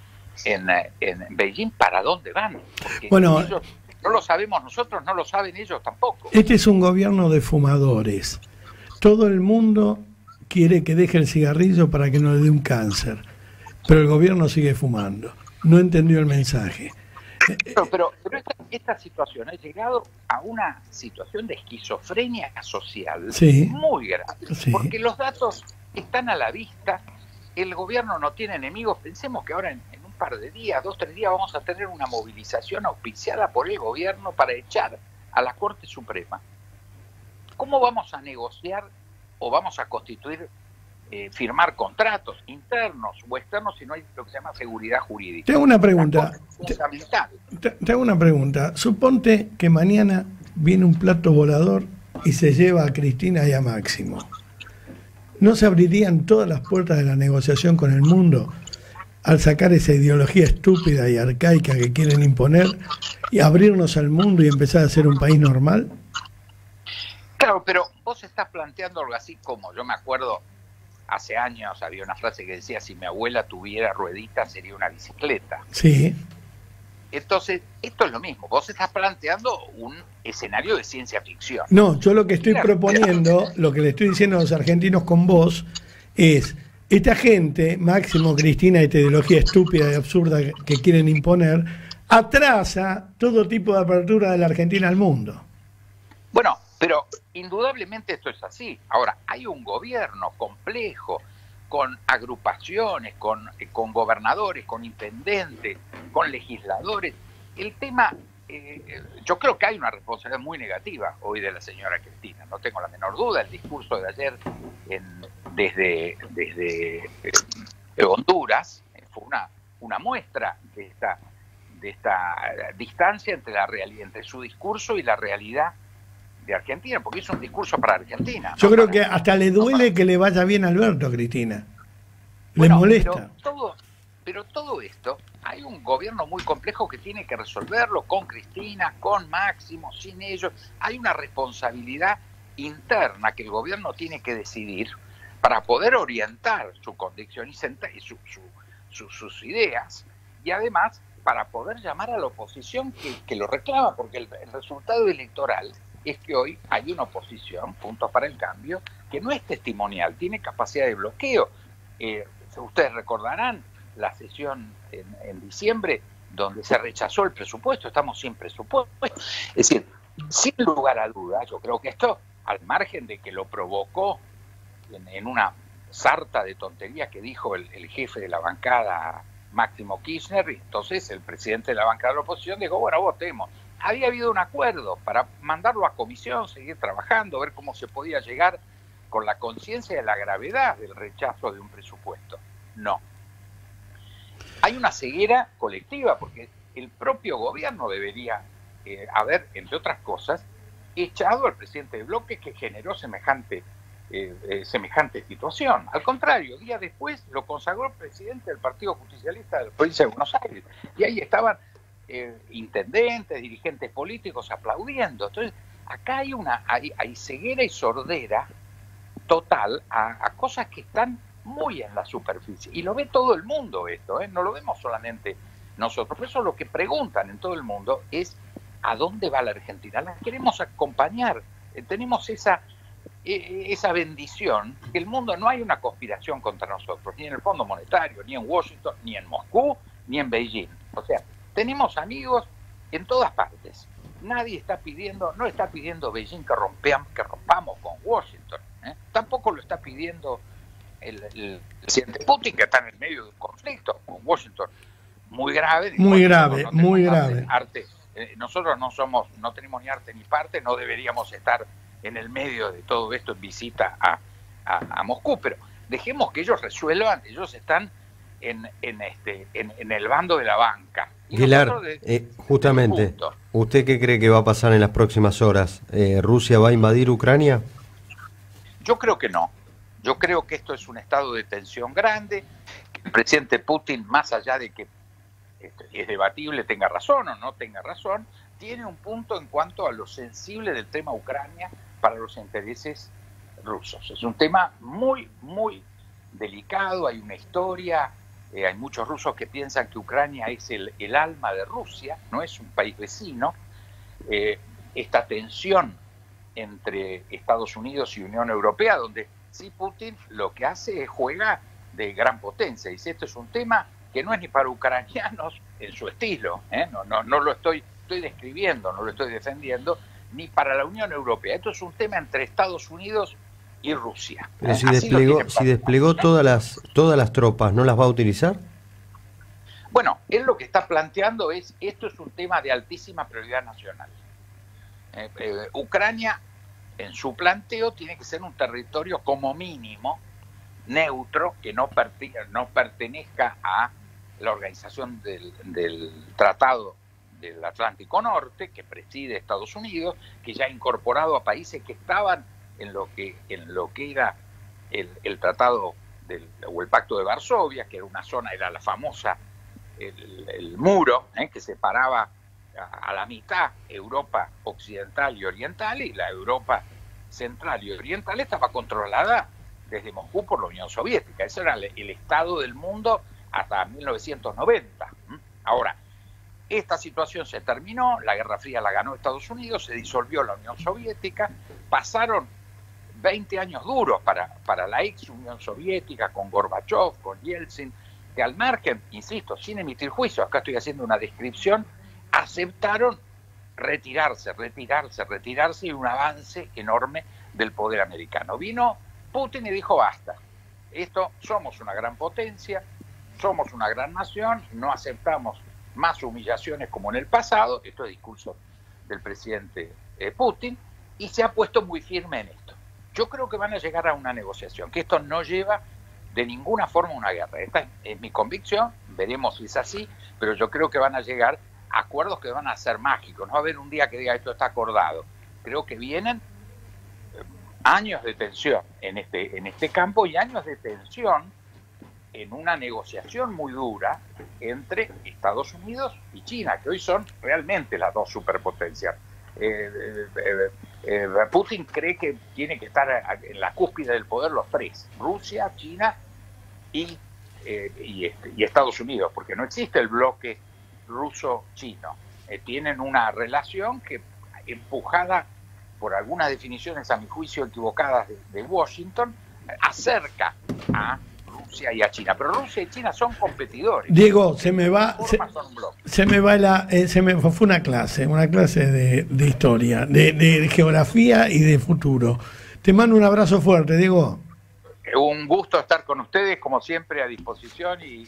en, eh, en Beijing, ¿para dónde van? Porque Bueno, ellos no lo sabemos nosotros, no lo saben ellos tampoco. Este es un gobierno de fumadores. Todo el mundo quiere que deje el cigarrillo para que no le dé un cáncer, pero el gobierno sigue fumando. No entendió el mensaje. Pero, pero, pero esta, esta situación ha llegado a una situación de esquizofrenia social Sí. muy grave, Sí. porque los datos están a la vista, el gobierno no tiene enemigos, pensemos que ahora en, en un par de días, dos, tres días, vamos a tener una movilización auspiciada por el gobierno para echar a la Corte Suprema. ¿Cómo vamos a negociar o vamos a constituir, eh, firmar contratos internos o externos si no hay lo que se llama seguridad jurídica? Te hago una pregunta. Te, te hago una pregunta. Suponte que mañana viene un plato volador y se lleva a Cristina y a Máximo. ¿No se abrirían todas las puertas de la negociación con el mundo al sacar esa ideología estúpida y arcaica que quieren imponer y abrirnos al mundo y empezar a ser un país normal? Claro, pero vos estás planteando algo así como, yo me acuerdo, hace años había una frase que decía, si mi abuela tuviera rueditas sería una bicicleta. Sí. Entonces, esto es lo mismo, vos estás planteando un escenario de ciencia ficción. No, yo lo que estoy proponiendo, lo que le estoy diciendo a los argentinos con vos, es, esta gente, Máximo, Cristina, esta ideología estúpida y absurda que quieren imponer, atrasa todo tipo de apertura de la Argentina al mundo. Bueno, pero indudablemente esto es así. Ahora, hay un gobierno complejo, con agrupaciones, con, eh, con gobernadores, con intendentes, con legisladores. El tema, eh, yo creo que hay una responsabilidad muy negativa hoy de la señora Cristina, no tengo la menor duda. El discurso de ayer en- desde, desde eh, Honduras eh, fue una, una muestra de esta, de esta distancia entre, la entre su discurso y la realidad de Argentina, porque es un discurso para Argentina. Yo no creo que hasta le duele que le vaya bien a Alberto, Cristina. Le molesta. Pero todo, pero todo esto, hay un gobierno muy complejo que tiene que resolverlo con Cristina, con Máximo, sin ellos. Hay una responsabilidad interna que el gobierno tiene que decidir para poder orientar su senta- y su- su- su- sus ideas. Y además, para poder llamar a la oposición que, que lo reclama, porque el, el resultado electoral es que hoy hay una oposición, Puntos para el Cambio, que no es testimonial, tiene capacidad de bloqueo. Eh, ustedes recordarán la sesión en, diciembre donde se rechazó el presupuesto, estamos sin presupuesto. Es decir, sin lugar a dudas, yo creo que esto, al margen de que lo provocó en, una sarta de tonterías que dijo el, el jefe de la bancada, Máximo Kirchner, y entonces el presidente de la bancada de la oposición dijo, bueno, votemos. Había habido un acuerdo para mandarlo a comisión, seguir trabajando, ver cómo se podía llegar con la conciencia de la gravedad del rechazo de un presupuesto. No. Hay una ceguera colectiva, porque el propio gobierno debería eh, haber, entre otras cosas, echado al presidente del bloque que generó semejante, eh, eh, semejante situación. Al contrario, día después lo consagró presidente del Partido Justicialista de la provincia de Buenos Aires. Y ahí estaban eh, intendentes, dirigentes políticos aplaudiendo. Entonces, acá hay una hay, ceguera y sordera total a, cosas que están muy en la superficie. Y lo ve todo el mundo esto, ¿eh? no lo vemos solamente nosotros. Por eso lo que preguntan en todo el mundo es ¿a dónde va la Argentina? La queremos acompañar. Eh, tenemos esa, eh, esa bendición que el mundo no hay una conspiración contra nosotros, ni en el Fondo Monetario, ni en Washington, ni en Moscú, ni en Beijing. O sea, tenemos amigos en todas partes. Nadie está pidiendo, no está pidiendo Beijing que, rompean, que rompamos con Washington. ¿eh? Tampoco lo está pidiendo el, el presidente Putin, que está en el medio de un conflicto con Washington muy grave. Muy grave, no muy grave. Arte, arte Eh, nosotros no somos, no tenemos ni arte ni parte, no deberíamos estar en el medio de todo esto en visita a, a- a Moscú, pero dejemos que ellos resuelvan, ellos están en, en este, en, en el bando de la banca. Guilar, eh, justamente. ¿usted qué cree que va a pasar en las próximas horas? Eh, ¿Rusia va a invadir Ucrania? Yo creo que no. Yo creo que esto es un estado de tensión grande. que El presidente Putin, más allá de que este, es debatible, tenga razón o no tenga razón, tiene un punto en cuanto a lo sensible del tema Ucrania para los intereses rusos. Es un tema muy, muy delicado, hay una historia, eh, hay muchos rusos que piensan que Ucrania es el, alma de Rusia, no es un país vecino. Eh, esta tensión entre Estados Unidos y Unión Europea, donde sí Putin lo que hace es juega de gran potencia. Dice, esto es un tema que no es ni para ucranianos en su estilo, ¿eh? no, no, lo estoy, estoy describiendo, no lo estoy defendiendo, ni para la Unión Europea. Esto es un tema entre Estados Unidos y Rusia. Pero si Así desplegó, si desplegó todas las, todas las tropas, ¿no las va a utilizar? Bueno, él lo que está planteando es, esto es un tema de altísima prioridad nacional. Eh, eh, Ucrania, en su planteo, tiene que ser un territorio como mínimo neutro, que no, perti- no pertenezca a la organización del, del Tratado del Atlántico Norte, que preside Estados Unidos, que ya ha incorporado a países que estaban en lo que, en lo que era el, el Tratado del, o el Pacto de Varsovia, que era una zona, era la famosa el, muro ¿eh? que separaba a, la mitad Europa occidental y oriental y la Europa central y oriental estaba controlada desde Moscú por la Unión Soviética. Ese era el, estado del mundo hasta 1990. ¿m? Ahora, esta situación se terminó, la Guerra Fría la ganó Estados Unidos, se disolvió la Unión Soviética, pasaron 20 años duros para, para la ex Unión Soviética, con Gorbachev, con Yeltsin, que al margen, insisto, sin emitir juicio, acá estoy haciendo una descripción, aceptaron retirarse, retirarse, retirarse y un avance enorme del poder americano. Vino Putin y dijo basta, esto somos una gran potencia, somos una gran nación, no aceptamos más humillaciones como en el pasado, esto es discurso del presidente eh, Putin, y se ha puesto muy firme en esto. Yo creo que van a llegar a una negociación, que esto no lleva de ninguna forma a una guerra. Esta es, mi convicción, veremos si es así, pero yo creo que van a llegar acuerdos que van a ser mágicos. No va a haber un día que diga esto está acordado. Creo que vienen eh, años de tensión en este, en este campo y años de tensión en una negociación muy dura entre Estados Unidos y China, que hoy son realmente las dos superpotencias. Eh, eh, eh, Putin cree que tiene que estar en la cúspide del poder los tres, Rusia, China y, eh, este, Estados Unidos, porque no existe el bloque ruso-chino. Eh, tienen una relación que, empujada por algunas definiciones, a mi juicio, equivocadas de, de Washington, acerca a Rusia y a China. Pero Rusia y China son competidores. Diego, se me va, se, me va la, eh, se me fue una clase, una clase de, de historia, de, de geografía y de futuro. Te mando un abrazo fuerte, Diego. Eh, Un gusto estar con ustedes, como siempre, a disposición y,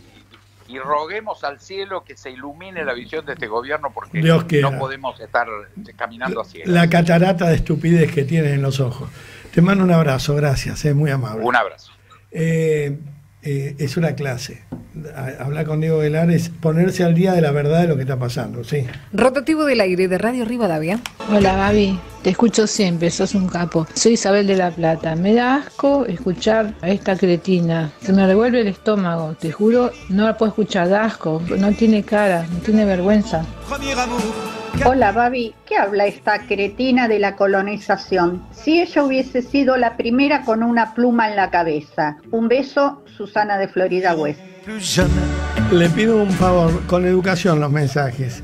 y- roguemos al cielo que se ilumine la visión de este gobierno porque Dios no podemos estar caminando así. La catarata de estupidez que tienes en los ojos. Te mando un abrazo, gracias, es muy amable. Un abrazo. Eh, eh, es una clase. Hablar con Diego Velar es ponerse al día de la verdad de lo que está pasando, sí. Rotativo del aire de Radio Rivadavia. Hola Gaby, te escucho siempre, sos un capo. Soy Isabel de la Plata. Me da asco escuchar a esta cretina. Se me revuelve el estómago, te juro, no la puedo escuchar, da asco. No tiene cara, no tiene vergüenza. Hola Babi, ¿qué habla esta cretina de la colonización? Si ella hubiese sido la primera con una pluma en la cabeza. Un beso, Susana de Florida West. Le pido un favor, con educación los mensajes.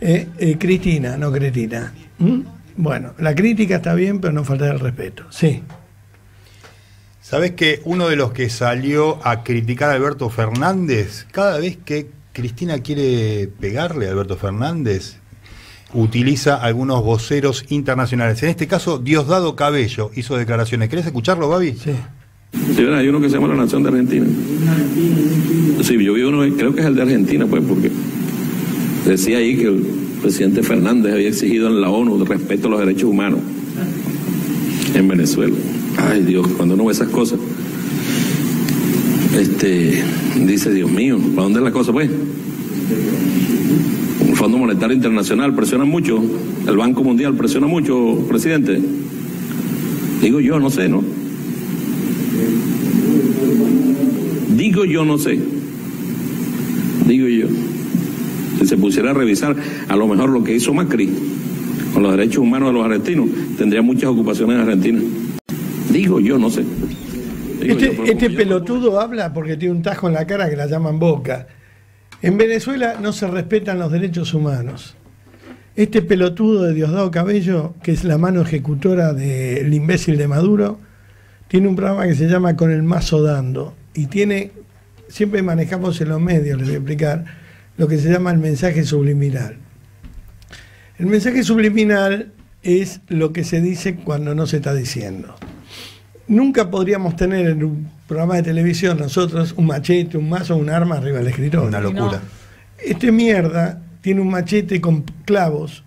Eh, eh, Cristina, no Cretina. ¿Mm? Bueno, la crítica está bien, pero no falta el respeto. Sí. ¿Sabés que uno de los que salió a criticar a Alberto Fernández, cada vez que Cristina quiere pegarle a Alberto Fernández, utiliza algunos voceros internacionales? En este caso, Diosdado Cabello hizo declaraciones. ¿Querés escucharlo, Babi? Sí. Señora, hay uno que se llama la Nación de Argentina. Sí, yo vi uno, creo que es el de Argentina, pues, porque decía ahí que el, el presidente Fernández había exigido en la ONU respeto a los derechos humanos en Venezuela. Ay Dios, cuando uno ve esas cosas, este, dice, Dios mío, ¿para dónde es la cosa pues? El Fondo Monetario Internacional presiona mucho, el Banco Mundial presiona mucho, presidente. Digo yo, no sé, ¿no? Digo yo, no sé. Digo yo. Si se pusiera a revisar a lo mejor lo que hizo Macri con los derechos humanos de los argentinos, tendría muchas ocupaciones en Argentina. Digo yo, no sé. Digo Este, este pelotudo habla porque tiene un tajo en la cara que la llaman boca. En Venezuela no se respetan los derechos humanos. Este pelotudo de Diosdado Cabello, que es la mano ejecutora del imbécil de Maduro, tiene un programa que se llama Con el mazo dando y tiene, siempre manejamos en los medios, les voy a explicar, lo que se llama el mensaje subliminal. El mensaje subliminal es lo que se dice cuando no se está diciendo. Nunca podríamos tener en un programa de televisión nosotros un machete, un mazo, un arma arriba del escritorio. Una locura. Este mierda tiene un machete con clavos.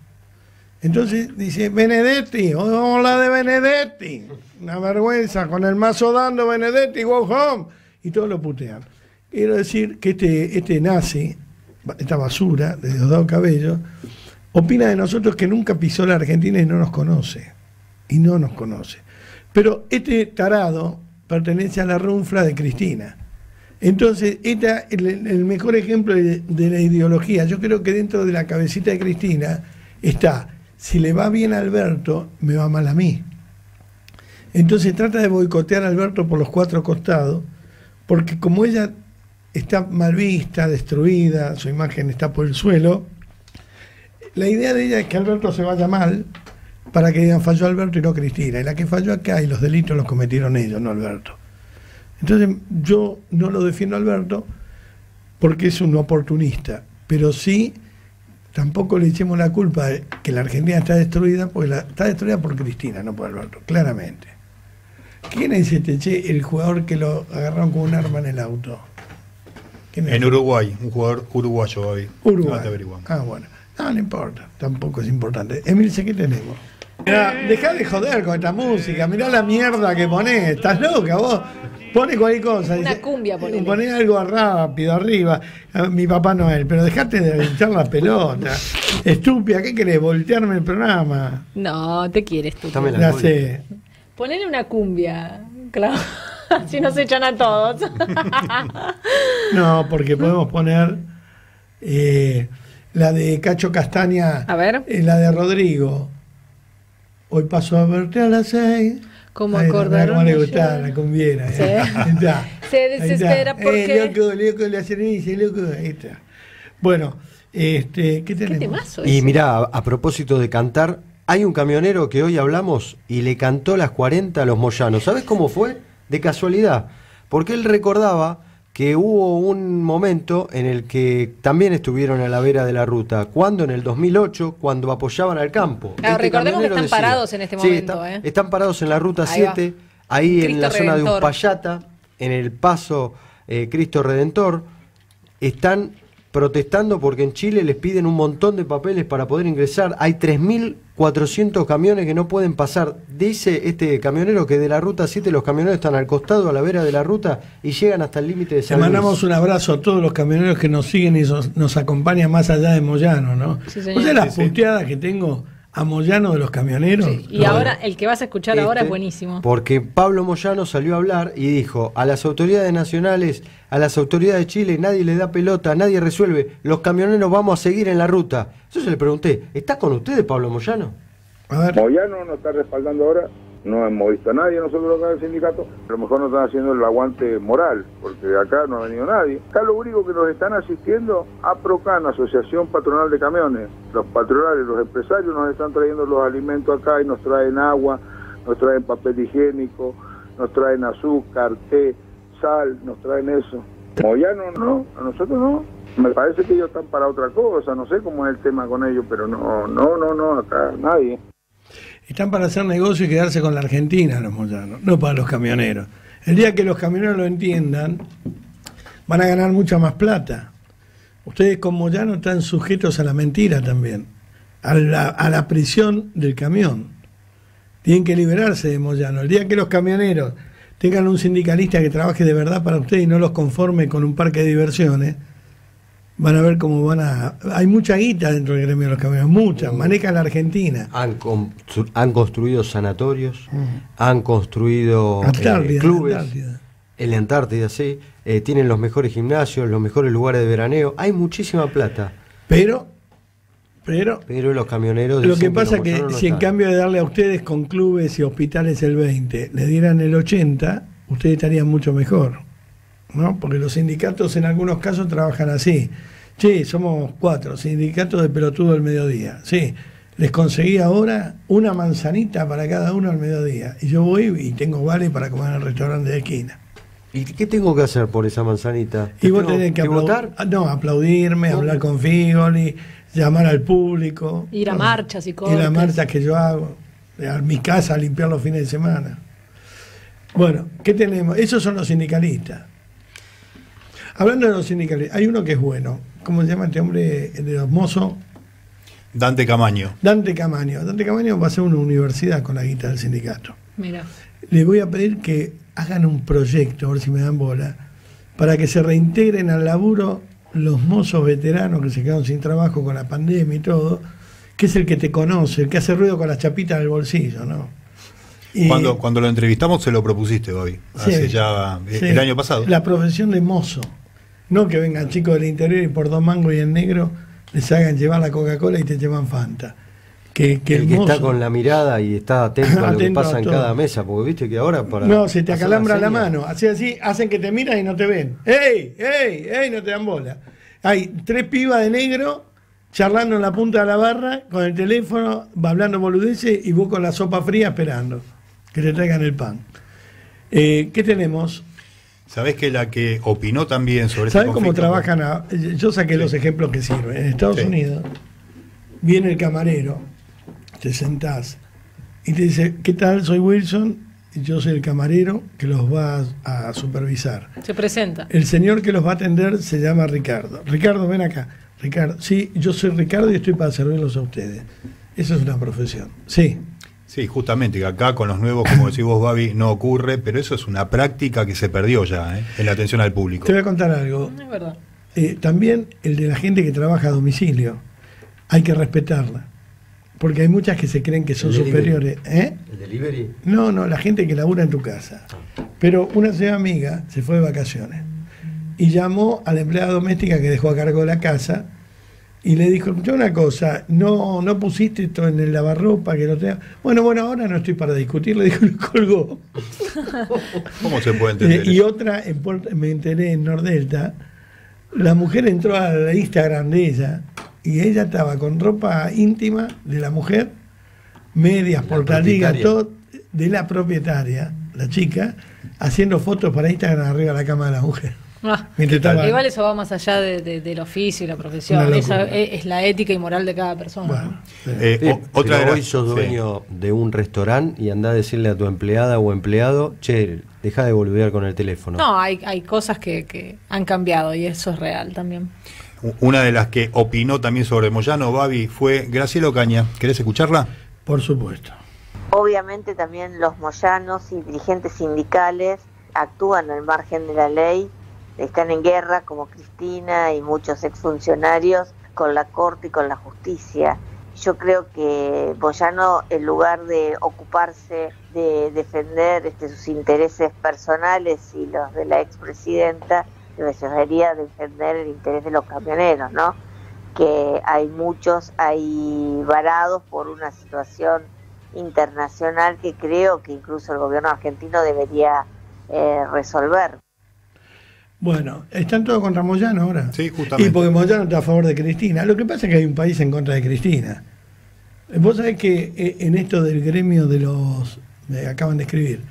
Entonces dice, Benedetti, hola de Benedetti. Una vergüenza, con el mazo dando Benedetti, go home. Y todos lo putean. Quiero decir que este, este nazi, esta basura de Diosdado Cabello, opina de nosotros que nunca pisó la Argentina y no nos conoce. Y no nos conoce. Pero este tarado pertenece a la runfla de Cristina. Entonces, esta es el, mejor ejemplo de, de la ideología. Yo creo que dentro de la cabecita de Cristina está, si le va bien a Alberto, me va mal a mí. Entonces trata de boicotear a Alberto por los cuatro costados, porque como ella está mal vista, destruida, su imagen está por el suelo, la idea de ella es que Alberto se vaya mal para que digan falló Alberto y no Cristina. Y la que falló acá y los delitos los cometieron ellos, no Alberto. Entonces yo no lo defiendo a Alberto porque es un oportunista, pero sí tampoco le echemos la culpa de que la Argentina está destruida, porque está destruida por Cristina, no por Alberto, claramente. ¿Quién es este che, el jugador que lo agarraron con un arma en el auto? ¿Quién es? En Uruguay, un jugador uruguayo hoy. Uruguay. No te averiguamos. Ah, bueno. No, no importa, tampoco es importante. Emilce, ¿qué tenemos? Mirá, dejá de joder con esta música, mirá la mierda que ponés, estás loca vos. Pone cualquier cosa. Una dice, cumbia, ponele. Poné algo rápido arriba. Mi papá Noel, pero dejate de hinchar la pelota. Estúpida, ¿qué querés? ¿Voltearme el programa? No, te quieres tú. Dame la Ya sé. Ponele una cumbia, claro. Así nos echan a todos. No, porque podemos poner eh, la de Cacho Castaña. A ver. eh, la de Rodrigo. Hoy paso a verte a las seis. Como acordaron cómo le gustaba la cumbiera. Sí. Está. Se desespera porque- Eh, loco, loco, la cerveza, loco. Ahí está. Bueno, este, ¿qué ¿Qué tenemos? temazo Y mirá, a, a propósito de cantar, hay un camionero que hoy hablamos y le cantó las 40 a los Moyanos. ¿Sabes cómo fue? De casualidad. Porque él recordaba que hubo un momento en el que también estuvieron a la vera de la ruta. ¿Cuándo? En el 2008, cuando apoyaban al campo. Claro, recordemos que están parados en este Sí, momento, están, ¿eh? están parados en la ruta Ahí va. 7, ahí en la zona de. Uspallata, en el paso eh, Cristo Redentor. Están protestando porque en Chile les piden un montón de papeles para poder ingresar. Hay 3.400 camiones que no pueden pasar. Dice este camionero que de la ruta 7 los camioneros están al costado, a la vera de la ruta y llegan hasta el límite de Le San Luis. mandamos un abrazo a todos los camioneros que nos siguen y nos, nos acompañan más allá de Moyano, ¿no? Sí, señor. ¿Vos sabés las Sí, sí. puteadas que tengo a Moyano de los camioneros? Y No. ahora, el que vas a escuchar ahora Este, es buenísimo. Porque Pablo Moyano salió a hablar y dijo, a las autoridades nacionales, a las autoridades de Chile, nadie le da pelota, nadie resuelve, los camioneros vamos a seguir en la ruta. Yo se le pregunté, ¿está con ustedes Pablo Moyano? A ver, Moyano nos está respaldando ahora, no hemos visto a nadie nosotros acá del sindicato, a lo mejor nos están haciendo el aguante moral, porque acá no ha venido nadie. Acá lo único que nos están asistiendo a Procan, Asociación Patronal de Camiones. Los patronales, los empresarios nos están trayendo los alimentos acá y nos traen agua, nos traen papel higiénico, nos traen azúcar, té, sal, nos traen eso. Moyano no, a nosotros no. Me parece que ellos están para otra cosa, no sé cómo es el tema con ellos, pero no, no, no, no, acá nadie. Están para hacer negocio y quedarse con la Argentina los Moyanos, no para los camioneros. El día que los camioneros lo entiendan, van a ganar mucha más plata. Ustedes con Moyano están sujetos a la mentira también. a la, a la prisión del camión. Tienen que liberarse de Moyano. El día que los camioneros tengan un sindicalista que trabaje de verdad para ustedes y no los conforme con un parque de diversiones, van a ver cómo van a... Hay mucha guita dentro del gremio de los camioneros, mucha, maneja la Argentina. Han, constru- han construido sanatorios, han construido eh, clubes. Antártida. En la Antártida, sí. Eh, tienen los mejores gimnasios, los mejores lugares de veraneo. Hay muchísima plata. Pero, pero Pero los camioneros. Lo que pasa que no si en cambio de darle a ustedes con clubes y hospitales el 20, le dieran el 80, ustedes estarían mucho mejor. ¿No? Porque los sindicatos en algunos casos trabajan así. Sí, somos cuatro, sindicatos de pelotudo al mediodía. Sí, les conseguí ahora una manzanita para cada uno al mediodía. Y yo voy y tengo vale para comer en el restaurante de esquina. ¿Y qué tengo que hacer por esa manzanita? Y vos ¿Tengo tenés que, que votar? Ah, No, aplaudirme, hablar con Figoli, llamar al público. Ir a marchas y y cortes. las marchas que yo hago, a mi casa a limpiar los fines de semana. Bueno, ¿qué tenemos? Esos son los sindicalistas. Hablando de los sindicalistas, hay uno que es bueno. ¿Cómo se llama este hombre el de los mozos? Dante Camaño. Dante Camaño. Dante Camaño va a hacer una universidad con la guita del sindicato. Mira. Les voy a pedir que hagan un proyecto, a ver si me dan bola, para que se reintegren al laburo los mozos veteranos que se quedaron sin trabajo con la pandemia y todo, que es el que te conoce, el que hace ruido con las chapitas del bolsillo, ¿no? Y- Cuando, cuando lo entrevistamos se lo propusiste, Bobby. Sí, Hace ya eh, sí, el año pasado. La profesión de mozo. No que vengan chicos del interior y por dos mangos y en negro les hagan llevar la Coca-Cola y te llevan Fanta. Que, que el que está con la mirada y está atento a lo que pasa en cada mesa, porque viste que ahora para. No, se te acalambra la mano. Así, así, hacen que te miran y no te ven. ¡Ey! ¡Ey! ¡Ey! No te dan bola. Hay tres pibas de negro charlando en la punta de la barra con el teléfono, va hablando boludeces y vos con la sopa fría esperando que te traigan el pan. Eh, ¿Qué tenemos? ¿Sabés que la que opinó también sobre este ¿Sabes cómo trabajan? a- yo saqué los ejemplos que sirven. En Estados Sí. Unidos viene el camarero, te sentás y te dice, ¿qué tal? Soy Wilson y yo soy el camarero que los va a, a supervisar. Se presenta. El señor que los va a atender se llama Ricardo. Ricardo, ven acá. Ricardo, sí, yo soy Ricardo y estoy para servirlos a ustedes. Eso es una profesión. Sí. Sí, justamente, que acá con los nuevos, como decís vos, Babi, no ocurre, pero eso es una práctica que se perdió ya ¿eh? en la atención al público. Te voy a contar algo. Es verdad. Eh, también el de la gente que trabaja a domicilio. Hay que respetarla. Porque hay muchas que se creen que son superiores. ¿Eh? ¿El delivery? No, no, la gente que labura en tu casa. Pero una señora amiga se fue de vacaciones y llamó a la empleada doméstica que dejó a cargo de la casa y le dijo, escuchá una cosa, no, no pusiste esto en el lavarropa, que lo tenga. Bueno, bueno, ahora no estoy para discutir, le dijo y colgó. ¿Cómo se puede Eh, entender? y otra, en me enteré en Nordelta, la mujer entró al Instagram de ella y ella estaba con ropa íntima de la mujer, medias, portaligas, todo de la propietaria, la chica, haciendo fotos para Instagram arriba de la cama de la mujer. Ah, Igual eso va más allá de- de- del oficio y la profesión. Esa es, es la ética y moral de cada persona. ¿no? Eh, Sí, o- otra pero de hoy sos sí. dueño de un restaurante y andá a decirle a tu empleada o empleado, che, deja de boludear con el teléfono. No, hay, hay cosas que, que han cambiado y eso es real también. Una de las que opinó también sobre Moyano, Babi, fue Graciela Ocaña. ¿Querés escucharla? Por supuesto. Obviamente también los moyanos y dirigentes sindicales actúan al margen de la ley, están en guerra como Cristina y muchos exfuncionarios con la Corte y con la justicia. Yo creo que Moyano, en lugar de ocuparse de defender este, sus intereses personales y los de la expresidenta, debería defender el interés de los camioneros, ¿no? Que hay muchos ahí varados por una situación internacional que creo que incluso el gobierno argentino debería eh, resolver. Bueno, están todos contra Moyano ahora. Sí, Y justamente. porque Moyano está a favor de Cristina. Lo que pasa es que hay un país en contra de Cristina. Vos sabés que eh, en esto del gremio de los. Me acaban de escribir.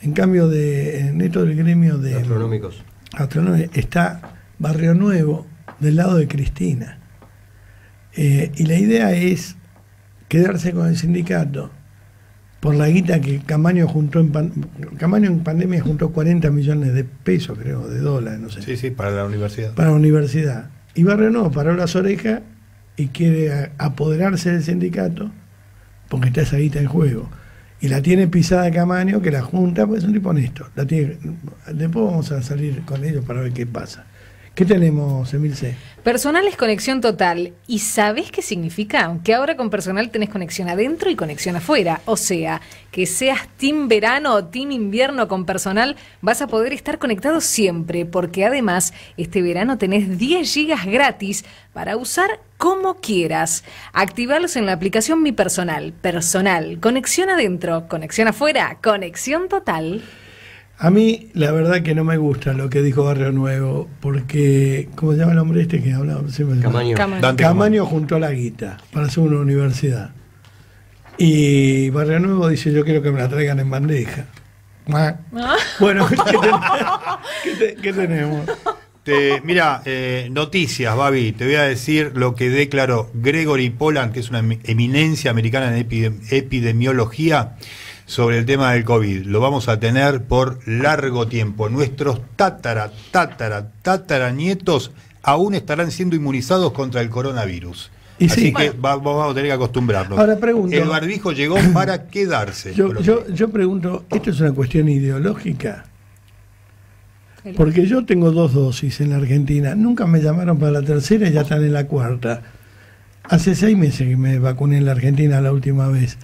En cambio, de, en esto del gremio de. Astronómicos. astronómicos, está Barrio Nuevo del lado de Cristina. Eh, y la idea es quedarse con el sindicato por la guita que Camaño juntó en, pan- Camaño en pandemia juntó 40 millones de pesos, creo, de dólares, no sé Sí, sí, para la universidad. para la universidad. Y Barrio Nuevo paró las orejas y quiere apoderarse del sindicato, porque está esa guita en juego. Y la tiene pisada Camaño, que la junta, pues es un tipo honesto. La tiene, después vamos a salir con ellos para ver qué pasa. ¿Qué tenemos, Emilce? Personal es conexión total. ¿Y sabés qué significa? Que ahora con personal tenés conexión adentro y conexión afuera. O sea, que seas team verano o team invierno con personal, vas a poder estar conectado siempre, porque además este verano tenés 10 gigas gratis para usar como quieras. Activalos en la aplicación Mi Personal. Personal. Conexión adentro, conexión afuera, conexión total. A mí, la verdad que no me gusta lo que dijo Barrio Nuevo, porque, ¿cómo se llama el hombre este que hablaba? Camaño. Camaño. Camaño juntó la guita para hacer una universidad. Y Barrio Nuevo dice, yo quiero que me la traigan en bandeja. Mua. Bueno, ¿qué, ten- qué te- qué tenemos? Te- mira, eh, noticias, Babi. Te voy a decir lo que declaró Gregory Poland, que es una emi- eminencia americana en epidem- epidemiología, sobre el tema del COVID. Lo vamos a tener por largo tiempo. Nuestros tátara, tátara, tátara nietos aún estarán siendo inmunizados contra el coronavirus. Y Así sí. que va- vamos a tener que acostumbrarnos. Ahora pregunto. El barbijo llegó para quedarse. Yo, yo, yo pregunto, ¿esto es una cuestión ideológica? Porque yo tengo dos dosis en la Argentina. Nunca me llamaron para la tercera y ya están en la cuarta. Hace seis meses que me vacuné en la Argentina la última vez.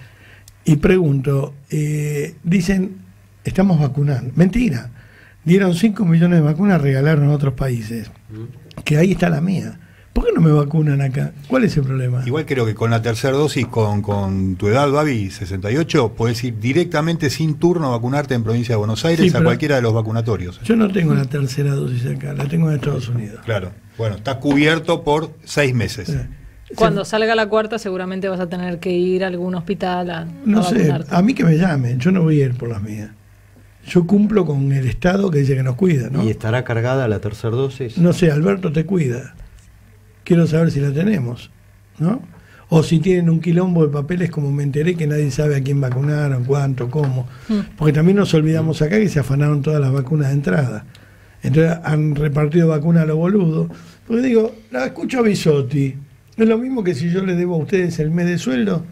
Y pregunto, eh, dicen, estamos vacunando. Mentira. Dieron 5 millones de vacunas, regalaron a otros países. Que ahí está la mía. ¿Por qué no me vacunan acá? ¿Cuál es el problema? Igual creo que con la tercera dosis, con, con tu edad, Babi, 68, puedes ir directamente sin turno a vacunarte en provincia de Buenos Aires Sí, a cualquiera de los vacunatorios. Yo no tengo la tercera dosis acá, la tengo en Estados Unidos. Claro. Bueno, estás cubierto por seis meses. Cuando salga la cuarta, seguramente vas a tener que ir a algún hospital a, No a sé, a mí que me llamen, yo no voy a ir por las mías. Yo cumplo con el Estado que dice que nos cuida, ¿no? ¿Y estará cargada la tercera dosis? No sé, Alberto te cuida. Quiero saber si la tenemos, ¿no? O si tienen un quilombo de papeles, como me enteré que nadie sabe a quién vacunaron, cuánto, cómo. Porque también nos olvidamos acá que se afanaron todas las vacunas de entrada. Entonces han repartido vacunas a los boludos. Porque digo, la escucho a Bisotti. Es lo mismo que si yo le debo a ustedes el mes de sueldo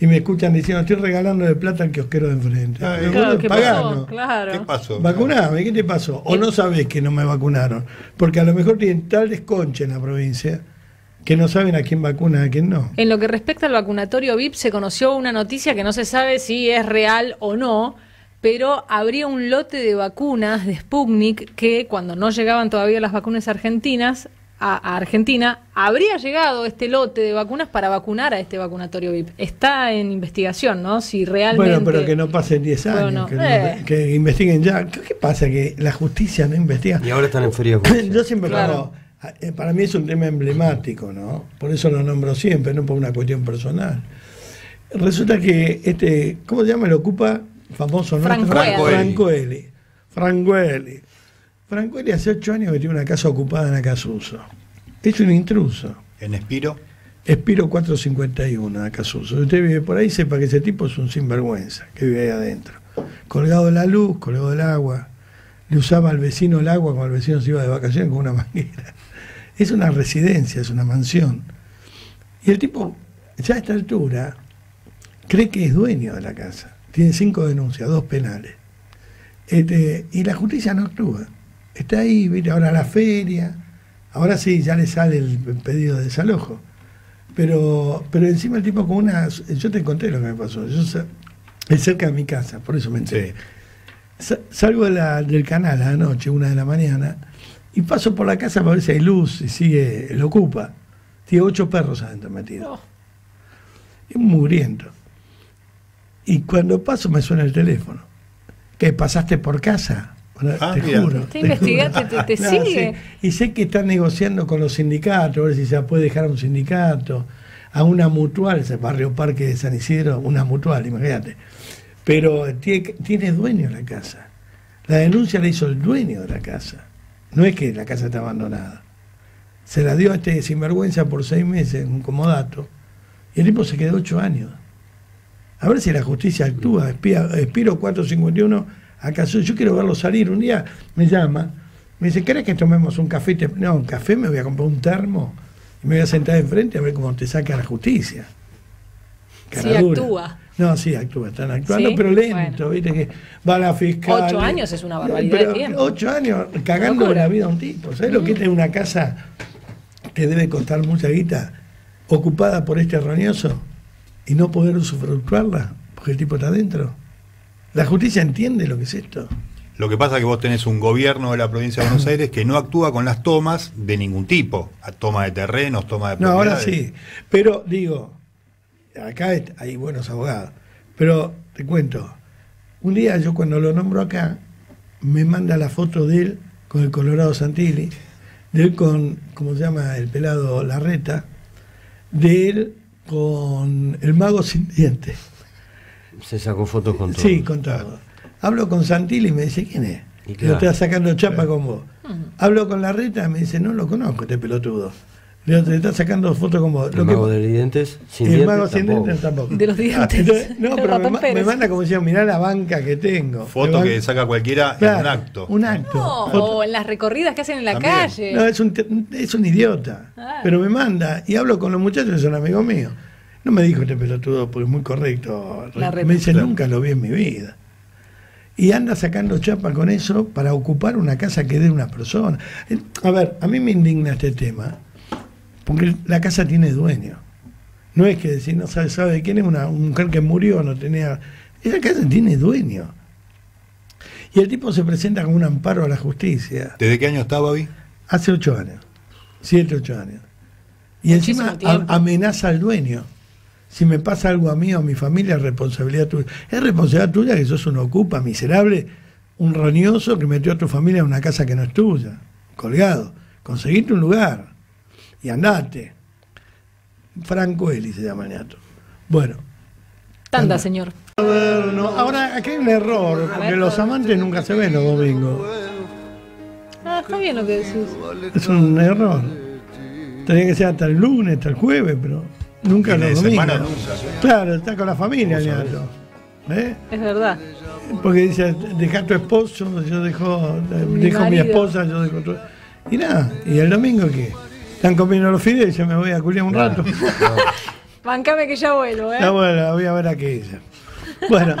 y me escuchan diciendo, estoy regalando de plata al kiosquero de enfrente. Ah, Pero, Claro, ¿qué pasó? Claro. ¿Qué pasó? Vacuname, ¿qué te pasó? O no sabes que no me vacunaron. Porque a lo mejor tienen tal desconche en la provincia que no saben a quién vacuna, a quién no. En lo que respecta al vacunatorio VIP, se conoció una noticia que no se sabe si es real o no, pero habría un lote de vacunas de Sputnik que cuando no llegaban todavía las vacunas argentinas a, a Argentina, habría llegado este lote de vacunas para vacunar a este vacunatorio VIP. Está en investigación, ¿no? Si realmente... Bueno, pero que no pasen 10 años, Bueno, que, no- eh. que investiguen ya. ¿Qué, qué pasa? Que la justicia no investiga. Y ahora están en feria. Yo siempre Claro. cuando- eh, para mí es un tema emblemático, ¿no? Por eso lo nombro siempre, no por una cuestión personal. Resulta que este, ¿cómo se llama? Lo ocupa famoso, ¿no? Francoelli. Francoelli. Francoelli. Francoelli hace ocho años que tiene una casa ocupada en Acasuso. Es un intruso. En Espiro. Espiro 451 Acasuso. Si usted vive por ahí, sepa que ese tipo es un sinvergüenza que vive ahí adentro. Colgado de la luz, colgado del agua. Le usaba al vecino el agua cuando el vecino se iba de vacaciones con una manguera. Es una residencia, es una mansión. Y el tipo, ya a esta altura, cree que es dueño de la casa. Tiene cinco denuncias, dos penales. Este, y la justicia no actúa. Está ahí, ¿viste? ahora la feria. Ahora sí, ya le sale el pedido de desalojo. Pero, pero encima el tipo con una... Yo te conté lo que me pasó. Yo es cerca de mi casa, por eso me enteré. Sa- Salgo de la- del canal a la noche, una de la mañana, y paso por la casa para ver si hay luz y sigue, lo ocupa. Tiene ocho perros adentro metidos. Es un mugriento. Y cuando paso me suena el teléfono. ¿Qué, pasaste por casa? Ah, te mira. juro. Te investiga, te- te- te No, sigue. sí. Y sé que están negociando con los sindicatos, a ver si se puede dejar a un sindicato, a una mutual, ese barrio Parque de San Isidro, una mutual, imagínate. Pero tiene, tiene dueño la casa. La denuncia la hizo el dueño de la casa. No es que la casa está abandonada. Se la dio a este sinvergüenza por seis meses, un comodato, y el tipo se quedó ocho años. A ver si la justicia actúa. Espía- Espiro 451, acaso yo quiero verlo salir. Un día me llama, me dice, ¿querés que tomemos un café? No, un café me voy a comprar un termo Y me voy a sentar enfrente a ver cómo te saca la justicia. Sí, Cara dura. actúa. No, sí, actúa, están actuando, ¿Sí? pero lento, viste que va la fiscal. Ocho años es una barbaridad Pero de tiempo. Ocho años cagando Locura. la vida a un tipo. ¿Sabes lo que es tener una casa que debe costar mucha guita, ocupada por este roñoso y no poder usufructuarla porque el tipo está adentro? La justicia entiende lo que es esto. Lo que pasa es que vos tenés un gobierno de la provincia de Buenos Aires que no actúa con las tomas de ningún tipo. Toma de terrenos, toma de No, ahora sí. Pero digo, acá hay buenos abogados. Pero te cuento, un día yo cuando lo nombro acá, me manda la foto de él con el Colorado Santilli, de él con, ¿cómo se llama? El pelado Larreta, de él con el mago sin dientes. Se sacó fotos con todo. Sí, con todo. Hablo con Santilli y me dice, ¿quién es? Y claro. lo está sacando chapa con vos. Hablo con Larreta y me dice, no lo conozco, este pelotudo. Le digo, te está sacando fotos con vos. El Lo que- mago de dientes, sin el dientes, mago sin tampoco. dientes tampoco. De los dientes. Entonces, no, El pero me, manda como diciendo, mirá la banca que tengo. Foto que saca cualquiera en un acto. Un acto. No, o en las recorridas que hacen en la También. calle. No, es un, te- es un idiota. Claro. Pero me manda y hablo con los muchachos que son amigos míos. No me dijo este pelotudo, porque es muy correcto. La me dice, nunca lo vi en mi vida. Y anda sacando chapa con eso para ocupar una casa que dé una persona. A ver, a mí me indigna este tema, porque la casa tiene dueño. No es que decir, no sabe, sabe de quién es una una mujer que murió, no tenía. Esa casa tiene dueño. Y el tipo se presenta como un amparo a la justicia. ¿Desde qué año está, Babi? Hace ocho años. Siete, ocho años. Y Muchísimo encima a- amenaza al dueño. Si me pasa algo a mí o a mi familia, es responsabilidad tuya. Es responsabilidad tuya que sos un ocupa miserable, un roñoso que metió a tu familia en una casa que no es tuya. Colgado. Conseguiste un lugar. Y andate. Franco Eli se llama el ñato. Bueno. Tanda, Anda. señor. A ver, no, ahora aquí hay un error, porque los amantes nunca se ven los domingos. Ah, está bien lo que decís. Es un error. Tenía que ser hasta el lunes, hasta el jueves, pero nunca los domingos. semana. Claro, está con la familia ñato. ¿Eh? Es verdad. Porque dice, deja a tu esposo, yo dejo, Mi dejo mi esposa, yo dejo tu... Y nada, ¿y el domingo qué? Están comiendo los fideos y yo me voy a culiar un rato. Bancame que ya vuelvo, ¿eh? Ah, bueno, voy a ver aquella. Bueno,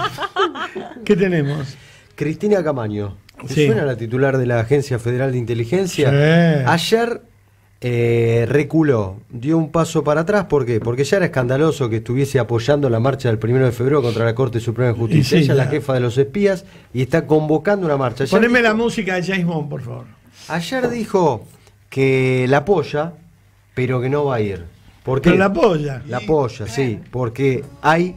¿qué tenemos? Cristina Camaño. ¿Te Sí. suena la titular de la Agencia Federal de Inteligencia? Sí. Ayer eh, reculó, dio un paso para atrás. ¿Por qué? Porque ya era escandaloso que estuviese apoyando la marcha del 1 de febrero contra la Corte Suprema de Justicia. Sí, Ella es la jefa de los espías y está convocando una marcha. Ayer Poneme dijo- la música de James Bond, por favor. Ayer dijo que la apoya, pero que no va a ir. ¿Por qué? Pero la apoya. La apoya, sí, porque hay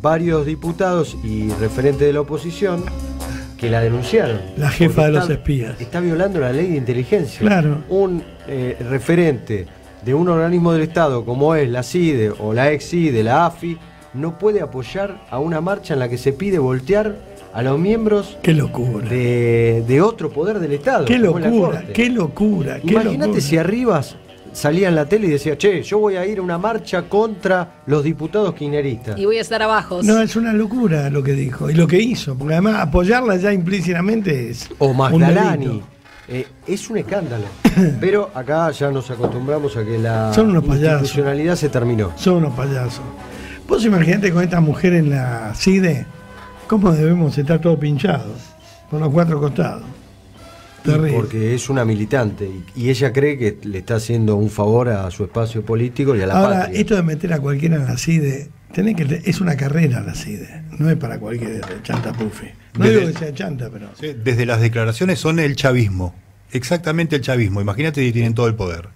varios diputados y referentes de la oposición que la denunciaron. La jefa de los está- espías. Está violando la ley de inteligencia. Claro. Un eh, referente de un organismo del Estado como es la CIDE o la ex CIDE, la AFI, no puede apoyar a una marcha en la que se pide voltear a los miembros Qué locura. de, de otro poder del Estado. Qué locura, qué locura, Imagínate si Arribas salía en la tele y decía, che, yo voy a ir a una marcha contra los diputados kirchneristas. Y voy a estar abajo. No, es una locura lo que dijo y lo que hizo, porque además apoyarla ya implícitamente es. O un Magdalani. Eh, es un escándalo. Pero acá ya nos acostumbramos a que la Son unos payasos. institucionalidad se terminó. Son unos payasos. Vos imaginate con esta mujer en la CIDE, cómo debemos estar todos pinchados, por los cuatro costados. Terrible. porque es una militante y, y ella cree que le está haciendo un favor a su espacio político y a la Ahora, patria. esto de meter a cualquiera en la CIDE, tenés que es una carrera la CIDE, no es para cualquier chanta pufi. No Desde- digo que sea chanta, pero. Sí, Desde las declaraciones son el chavismo. Exactamente el chavismo. Imagínate que tienen todo el poder.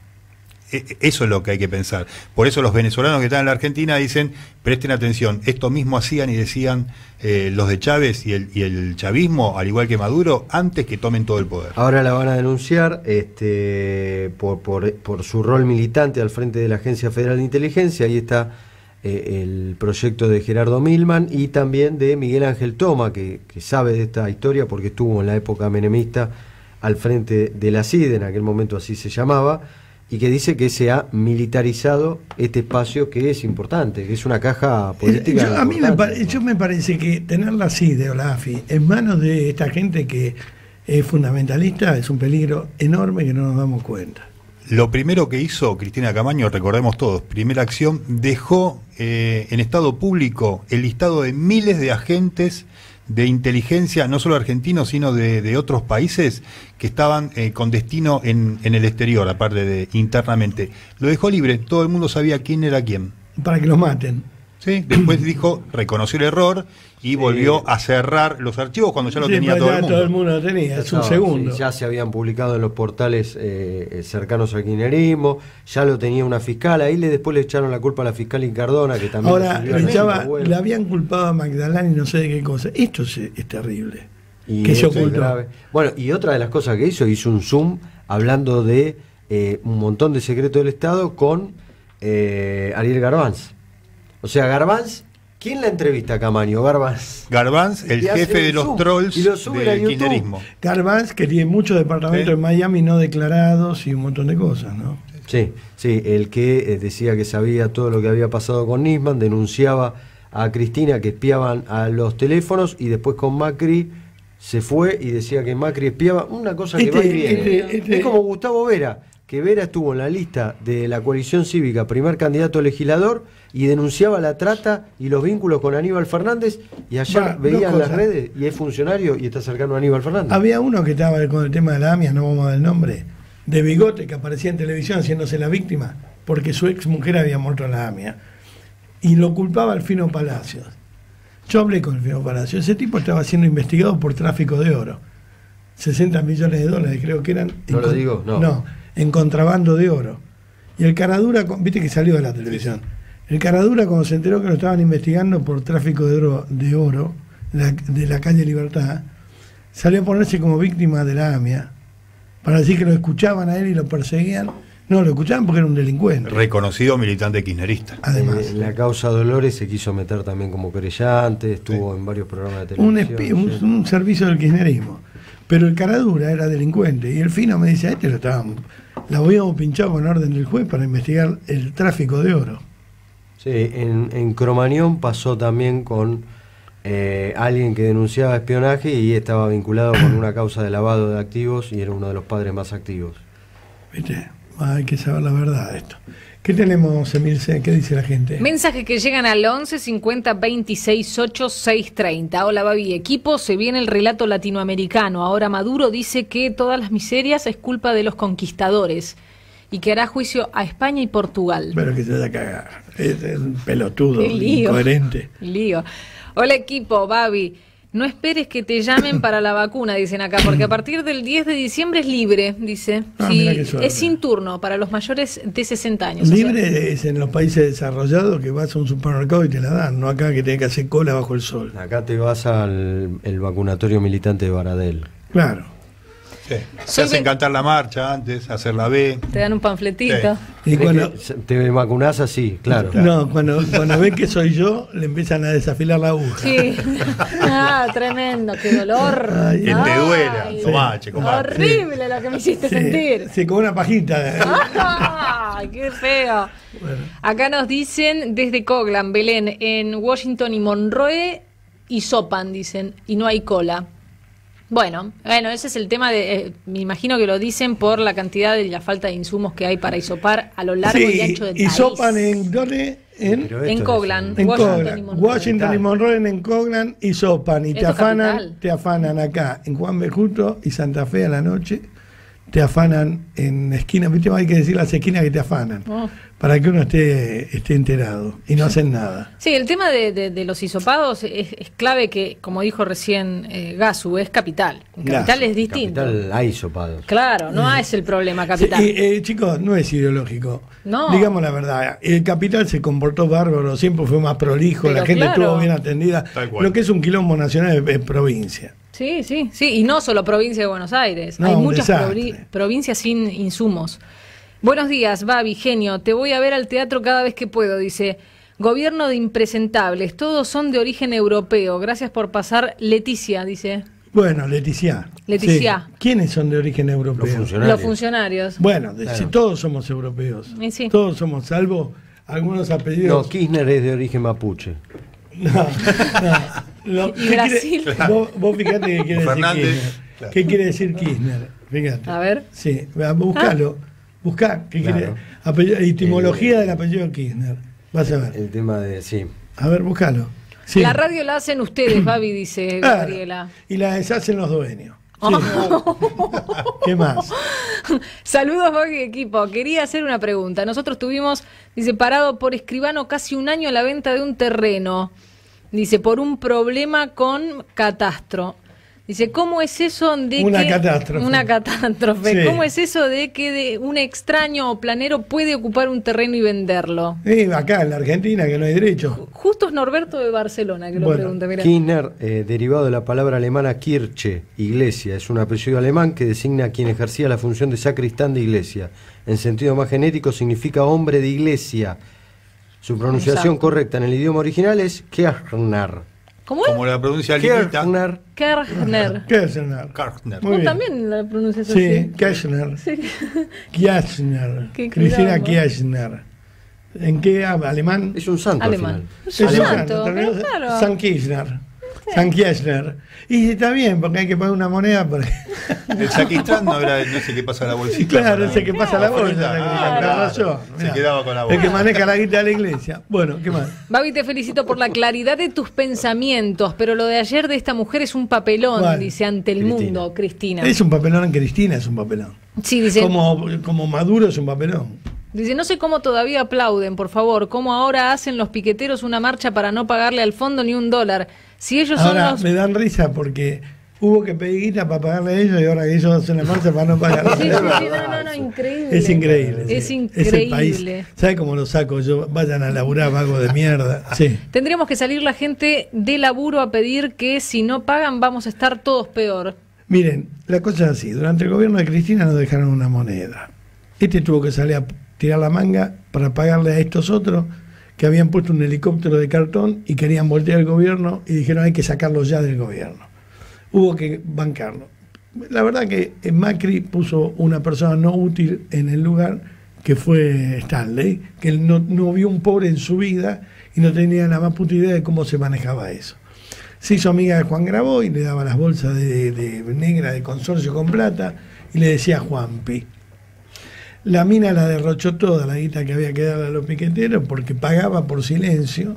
E- e- Eso es lo que hay que pensar. Por eso los venezolanos que están en la Argentina dicen, presten atención, esto mismo hacían y decían eh, los de Chávez y el, y el chavismo, al igual que Maduro, antes que tomen todo el poder. Ahora la van a denunciar este, por, por- por su rol militante al frente de la Agencia Federal de Inteligencia. Ahí está eh, el proyecto de Gerardo Milman y también de Miguel Ángel Toma, que, que sabe de esta historia porque estuvo en la época menemista al frente de la CIDE, en aquel momento así se llamaba, y que dice que se ha militarizado este espacio que es importante, que es una caja política. Yo- a mí me, importante. pare- yo me parece que tener la CIDE o la AFI en manos de esta gente que es fundamentalista es un peligro enorme que no nos damos cuenta. Lo primero que hizo Cristina Camaño, recordemos todos, primera acción, dejó eh, en estado público el listado de miles de agentes de inteligencia, no solo argentinos, sino de, de otros países que estaban eh, con destino en, en el exterior, aparte de internamente. Lo dejó libre, todo el mundo sabía quién era quién. Para que los maten. Sí, después dijo, reconoció el error y volvió a cerrar los archivos cuando ya lo Sí, tenía todo ya el mundo. todo el mundo lo tenía, es un segundo. sí, ya se habían publicado en los portales eh, cercanos al kirchnerismo, ya lo tenía una fiscal, ahí le, después le echaron la culpa a la fiscal Incardona, que también Ahora, le, la echaba- le habían culpado a Magdalena y no sé de qué cosa. Esto es, es terrible. Y que se ocultó. grave. Bueno, y otra de las cosas que hizo, hizo un Zoom hablando de eh, un montón de secretos del Estado con eh, Ariel Garbanz. O sea, Garbanz, ¿quién la entrevista a Camaño? Garbanz. Garbanz, el jefe de los trolls y lo del kirchnerismo. Garbanz, que tiene muchos departamentos Sí. en Miami no declarados y un montón de cosas, ¿no? Sí, sí, el que eh, decía que sabía todo lo que había pasado con Nisman, denunciaba a Cristina que espiaban a los teléfonos y después con Macri se fue y decía que Macri espiaba. Una cosa que Este- va y viene. este- este- Es como Gustavo Vera, que Vera estuvo en la lista de la coalición cívica, primer candidato a legislador, y denunciaba la trata y los vínculos con Aníbal Fernández, y ayer Va, dos veía en las redes y es funcionario y está cercano a Aníbal Fernández. Había uno que estaba con el tema de la AMIA, no vamos a dar el nombre, de bigote que aparecía en televisión haciéndose la víctima, porque su ex mujer había muerto en la AMIA. Y lo culpaba al Fino Palacios. Yo hablé con el Fino Palacios. Ese tipo estaba siendo investigado por tráfico de oro. 60 millones de dólares, creo que eran. No lo digo, no. No, en contrabando de oro. Y el Caradura, viste que salió de la televisión. El Caradura, cuando se enteró que lo estaban investigando por tráfico de oro, de, oro la- de la calle Libertad, salió a ponerse como víctima de la AMIA para decir que lo escuchaban a él y lo perseguían. No, lo escuchaban porque era un delincuente. Reconocido militante kirchnerista. Además. Eh, la causa Dolores se quiso meter también como querellante, estuvo en varios programas de un, televisión. espi- un, sí. un servicio del kirchnerismo. Pero el Caradura era delincuente y el Fino me dice, a este lo estábamos, lo habíamos pinchado con orden del juez para investigar el tráfico de oro. Sí, en, en Cromañón pasó también con eh, alguien que denunciaba espionaje y estaba vinculado con una causa de lavado de activos y era uno de los padres más activos. ¿Viste? Hay que saber la verdad de esto. ¿Qué tenemos, Emilce? ¿Qué dice la gente? Mensajes que llegan al 11 50 26 8 630. Hola, Babi. Equipo, se viene el relato latinoamericano. Ahora Maduro dice que todas las miserias es culpa de los conquistadores y que hará juicio a España y Portugal. Pero que se vaya a cagar. Es, un pelotudo, Qué lío. incoherente. Lío. Hola, equipo, Babi. No esperes que te llamen para la vacuna, dicen acá, porque a partir del 10 de diciembre es libre, dice. Ah, Sí, es sin turno para los mayores de 60 años. o sea, Libre es en los países desarrollados que vas a un supermercado y te la dan, no acá que tenés que hacer cola bajo el sol. Acá te vas al el vacunatorio militante de Baradel. Claro. Sí. Se hacen ve- cantar la marcha antes, hacer la B. te dan un panfletito. Y ¿Ves cuando, que se- te vacunás así, claro. no, cuando, cuando ven que soy yo, le empiezan a desafilar la aguja. Sí. ah, tremendo, qué dolor. Ay, Que te duela. Tomá, che. Horrible lo que me hiciste sentir. Sí, con una pajita. Ay, qué feo. Acá nos dicen desde Coglan, Belén, en Washington y Monroe y Sopan, dicen, y no hay cola. Bueno, bueno, ese es el tema de, eh, me imagino que lo dicen por la cantidad y la falta de insumos que hay para hisopar a lo largo y ancho del y país. sopan en ¿dónde? En, En Coglan, en Washington Coglan. y Monroe. Washington y Monroe en Coglan y sopan. Y Esto te afanan, capital. te afanan acá en Juan B. Justo y Santa Fe a la noche. Te afanan en esquinas, ¿viste? Hay que decir las esquinas que te afanan. Oh. Para que uno esté, esté enterado y no hacen nada. Sí, el tema de, de- de los hisopados es, es clave que, como dijo recién eh, Gasu, es capital. En capital Gasu, es distinto. Capital hay sopados. Claro, no es el problema capital. Sí, eh, chicos, no es ideológico. No. Digamos la verdad. El capital se comportó bárbaro, siempre fue más prolijo, Pero la gente claro. estuvo bien atendida. Lo que es un quilombo nacional es, es provincia. Sí, sí, sí. Y no solo provincia de Buenos Aires. No, Hay muchas provincias sin insumos. Buenos días, Babi, genio. Te voy a ver al teatro cada vez que puedo, dice. Gobierno de impresentables. Todos son de origen europeo. Gracias por pasar. Leticia, dice. Bueno, Leticia. Leticia. Sí. ¿Quiénes son de origen europeo? Los funcionarios. Los funcionarios. Bueno, de- Claro. si todos somos europeos. Y sí. Todos somos, salvo algunos No, apellidos. Kirchner es de origen mapuche. No, no. Lo- Y ¿qué quiere- Brasil. vos, vos fíjate qué quiere decir. Kirchner. Claro. ¿Qué quiere decir Kirchner? Fíjate. A ver. Sí, va, búscalo. Buscá, ¿qué Claro. quiere? Etimología del apellido Kirchner. Vas a ver. El tema de, sí. A ver, búscalo. Sí. La radio la hacen ustedes, Babi, dice Claro. Gabriela. Y la deshacen los dueños. ¿Qué más? Saludos, Babi equipo. Quería hacer una pregunta. Nosotros tuvimos, dice, parado por escribano casi un año la venta de un terreno. Dice, por un problema con catastro. Dice, ¿cómo es eso de Una que... catástrofe. Una catástrofe. Sí. ¿Cómo es eso de que de un extraño o planero puede ocupar un terreno y venderlo? Eh, acá en la Argentina, que no hay derecho. Justo es Norberto de Barcelona que lo Bueno, pregunta. Mira. Kirchner, eh, derivado de la palabra alemana Kirche, iglesia, es un apellido alemán que designa a quien ejercía la función de sacristán de iglesia. En sentido más genético significa hombre de iglesia. Su pronunciación Exacto. correcta en el idioma original es Kirchner. ¿Cómo es? Como la pronuncia. Kirchner. Kirchner. Kirchner. Muy ¿Vos bien. también la pronuncias Sí, así? Kirchner. Sí. Kirchner. Qué Cristina. Kirchner. ¿En qué habla? ¿Alemán? Es un santo Alemán. al final. Es un santo, pero claro. San Kirchner. San Kirchner. Y está bien, porque hay que poner una moneda. Porque... El saquistrán no era no sé qué pasa la bolsita. Claro, ese que pasa la bolsa. Ah, claro. Se Mirá. quedaba con la El que bolsa. maneja la guita de la iglesia. Bueno, ¿qué más? Babi, te felicito por la claridad de tus pensamientos, pero lo de ayer de esta mujer es un papelón, ¿Cuál? dice ante el Cristina. mundo, Cristina. Es un papelón, Cristina es un papelón. Sí, dice, Como, como Maduro es un papelón. dice, no sé cómo todavía aplauden, por favor, cómo ahora hacen los piqueteros una marcha para no pagarle al fondo ni un dólar. Si ellos Ahora son los... me dan risa porque hubo que pedir guita para pagarle a ellos y ahora ellos hacen la marcha para no pagarle. Sí, sí, sí, no, no, no, increíble. Es increíble. Es increíble. el país. ¿Sabe cómo lo saco yo? Vayan a laburar, vago de mierda. Sí. Tendríamos que salir la gente de laburo a pedir que si no pagan vamos a estar todos peor. Miren, la cosa es así. Durante el gobierno de Cristina nos dejaron una moneda. Este tuvo que salir a tirar la manga para pagarle a estos otros que habían puesto un helicóptero de cartón y querían voltear el gobierno y dijeron hay que sacarlo ya del gobierno. Hubo que bancarlo. La verdad que eh, Macri puso una persona no útil en el lugar que fue Stanley, que él no, no vio un pobre en su vida y no tenía la más puta idea de cómo se manejaba eso. Se hizo amiga de Juan Graboy, le daba las bolsas de, de negra de consorcio con plata y le decía Juanpi. La mina la derrochó toda la guita que había que darle a los piqueteros porque pagaba por silencio.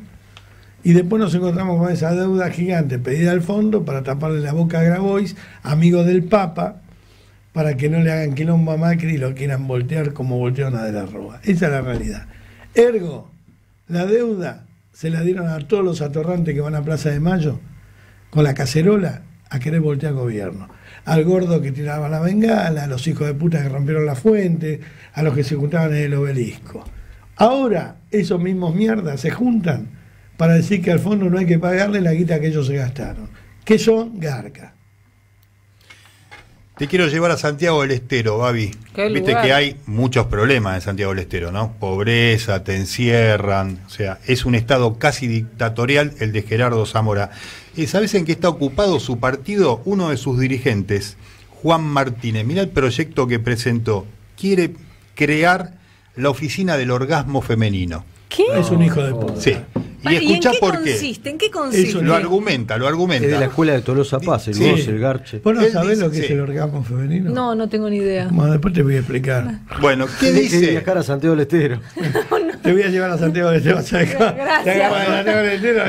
Y después nos encontramos con esa deuda gigante pedida al fondo para taparle la boca a Grabois, amigo del Papa, para que no le hagan quilombo a Macri y lo quieran voltear como voltearon a De la Rúa. Esa es la realidad. Ergo, la deuda se la dieron a todos los atorrantes que van a Plaza de Mayo con la cacerola a querer voltear gobierno. Al gordo que tiraba la bengala, a los hijos de puta que rompieron la fuente, a los que se juntaban en el obelisco. Ahora esos mismos mierdas se juntan para decir que al fondo no hay que pagarle la guita que ellos se gastaron. Que son garca. Te quiero llevar a Santiago del Estero, Babi. Qué Viste lugar. que hay muchos problemas en Santiago del Estero, ¿no? Pobreza, te encierran, o sea, es un estado casi dictatorial el de Gerardo Zamora. ¿Y sabes en qué está ocupado su partido? Uno de sus dirigentes, Juan Martínez. Mira el proyecto que presentó. Quiere crear la oficina del orgasmo femenino. ¿Qué? Es un hijo de puta. Sí. Y ¿Y en escuchá qué por qué. consiste? ¿En qué consiste? Lo argumenta, lo argumenta. Es de la escuela de Tolosa Paz, el Sí. El Garche. ¿Vos no Él sabés dice- lo que es el orgasmo femenino? No, no tengo ni idea. Bueno, después te voy a explicar. Bueno, ¿qué que dice? viajar a Santiago del Estero. Te voy a llevar a Santiago del Estero. Gracias. Te agarras de Santiago del Estero.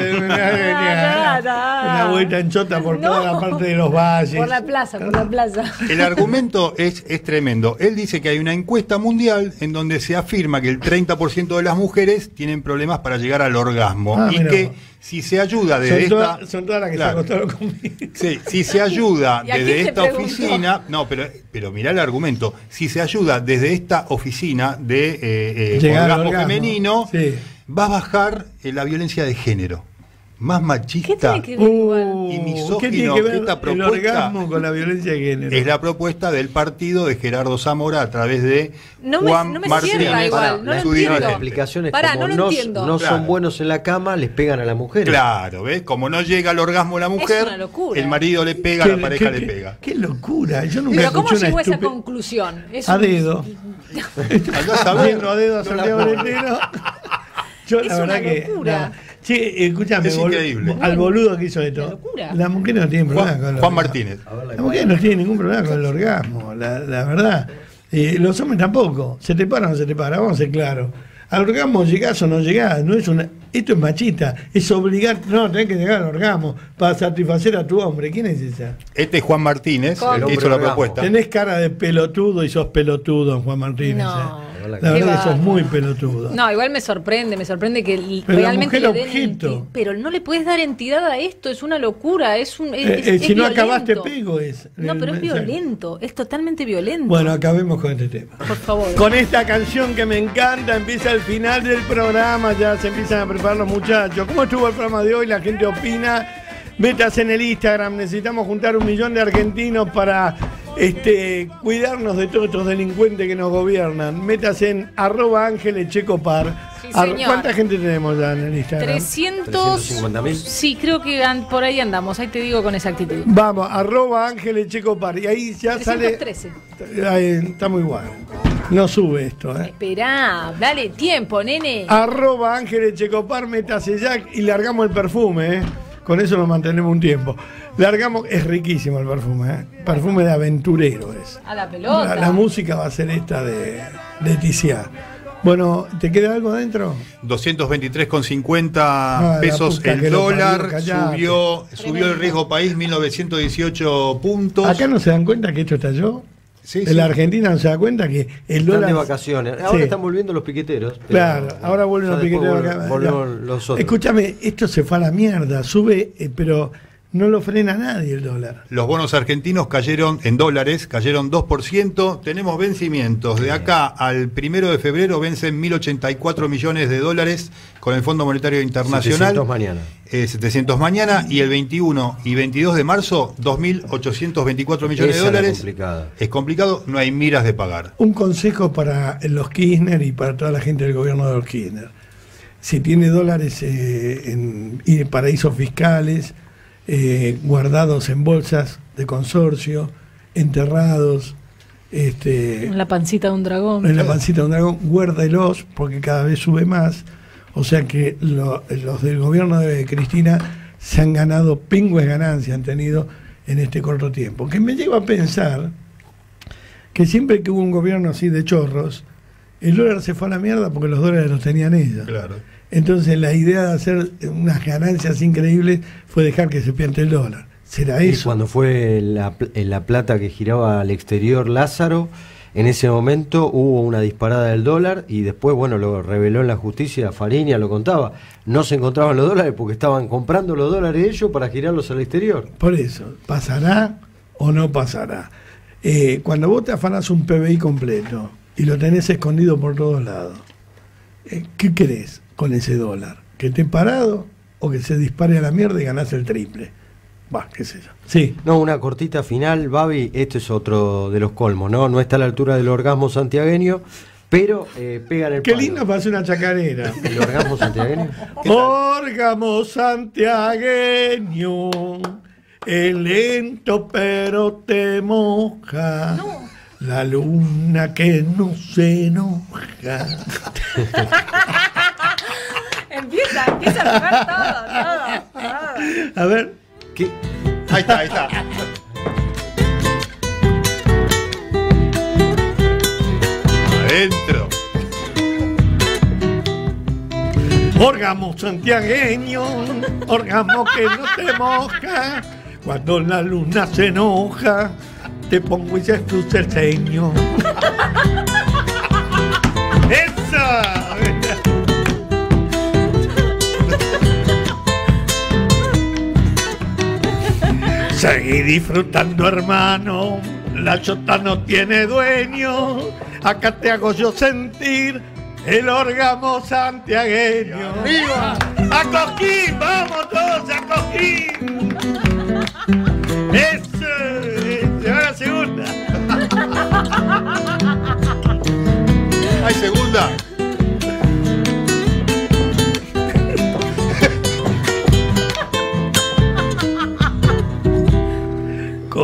Una vuelta en chota por toda la parte de los valles. Por la plaza, por la plaza. El argumento es, es tremendo. Él dice que hay una encuesta mundial en donde se afirma que el 30% de las mujeres tienen problemas para llegar al orgasmo Ah, y mira que si se ayuda son, desde todas, esta son todas las que Claro. se acostaron conmigo. Sí, si se ayuda ¿Y a quién desde esta oficina, no, pero pero mirá el argumento, si se ayuda desde esta oficina de eh, eh, orgasmo, orgasmo. femenino, Sí. va a bajar eh, la violencia de género. Más ¿Qué machista? Uh, Y misógino ¿Qué tiene que ver esta el propuesta- orgasmo con la violencia de género? es la propuesta del partido de Gerardo Zamora a través de No me- Juan no me Martínez. cierra igual, no la, lo su entiendo. la dirigente. explicación es Pará, como no lo no, entiendo. no Claro. son buenos en la cama, les pegan a la mujer. Claro, ¿ves? Como no llega al orgasmo la mujer, una locura. el marido le pega, Qué- la pareja qué- le pega. Qué locura. Yo nunca Pero ¿cómo llegó a esa conclusión? Es A dedo. Andá a a dedo a Santiago. Yo Es la verdad una que. Che, escúchame, Es bol- al boludo que hizo esto. Locura. La mujer no tiene problema Juan, con el Juan orgasmo. Martínez. La mujer no tiene ningún problema con el orgasmo, la, la verdad. Eh, los hombres tampoco. Se te para o no se te para, vamos a ser claros. Al orgasmo llegás o no llegás, no es una, esto es machista, es obligar, no, tenés que llegar al orgasmo para satisfacer a tu hombre. ¿Quién es esa? Este es Juan Martínez, el que hizo la propuesta. Tenés cara de pelotudo y sos pelotudo, Juan Martínez. No. eh. La verdad que sos bárbaro. muy pelotudo. No, igual me sorprende, me sorprende que Pero la realmente mujer le den objeto. enti- Pero no le puedes dar entidad a esto, es una locura, es un. Es, Eh, es- eh, es si no violento. acabaste pego es. No, pero es mensaje. violento, es totalmente violento. Bueno, acabemos con este tema. por favor. Con esta canción que me encanta, empieza el final del programa, ya se empiezan a preparar los muchachos. ¿Cómo estuvo el programa de hoy? La gente opina. Metas en el Instagram, necesitamos juntar un millón de argentinos para este, cuidarnos de todos estos delincuentes que nos gobiernan. Metas en arroba ángeles checopar. Sí, Ar- señor. ¿Cuánta gente tenemos ya en el Instagram? 300. 350.000. Sí, creo que an- por ahí andamos, ahí te digo con exactitud. Vamos, arroba ángeles checopar. Y ahí ya sale... 313. Ahí, estamos igual. No sube esto, ¿eh? Esperá, dale tiempo, nene. Arroba Ángeles Checopar, métase ya y largamos el perfume, ¿eh? Con eso nos mantenemos un tiempo. Largamos, es riquísimo el perfume, ¿eh? Perfume de aventurero es. A la pelota. La, la música va a ser esta de, de Tiziá. Bueno, ¿te queda algo adentro? 223,50 Ah, pesos el dólar, parió, subió, subió el riesgo país 1918 puntos. Acá no se dan cuenta que esto estalló. Sí, en sí. la Argentina no se da cuenta que el Están dólar. de vacaciones. Ahora Sí. están volviendo los piqueteros. pero Claro, ahora vuelven los piqueteros vuelven- acá. volvemos los otros. Escúchame, esto se fue a la mierda, sube, eh, pero no lo frena nadie el dólar. Los bonos argentinos cayeron en dólares, cayeron 2%. Tenemos vencimientos. De acá al primero de febrero vencen 1.084 millones de dólares con el Fondo Monetario Internacional. 700 mañana. Eh, 700 mañana y el 21 y 22 de marzo 2.824 millones Esa de es la dólares. complicada. Es complicado, no hay miras de pagar. Un consejo para los Kirchner y para toda la gente del gobierno de los Kirchner. Si tiene dólares eh, en paraísos fiscales, eh, guardados en bolsas de consorcio, enterrados, este, En la pancita de un dragón. en la pancita de un dragón, guárdelos porque cada vez sube más. O sea que lo- los del gobierno de Cristina se han ganado pingües ganancias, han tenido en este corto tiempo. Que me lleva a pensar que siempre que hubo un gobierno así de chorros, el dólar se fue a la mierda porque los dólares los tenían ellos. Claro. Entonces la idea de hacer unas ganancias increíbles fue dejar que se piante el dólar. ¿Será Y eso? cuando fue la, en la plata que giraba al exterior Lázaro, en ese momento hubo una disparada del dólar y después, bueno, lo reveló en la justicia, Fariña lo contaba, no se encontraban los dólares porque estaban comprando los dólares ellos para girarlos al exterior. Por eso, ¿pasará o no pasará? Eh, cuando vos te afanás un PBI completo y lo tenés escondido por todos lados, eh, ¿qué querés con ese dólar? ¿Que esté parado o que se dispare a la mierda y ganás el triple? Va, qué sé yo. Sí. No, una cortita final, Babi, esto es otro de los colmos, ¿no? No está a la altura del orgasmo santiagueño, pero eh, pegan el Qué palo. lindo para hacer una chacarera. ¿El orgasmo santiagueño? Órgamo santiagueño, es lento pero te moja. La luna que no se enoja. Empieza, empieza a todo, todo, todo. A ver. ¿Qué? Ahí está, ahí está. Adentro. Órgamo santiagueño, órgamo que no te moja. Cuando la luna se enoja, te pongo y se cruza el ceño. ¡Esa! Seguí disfrutando, hermano. La chota no tiene dueño. Acá te hago yo sentir el órgamo santiagueño. ¡Viva! ¡A Coquín! ¡Vamos todos a Coquín! ¡Eso! Se va la segunda. Hay segunda.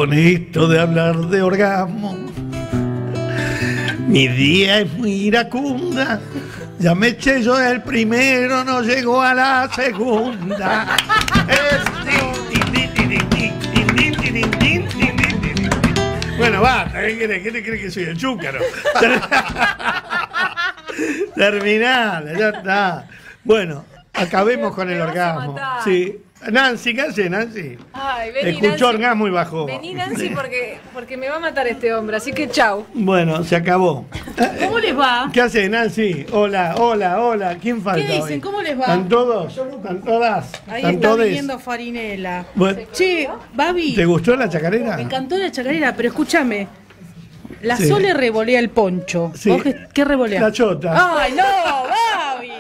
con esto de hablar de orgasmo. Mi día es muy iracunda. Ya me eché yo el primero, no llegó a la segunda. bueno, basta, ¿qué crees? ¿Qué crees que soy el chúcaro? Terminal, ya está. Bueno, acabemos con el orgasmo. Sí. Nancy, ¿qué hace Nancy? Ay, vení, Escuchó Nancy. orgasmo y bajó. Vení, Nancy, porque, porque me va a matar este hombre, así que chau. Bueno, se acabó. ¿Cómo les va? ¿Qué hace Nancy? Hola, hola, hola. ¿Quién falta? ¿Qué dicen? hoy? ¿Cómo les va? ¿Están todos? ¿Están todas? Ahí ¿Están está todes? viniendo Farinela. Bueno. Che, Babi, ¿Te gustó la chacarera? me encantó la chacarera, pero escúchame. La Sí. Sole revolea el poncho. Sí. ¿Vos qué, qué revolea? La chota. ¡Ay, no, Babi!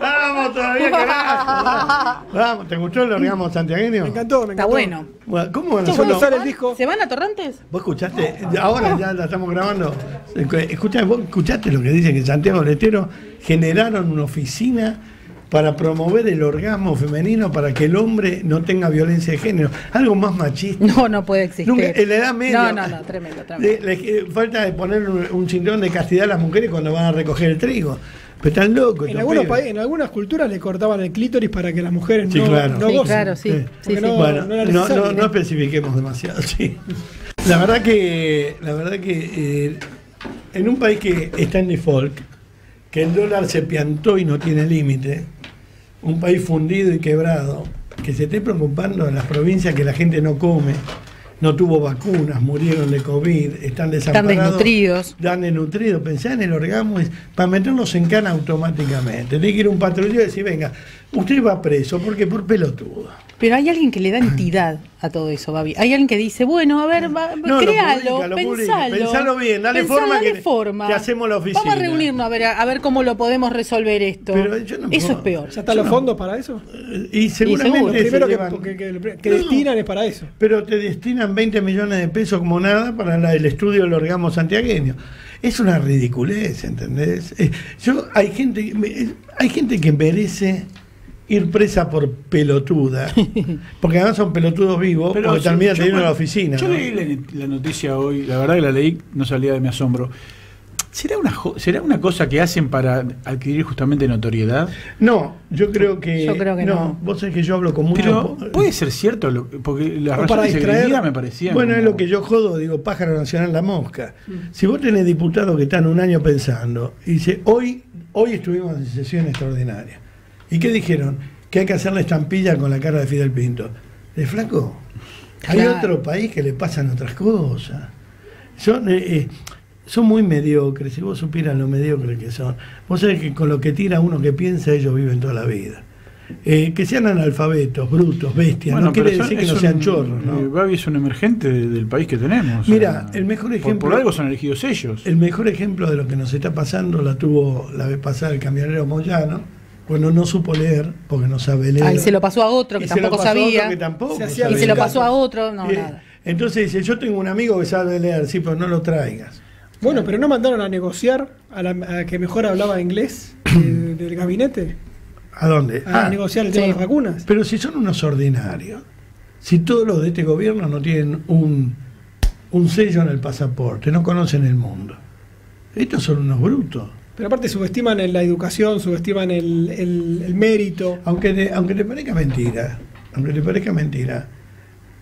Vamos todavía, carajo. Vamos, ¿te gustó el orgasmo santiagueño? Me encantó, me Está bueno. Bueno, ¿Cómo van a sale el disco? ¿Se van a Torrantes? ¿Vos escuchaste? Ahora ya la estamos grabando. Escuchá, ¿Vos escuchaste lo que dicen que en Santiago del Estero generaron una oficina para promover el orgasmo femenino para que el hombre no tenga violencia de género? Algo más machista. No, no puede existir. Nunca- en la edad media. No, no, no, tremendo, tremendo. Le- le- falta de poner un, un cinturón de castidad a las mujeres cuando van a recoger el trigo. Pero están locos. En, algunos en algunas culturas le cortaban el clítoris para que las mujeres Sí, no, claro. no Sí, gocen. claro, sí. Sí. Porque no, bueno, no no- no especifiquemos demasiado, sí. La verdad que, la verdad que eh, en un país que está en default, que el dólar se piantó y no tiene límite, un país fundido y quebrado, que se esté preocupando en las provincias que la gente no come, no tuvo vacunas, murieron de COVID, están desamparados. desnutridos. Están desnutridos. Pensá en el orgasmo para meterlos en cana automáticamente. Tiene que ir un patrullero y decir, venga, usted va preso porque por pelotudo. Pero hay alguien que le da entidad a todo eso, Babi. Hay alguien que dice, bueno, a ver, va, No, lo créalo, publica, lo publica. pensalo. Pensalo bien, dale Pensalo, forma dale que- forma. que hacemos la oficina. Vamos a reunirnos a ver, a, ver cómo lo podemos resolver esto. Pero yo no eso puedo. es peor. ¿Ya están los fondos para eso? Y seguramente seguro. se Primero que, que- que No. destinan es para eso. Pero te destinan 20 millones de pesos como nada para la- el estudio del orgasmo santiagueño. Es una ridiculez, ¿entendés? Eh, yo hay gente me- hay gente que merece ir presa por pelotuda, porque además son pelotudos vivos, Pero porque sí, terminan teniendo la oficina. Yo ¿no? leí la, la noticia hoy, la verdad que la leí, no salía de mi asombro. ¿Será una, ¿Será una cosa que hacen para adquirir justamente notoriedad? No, yo creo que. Yo creo que no. Vos sabés que yo hablo con mucho. Pero puede ser cierto, lo- porque que distraer. leía me parecían. Bueno, es lo que yo jodo, digo, pájaro nacional la mosca. Si vos tenés diputados que están un año pensando, y dice, hoy, hoy estuvimos en sesión extraordinaria. ¿Y qué dijeron? Que hay que hacer la estampilla con la cara de Fidel Pinto. De flaco, hay Claro. otro país que le pasan otras cosas. Son, eh, eh, son muy mediocres, si vos supieras lo mediocres que son. Vos sabés que con lo que tira uno que piensa, ellos viven toda la vida. Eh, que sean analfabetos, brutos, bestias, Bueno, no quiere son- decir que no un- sean chorros, ¿no? eh, Babi es un emergente de- del país que tenemos. o Mira, sea, el mejor por- ejemplo. Por, algo son elegidos ellos. El mejor ejemplo de lo que nos está pasando la tuvo la vez pasada el camionero Moyano, cuando no supo leer, porque no sabe leer. Ah, y se lo pasó a otro que Y se lo tampoco pasó a otro sabía. que tampoco Se y se lo pasó a otro, no, nada. Entonces dice, yo tengo un amigo que sabe leer, sí, pero no lo traigas. Bueno, pero no mandaron a negociar a la a que mejor hablaba inglés eh, del gabinete. ¿A dónde? A Ah, negociar el tema de las vacunas. pero si son unos ordinarios, si todos los de este gobierno no tienen un, un sello en el pasaporte, no conocen el mundo. Estos son unos brutos. Pero aparte subestiman en la educación, subestiman el, el- el mérito. Aunque te, aunque te parezca mentira, aunque te parezca mentira,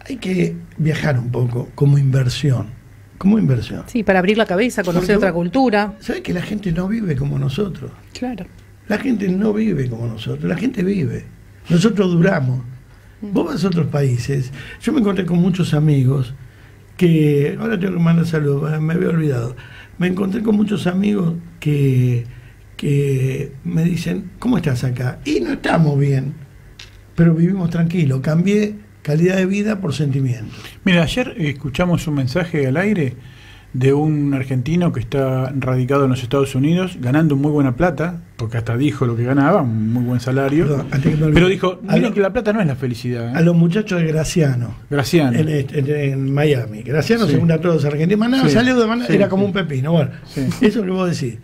hay que viajar un poco como inversión. Como inversión. Sí, para abrir la cabeza, conocer Porque otra vos- cultura. ¿Sabes que la gente no vive como nosotros? Claro. La gente no vive como nosotros, la gente vive. Nosotros duramos. Vos vas a otros países. Yo me encontré con muchos amigos que. Ahora tengo que mandar saludos, me había olvidado. Me encontré con muchos amigos que, que me dicen: ¿Cómo estás acá? Y no estamos bien, pero vivimos tranquilos. Cambié calidad de vida por sentimiento. Mira, ayer escuchamos un mensaje al aire de un argentino que está radicado en los Estados Unidos, ganando muy buena plata, porque hasta dijo lo que ganaba, un muy buen salario. Perdón. Pero dijo, miren lo- que la plata no es la felicidad. ¿eh? A los muchachos de Graciano. Graciano. En, en- en Miami. Graciano, Sí. según a todos los argentinos. Sí. salió de Sí, era como sí. un pepino. Bueno, Sí. eso es lo que vos decís.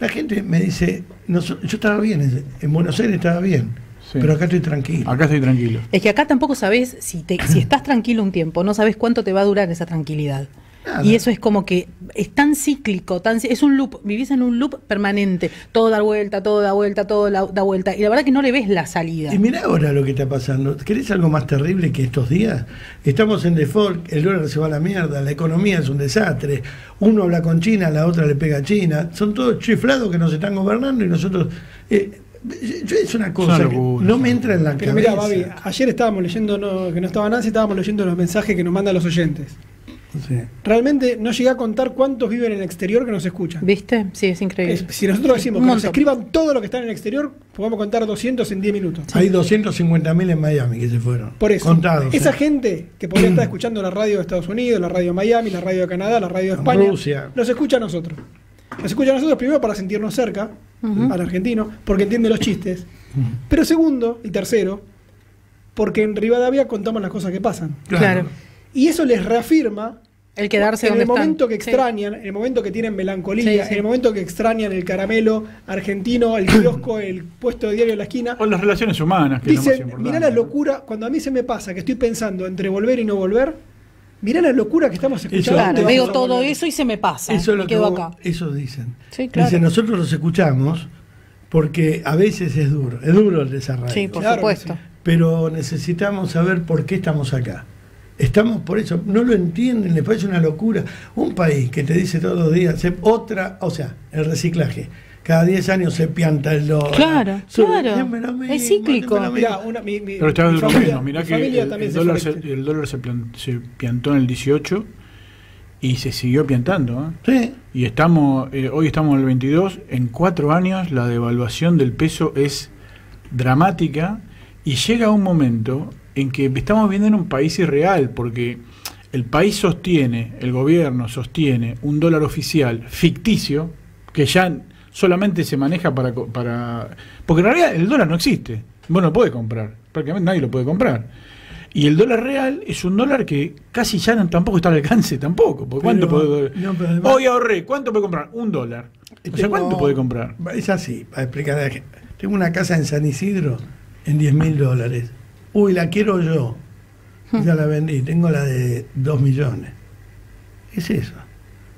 La gente me dice, no, so- yo estaba bien, en- en Buenos Aires estaba bien, Sí. pero acá estoy tranquilo. Acá estoy tranquilo. Es que acá tampoco sabes, si, te, si estás tranquilo un tiempo, no sabes cuánto te va a durar esa tranquilidad. Nada. Y eso es como que es tan cíclico, tan, es un loop, vivís en un loop permanente, todo da vuelta, todo da vuelta, todo la- da vuelta, y la verdad que no le ves la salida. Y mira ahora lo que está pasando. ¿Querés algo más terrible que estos días? Estamos en default, el dólar se va a la mierda, la economía es un desastre. Uno habla con China, la otra le pega a China. Son todos chiflados que nos están gobernando y nosotros. eh, yo- es una cosa que no me entra en la Pero cabeza. mira, Babi, ayer estábamos leyendo, no, que no estaba Nancy, estábamos leyendo los mensajes que nos mandan los oyentes. Sí. Realmente no llegué a contar cuántos viven en el exterior que nos escuchan. ¿Viste? Sí, es increíble. Es- si nosotros decimos que nos escriban todo lo que está en el exterior, podemos contar 200 en 10 minutos. Hay 250.000 en Miami que se fueron. Por eso, Contados. esa ¿eh? gente que podría estar escuchando la radio de Estados Unidos, la radio de Miami, la radio de Canadá, la radio de España, Rusia. nos escucha a nosotros. Nos escucha a nosotros primero para sentirnos cerca, Ujú. al argentino, porque entiende los chistes. Pero segundo y tercero, porque en Rivadavia contamos las cosas que pasan. Claro. Y eso les reafirma El quedarse en donde el están. momento que Sí. extrañan, en el momento que tienen melancolía, Sí, sí. en el momento que extrañan el caramelo argentino, el kiosco, el puesto de diario en la esquina. O las relaciones humanas, que es lo más Dicen, importante. mirá la locura, cuando a mí se me pasa que estoy pensando entre volver y no volver, mirá la locura que estamos escuchando. Claro, ¿dónde veo todo eso y se me pasa. Eso es lo que quedo vos- acá. eso dicen. Sí, claro. Dicen, nosotros los escuchamos porque a veces es duro, es duro el desarrollo. Sí, por Claro supuesto. Pero necesitamos saber por qué estamos acá. Estamos por eso, no lo entienden, les parece una locura. Un país que te dice todos los días, otra, o sea, el reciclaje. Cada 10 años se pianta el dólar. Claro, Sube, claro. mismo, Es cíclico. Mirá, una- mi, mi- Pero está mi lo familia- mismo, mirá mi que el, dólar, se, el dólar se, plan- se piantó en el 18 y se siguió piantando. ¿eh? Sí. Y estamos, eh, hoy estamos en el 22, en cuatro años la devaluación del peso es dramática y llega un momento en que estamos viviendo en un país irreal, porque el país sostiene, el gobierno sostiene un dólar oficial ficticio, que ya solamente se maneja para... para porque en realidad el dólar no existe, vos no lo podés comprar, prácticamente nadie lo puede comprar. Y el dólar real es un dólar que casi ya no- tampoco está al alcance, tampoco. Porque ¿Cuánto puede- no, además- Hoy ahorré, ¿cuánto puede comprar? Un dólar. O sea, ¿cuánto puede comprar? Es así, para explicar a la gente. Tengo una casa en San Isidro en 10 mil dólares. Uy, la quiero yo. Ya la vendí, tengo la de 2 millones. Es eso.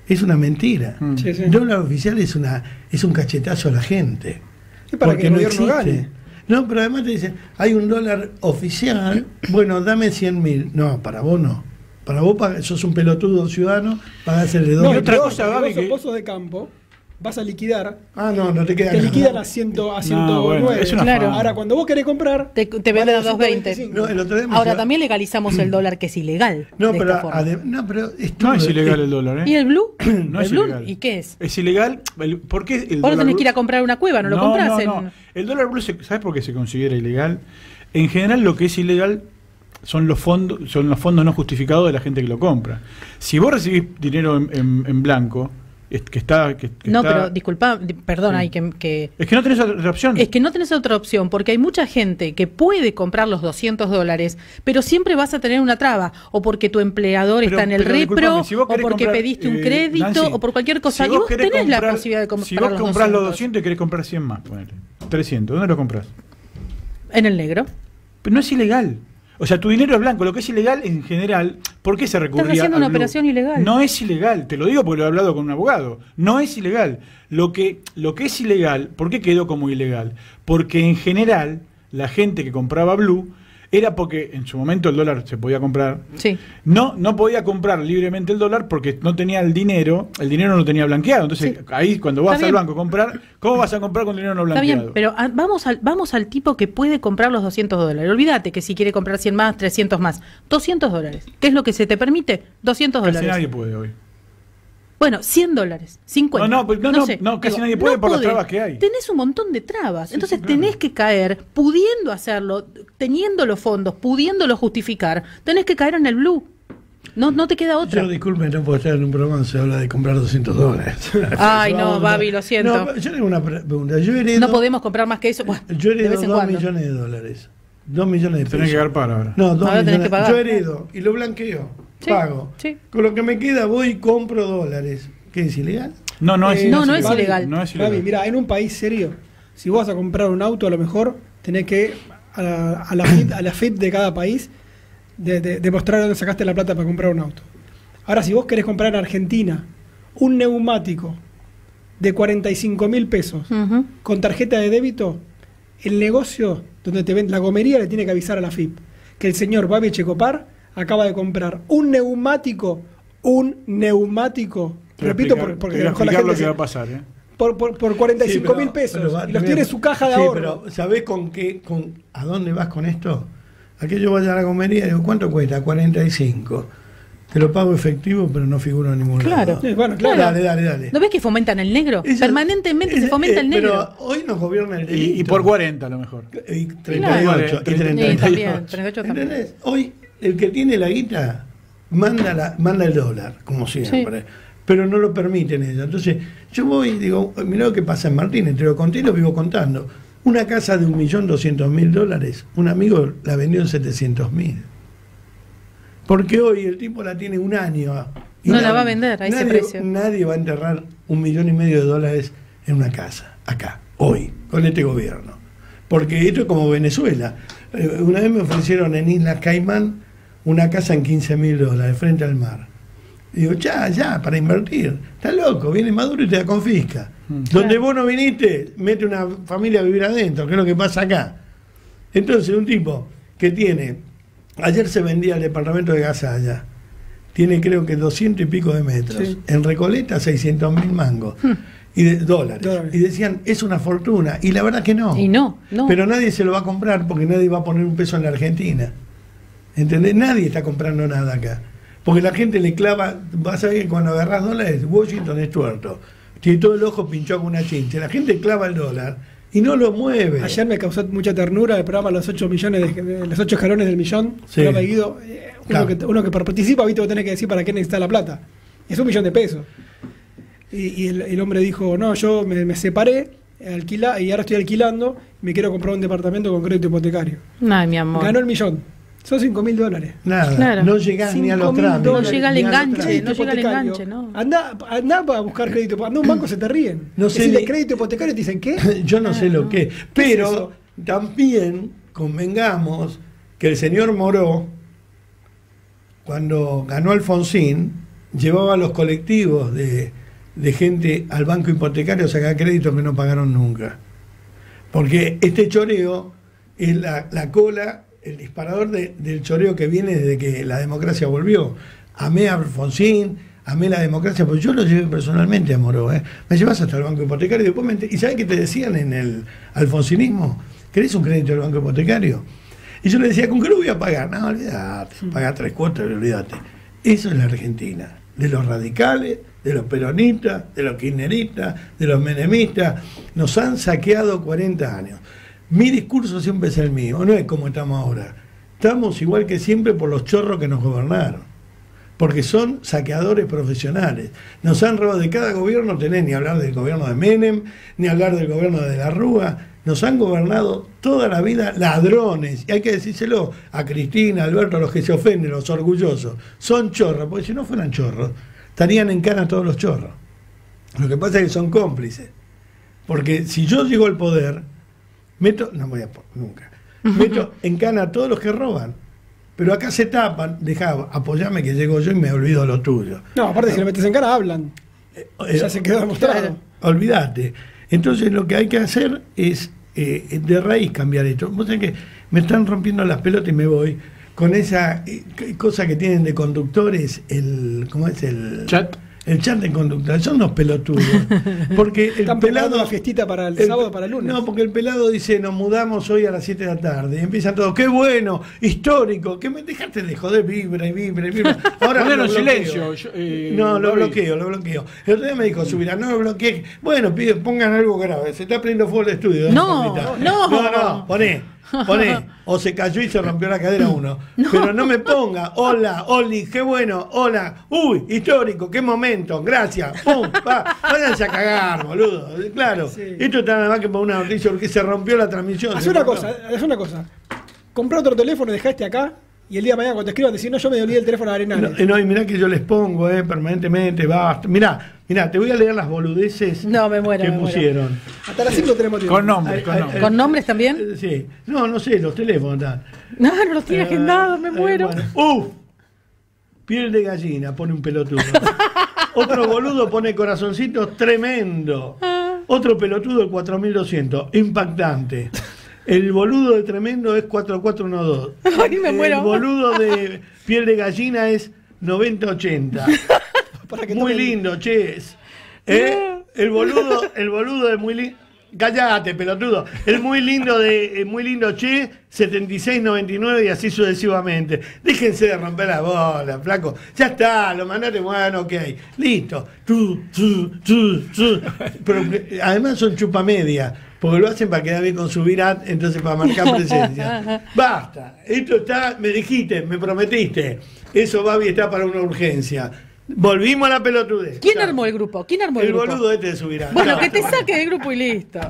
Es una mentira. Mm. Sí, dólar oficial es una es un cachetazo a la gente. Es para Porque que el no gobierno existe. gane. No, pero además te dicen, hay un dólar oficial, bueno, dame 100 mil. No, para vos no. Para vos sos un pelotudo ciudadano, pagás el de dos No, y mil. otra cosa, Gaby, que- pozos de campo, vas a liquidar, Ah, no, no te queda te nada. liquidan a, 100, a 109. bueno, es una Claro. Ahora, cuando vos querés comprar, Te, te venden a vale 2.20. 125. No, el otro día Ahora también legalizamos el dólar, que es ilegal. No, de pero, esta forma. no, pero es No es ilegal el dólar, ¿eh? ¿Y el blue? No ¿El es blue? ilegal. ¿Y qué es? Es ilegal. el- ¿Por qué el dólar tenés blue- que ir a comprar una cueva, no, lo compras no, en... no. El dólar blue, se- ¿sabes por qué se considera ilegal? En general, lo que es ilegal son los fondos son los fondos no justificados de la gente que lo compra. Si vos recibís dinero en, en- en blanco, que está. Que, que No, está- pero disculpa, di- perdón, Sí. hay que, que- Es que no tenés otra opción. Es que no tenés otra opción, porque hay mucha gente que puede comprar los 200 dólares, pero siempre vas a tener una traba, o porque tu empleador Pero- está en el repro, si vos o porque comprar, pediste un eh, crédito, Nancy, o por cualquier cosa. si y vos tenés la posibilidad de comprar Si vos los comprás los 200 200 y querés comprar 100 más, ponele. 300, ¿dónde lo compras? en el negro. Pero no es ilegal. O sea, tu dinero es blanco. Lo que es ilegal en general, ¿por qué se recurría haciendo al una blue? operación ilegal. No es ilegal, te lo digo porque lo he hablado con un abogado. No es ilegal. Lo que, lo que es ilegal, ¿por qué quedó como ilegal? Porque en general la gente que compraba blue era porque en su momento el dólar se podía comprar. Sí. No, no podía comprar libremente el dólar porque no tenía el dinero, el dinero no tenía blanqueado. Entonces, ahí cuando vas Está al bien. banco a comprar, ¿cómo vas a comprar con dinero no Está blanqueado? bien, pero ah, vamos al, vamos al tipo que puede comprar los 200 dólares. Olvídate que si quiere comprar 100 más, 300 más. 200 dólares. ¿Qué es lo que se te permite? 200 Casi dólares. nadie puede hoy. Bueno, 100 dólares, 50. No, no, no, no, sé. no, casi nadie puede por las trabas que hay. Tenés un montón de trabas. Entonces tenés que caer, pudiendo hacerlo, teniendo los fondos, pudiéndolo justificar, tenés que caer en el blue. No, no te queda otra. Yo disculpe, no puedo estar en un programa donde se habla de comprar 200 dólares. Ay, no, Babi, lo siento. No, yo tengo una pre- pregunta. Yo heredo, No podemos comprar más que eso. Bueno, yo heredo vez en 2 cuando. millones de dólares. 2 millones de pesos. Tenés que agarpar ahora. No, 2 Ahora tenés millones. que pagar. Yo heredo y lo blanqueo. Sí, pago. sí. Con lo que me queda voy y compro dólares. ¿Qué es ilegal? No, no es, Eh, No, no es Babi, ilegal. No es Babi, ilegal. mira, en un país serio, si vos vas a comprar un auto, a lo mejor tenés que a la, a la, FIP, a la FIP de cada país de- de- demostrar dónde sacaste la plata para comprar un auto. Ahora, si vos querés comprar en Argentina un neumático de 45 mil pesos con tarjeta de débito, el negocio donde te ven la gomería le tiene que avisar a la FIP que el señor Babi Checopar acaba de comprar un neumático, un neumático, Te repito, explicar- porque te la lo que se- va a pasar, ¿eh? Por, por, por 45 Sí, mil pesos pero y los tiene en su caja de Sí, ahorro. pero ¿sabés con qué, con, a dónde vas con esto? Aquello vaya a la comería y digo, ¿cuánto cuesta? 45. Te lo pago efectivo, pero no figuro en ningún Claro. lado. Eh, bueno, claro. Dale, dale, dale. ¿No ves que fomentan el negro? Permanentemente se fomenta el Eh, negro. Pero hoy nos gobierna el Y, delito. y por 40 a lo mejor. Y Claro. 38 y Sí, 38. también, 38 también. Hoy el que tiene la guita manda, la, manda el dólar, como siempre. Pero no lo permiten ellos. Entonces, yo voy y digo, mirá lo que pasa en Martínez, te lo conté y lo vivo contando. Una casa de 1.200.000 dólares, un amigo la vendió en 700.000. Porque hoy el tipo la tiene un año. y No nadie- la va a vender a ese nadie- precio. Nadie va a enterrar un millón y medio de dólares en una casa, acá, hoy, con este gobierno. Porque esto es como Venezuela. Eh, Una vez me ofrecieron en Islas Caimán una casa en 15 mil dólares frente al mar. Digo, ya, ya, para invertir. Está loco, viene Maduro y te la confisca. Donde vos no viniste, mete una familia a vivir adentro, que es lo que pasa acá. Entonces, un tipo que tiene, ayer se vendía el departamento de Gasalla, tiene creo que 200 y pico de metros, Sí. en Recoleta 600 mil mangos, y de, dólares. Dólares. Y decían, es una fortuna, y la verdad que no. Y no, no. Pero nadie se lo va a comprar porque nadie va a poner un peso en la Argentina. ¿Entendés? Nadie está comprando nada acá. Porque la gente le clava, vas a ver que cuando agarras dólares, Washington es tuerto. Tiene todo el ojo pinchado con una chinche. La gente clava el dólar y no lo mueve. Ayer me causó mucha ternura el programa Los 8 millones de, de- los 8 escalones del millón. Sí. Programa de Guido, eh, uno, Claro. que, uno que participa, viste, vos tenés que decir para qué necesita la plata. Es un millón de pesos. Y, y el, el hombre dijo, no, yo me, me separé alquila, y ahora estoy alquilando, me quiero comprar un departamento con crédito hipotecario. Ay, mi amor. Ganó el millón. Son 5 mil dólares. Nada, Claro. no llegás ni a los 5.000 trámites. No llega el enganche, no llega el enganche, no. Anda, anda a buscar crédito. Anda a un banco, se te ríen. No sé Decirle ni- crédito hipotecario te dicen, ¿qué? Yo no sé lo que. ¿Qué es Pero también convengamos que el señor Moró, cuando ganó Alfonsín, llevaba a los colectivos de, de gente al banco hipotecario a sacar créditos que no pagaron nunca. Porque este choreo es la, la cola, el disparador de- del choreo que viene desde que la democracia volvió. Amé a Alfonsín, amé la democracia, pues yo lo llevé personalmente a Moró. ¿eh? Me llevas hasta el banco hipotecario y después me ¿Y sabes qué te decían en el alfonsinismo? ¿Querés un crédito del banco hipotecario? Y yo le decía, ¿con qué lo voy a pagar? No, olvídate, pagar tres cuotas, olvídate. Eso es la Argentina, de los radicales, de los peronistas, de los kirchneristas, de los menemistas. Nos han saqueado 40 años. Mi discurso siempre es el mío, no es como estamos ahora. Estamos igual que siempre por los chorros que nos gobernaron. Porque son saqueadores profesionales. Nos han robado de cada gobierno, tenés ni hablar del gobierno de Menem, ni hablar del gobierno de la Rúa. Nos han gobernado toda la vida ladrones. Y hay que decírselo a Cristina, a Alberto, a los que se ofenden, los orgullosos. Son chorros, porque si no fueran chorros, estarían en cana todos los chorros. Lo que pasa es que son cómplices. Porque si yo llego al poder, meto, no voy a nunca, meto en cana a todos los que roban. Pero acá se tapan, deja, apoyame que llego yo y me olvido lo tuyo. No, aparte si lo metes en cara, hablan. Eh, ya se quedó demostrado. Olvídate. Entonces lo que hay que hacer es eh, de raíz cambiar esto. Vos sabés que me están rompiendo las pelotas y me voy con esa eh, cosa que tienen de conductores, el ¿cómo es el Chat. El chat de conductores, son unos pelotudos. Porque el pelado la fiestita para el, el- sábado, para el lunes. No, porque el pelado dice, nos mudamos hoy a las 7 de la tarde. Y empiezan todos, qué bueno, histórico, que me dejaste de joder, vibra y vibra y vibra. Ahora lo en bloqueo. silencio, yo, eh, no, lo bloqueo, lo bloqueo. El otro día me dijo, subirá, no lo bloqueé. Bueno, pide, pongan algo grave, se está prendiendo fuego el estudio. No, Pablita. no. No, no, poné, poné. O se cayó y se rompió la cadera uno. Pero no me ponga, hola, Oli, qué bueno, hola, uy, histórico, qué momento, gracias, pum, va, váyanse a cagar, boludo. Claro, esto está nada más que por una noticia porque se rompió la transmisión. Haz una cosa, haz una cosa. Comprá otro teléfono, dejá este acá y el día de mañana cuando te escriban decir, no, yo me olvidé el teléfono de Arenales. No, no, y mirá que yo les pongo, eh, permanentemente, basta. Mirá, mirá, te voy a leer las boludeces No, me muero, que me muero. pusieron. Hasta las 5 tenemos tiempo. Con nombre, Ay, con nombre. ¿Con nombres también? Eh, Sí, no, no sé, los teléfonos están. No, no los tiene agendados, me Eh, muero. bueno. Uf, Piel de gallina, pone un pelotudo. Otro boludo pone corazoncitos tremendo. Otro pelotudo el 4200, impactante. El boludo de tremendo es 4412. Ay, me muero. El boludo de piel de gallina es 9080. Muy lindo, ches. ¿Eh? El boludo, el boludo de muy lindo. Cállate, pelotudo. El muy lindo de muy lindo Che, 76.99 y así sucesivamente. Déjense de romper la bola, flaco. Ya está, lo mandaste, bueno, ok. Listo. Pero eh, además son chupamedia, porque lo hacen para quedar bien con su virat, entonces para marcar presencia. Basta. Esto está, me dijiste, me prometiste. Eso, Babi, está para una urgencia. Volvimos a la pelotudez. ¿Quién armó el grupo? ¿Quién armó el, El grupo? boludo este de su virat. Bueno, que te saque del grupo y listo.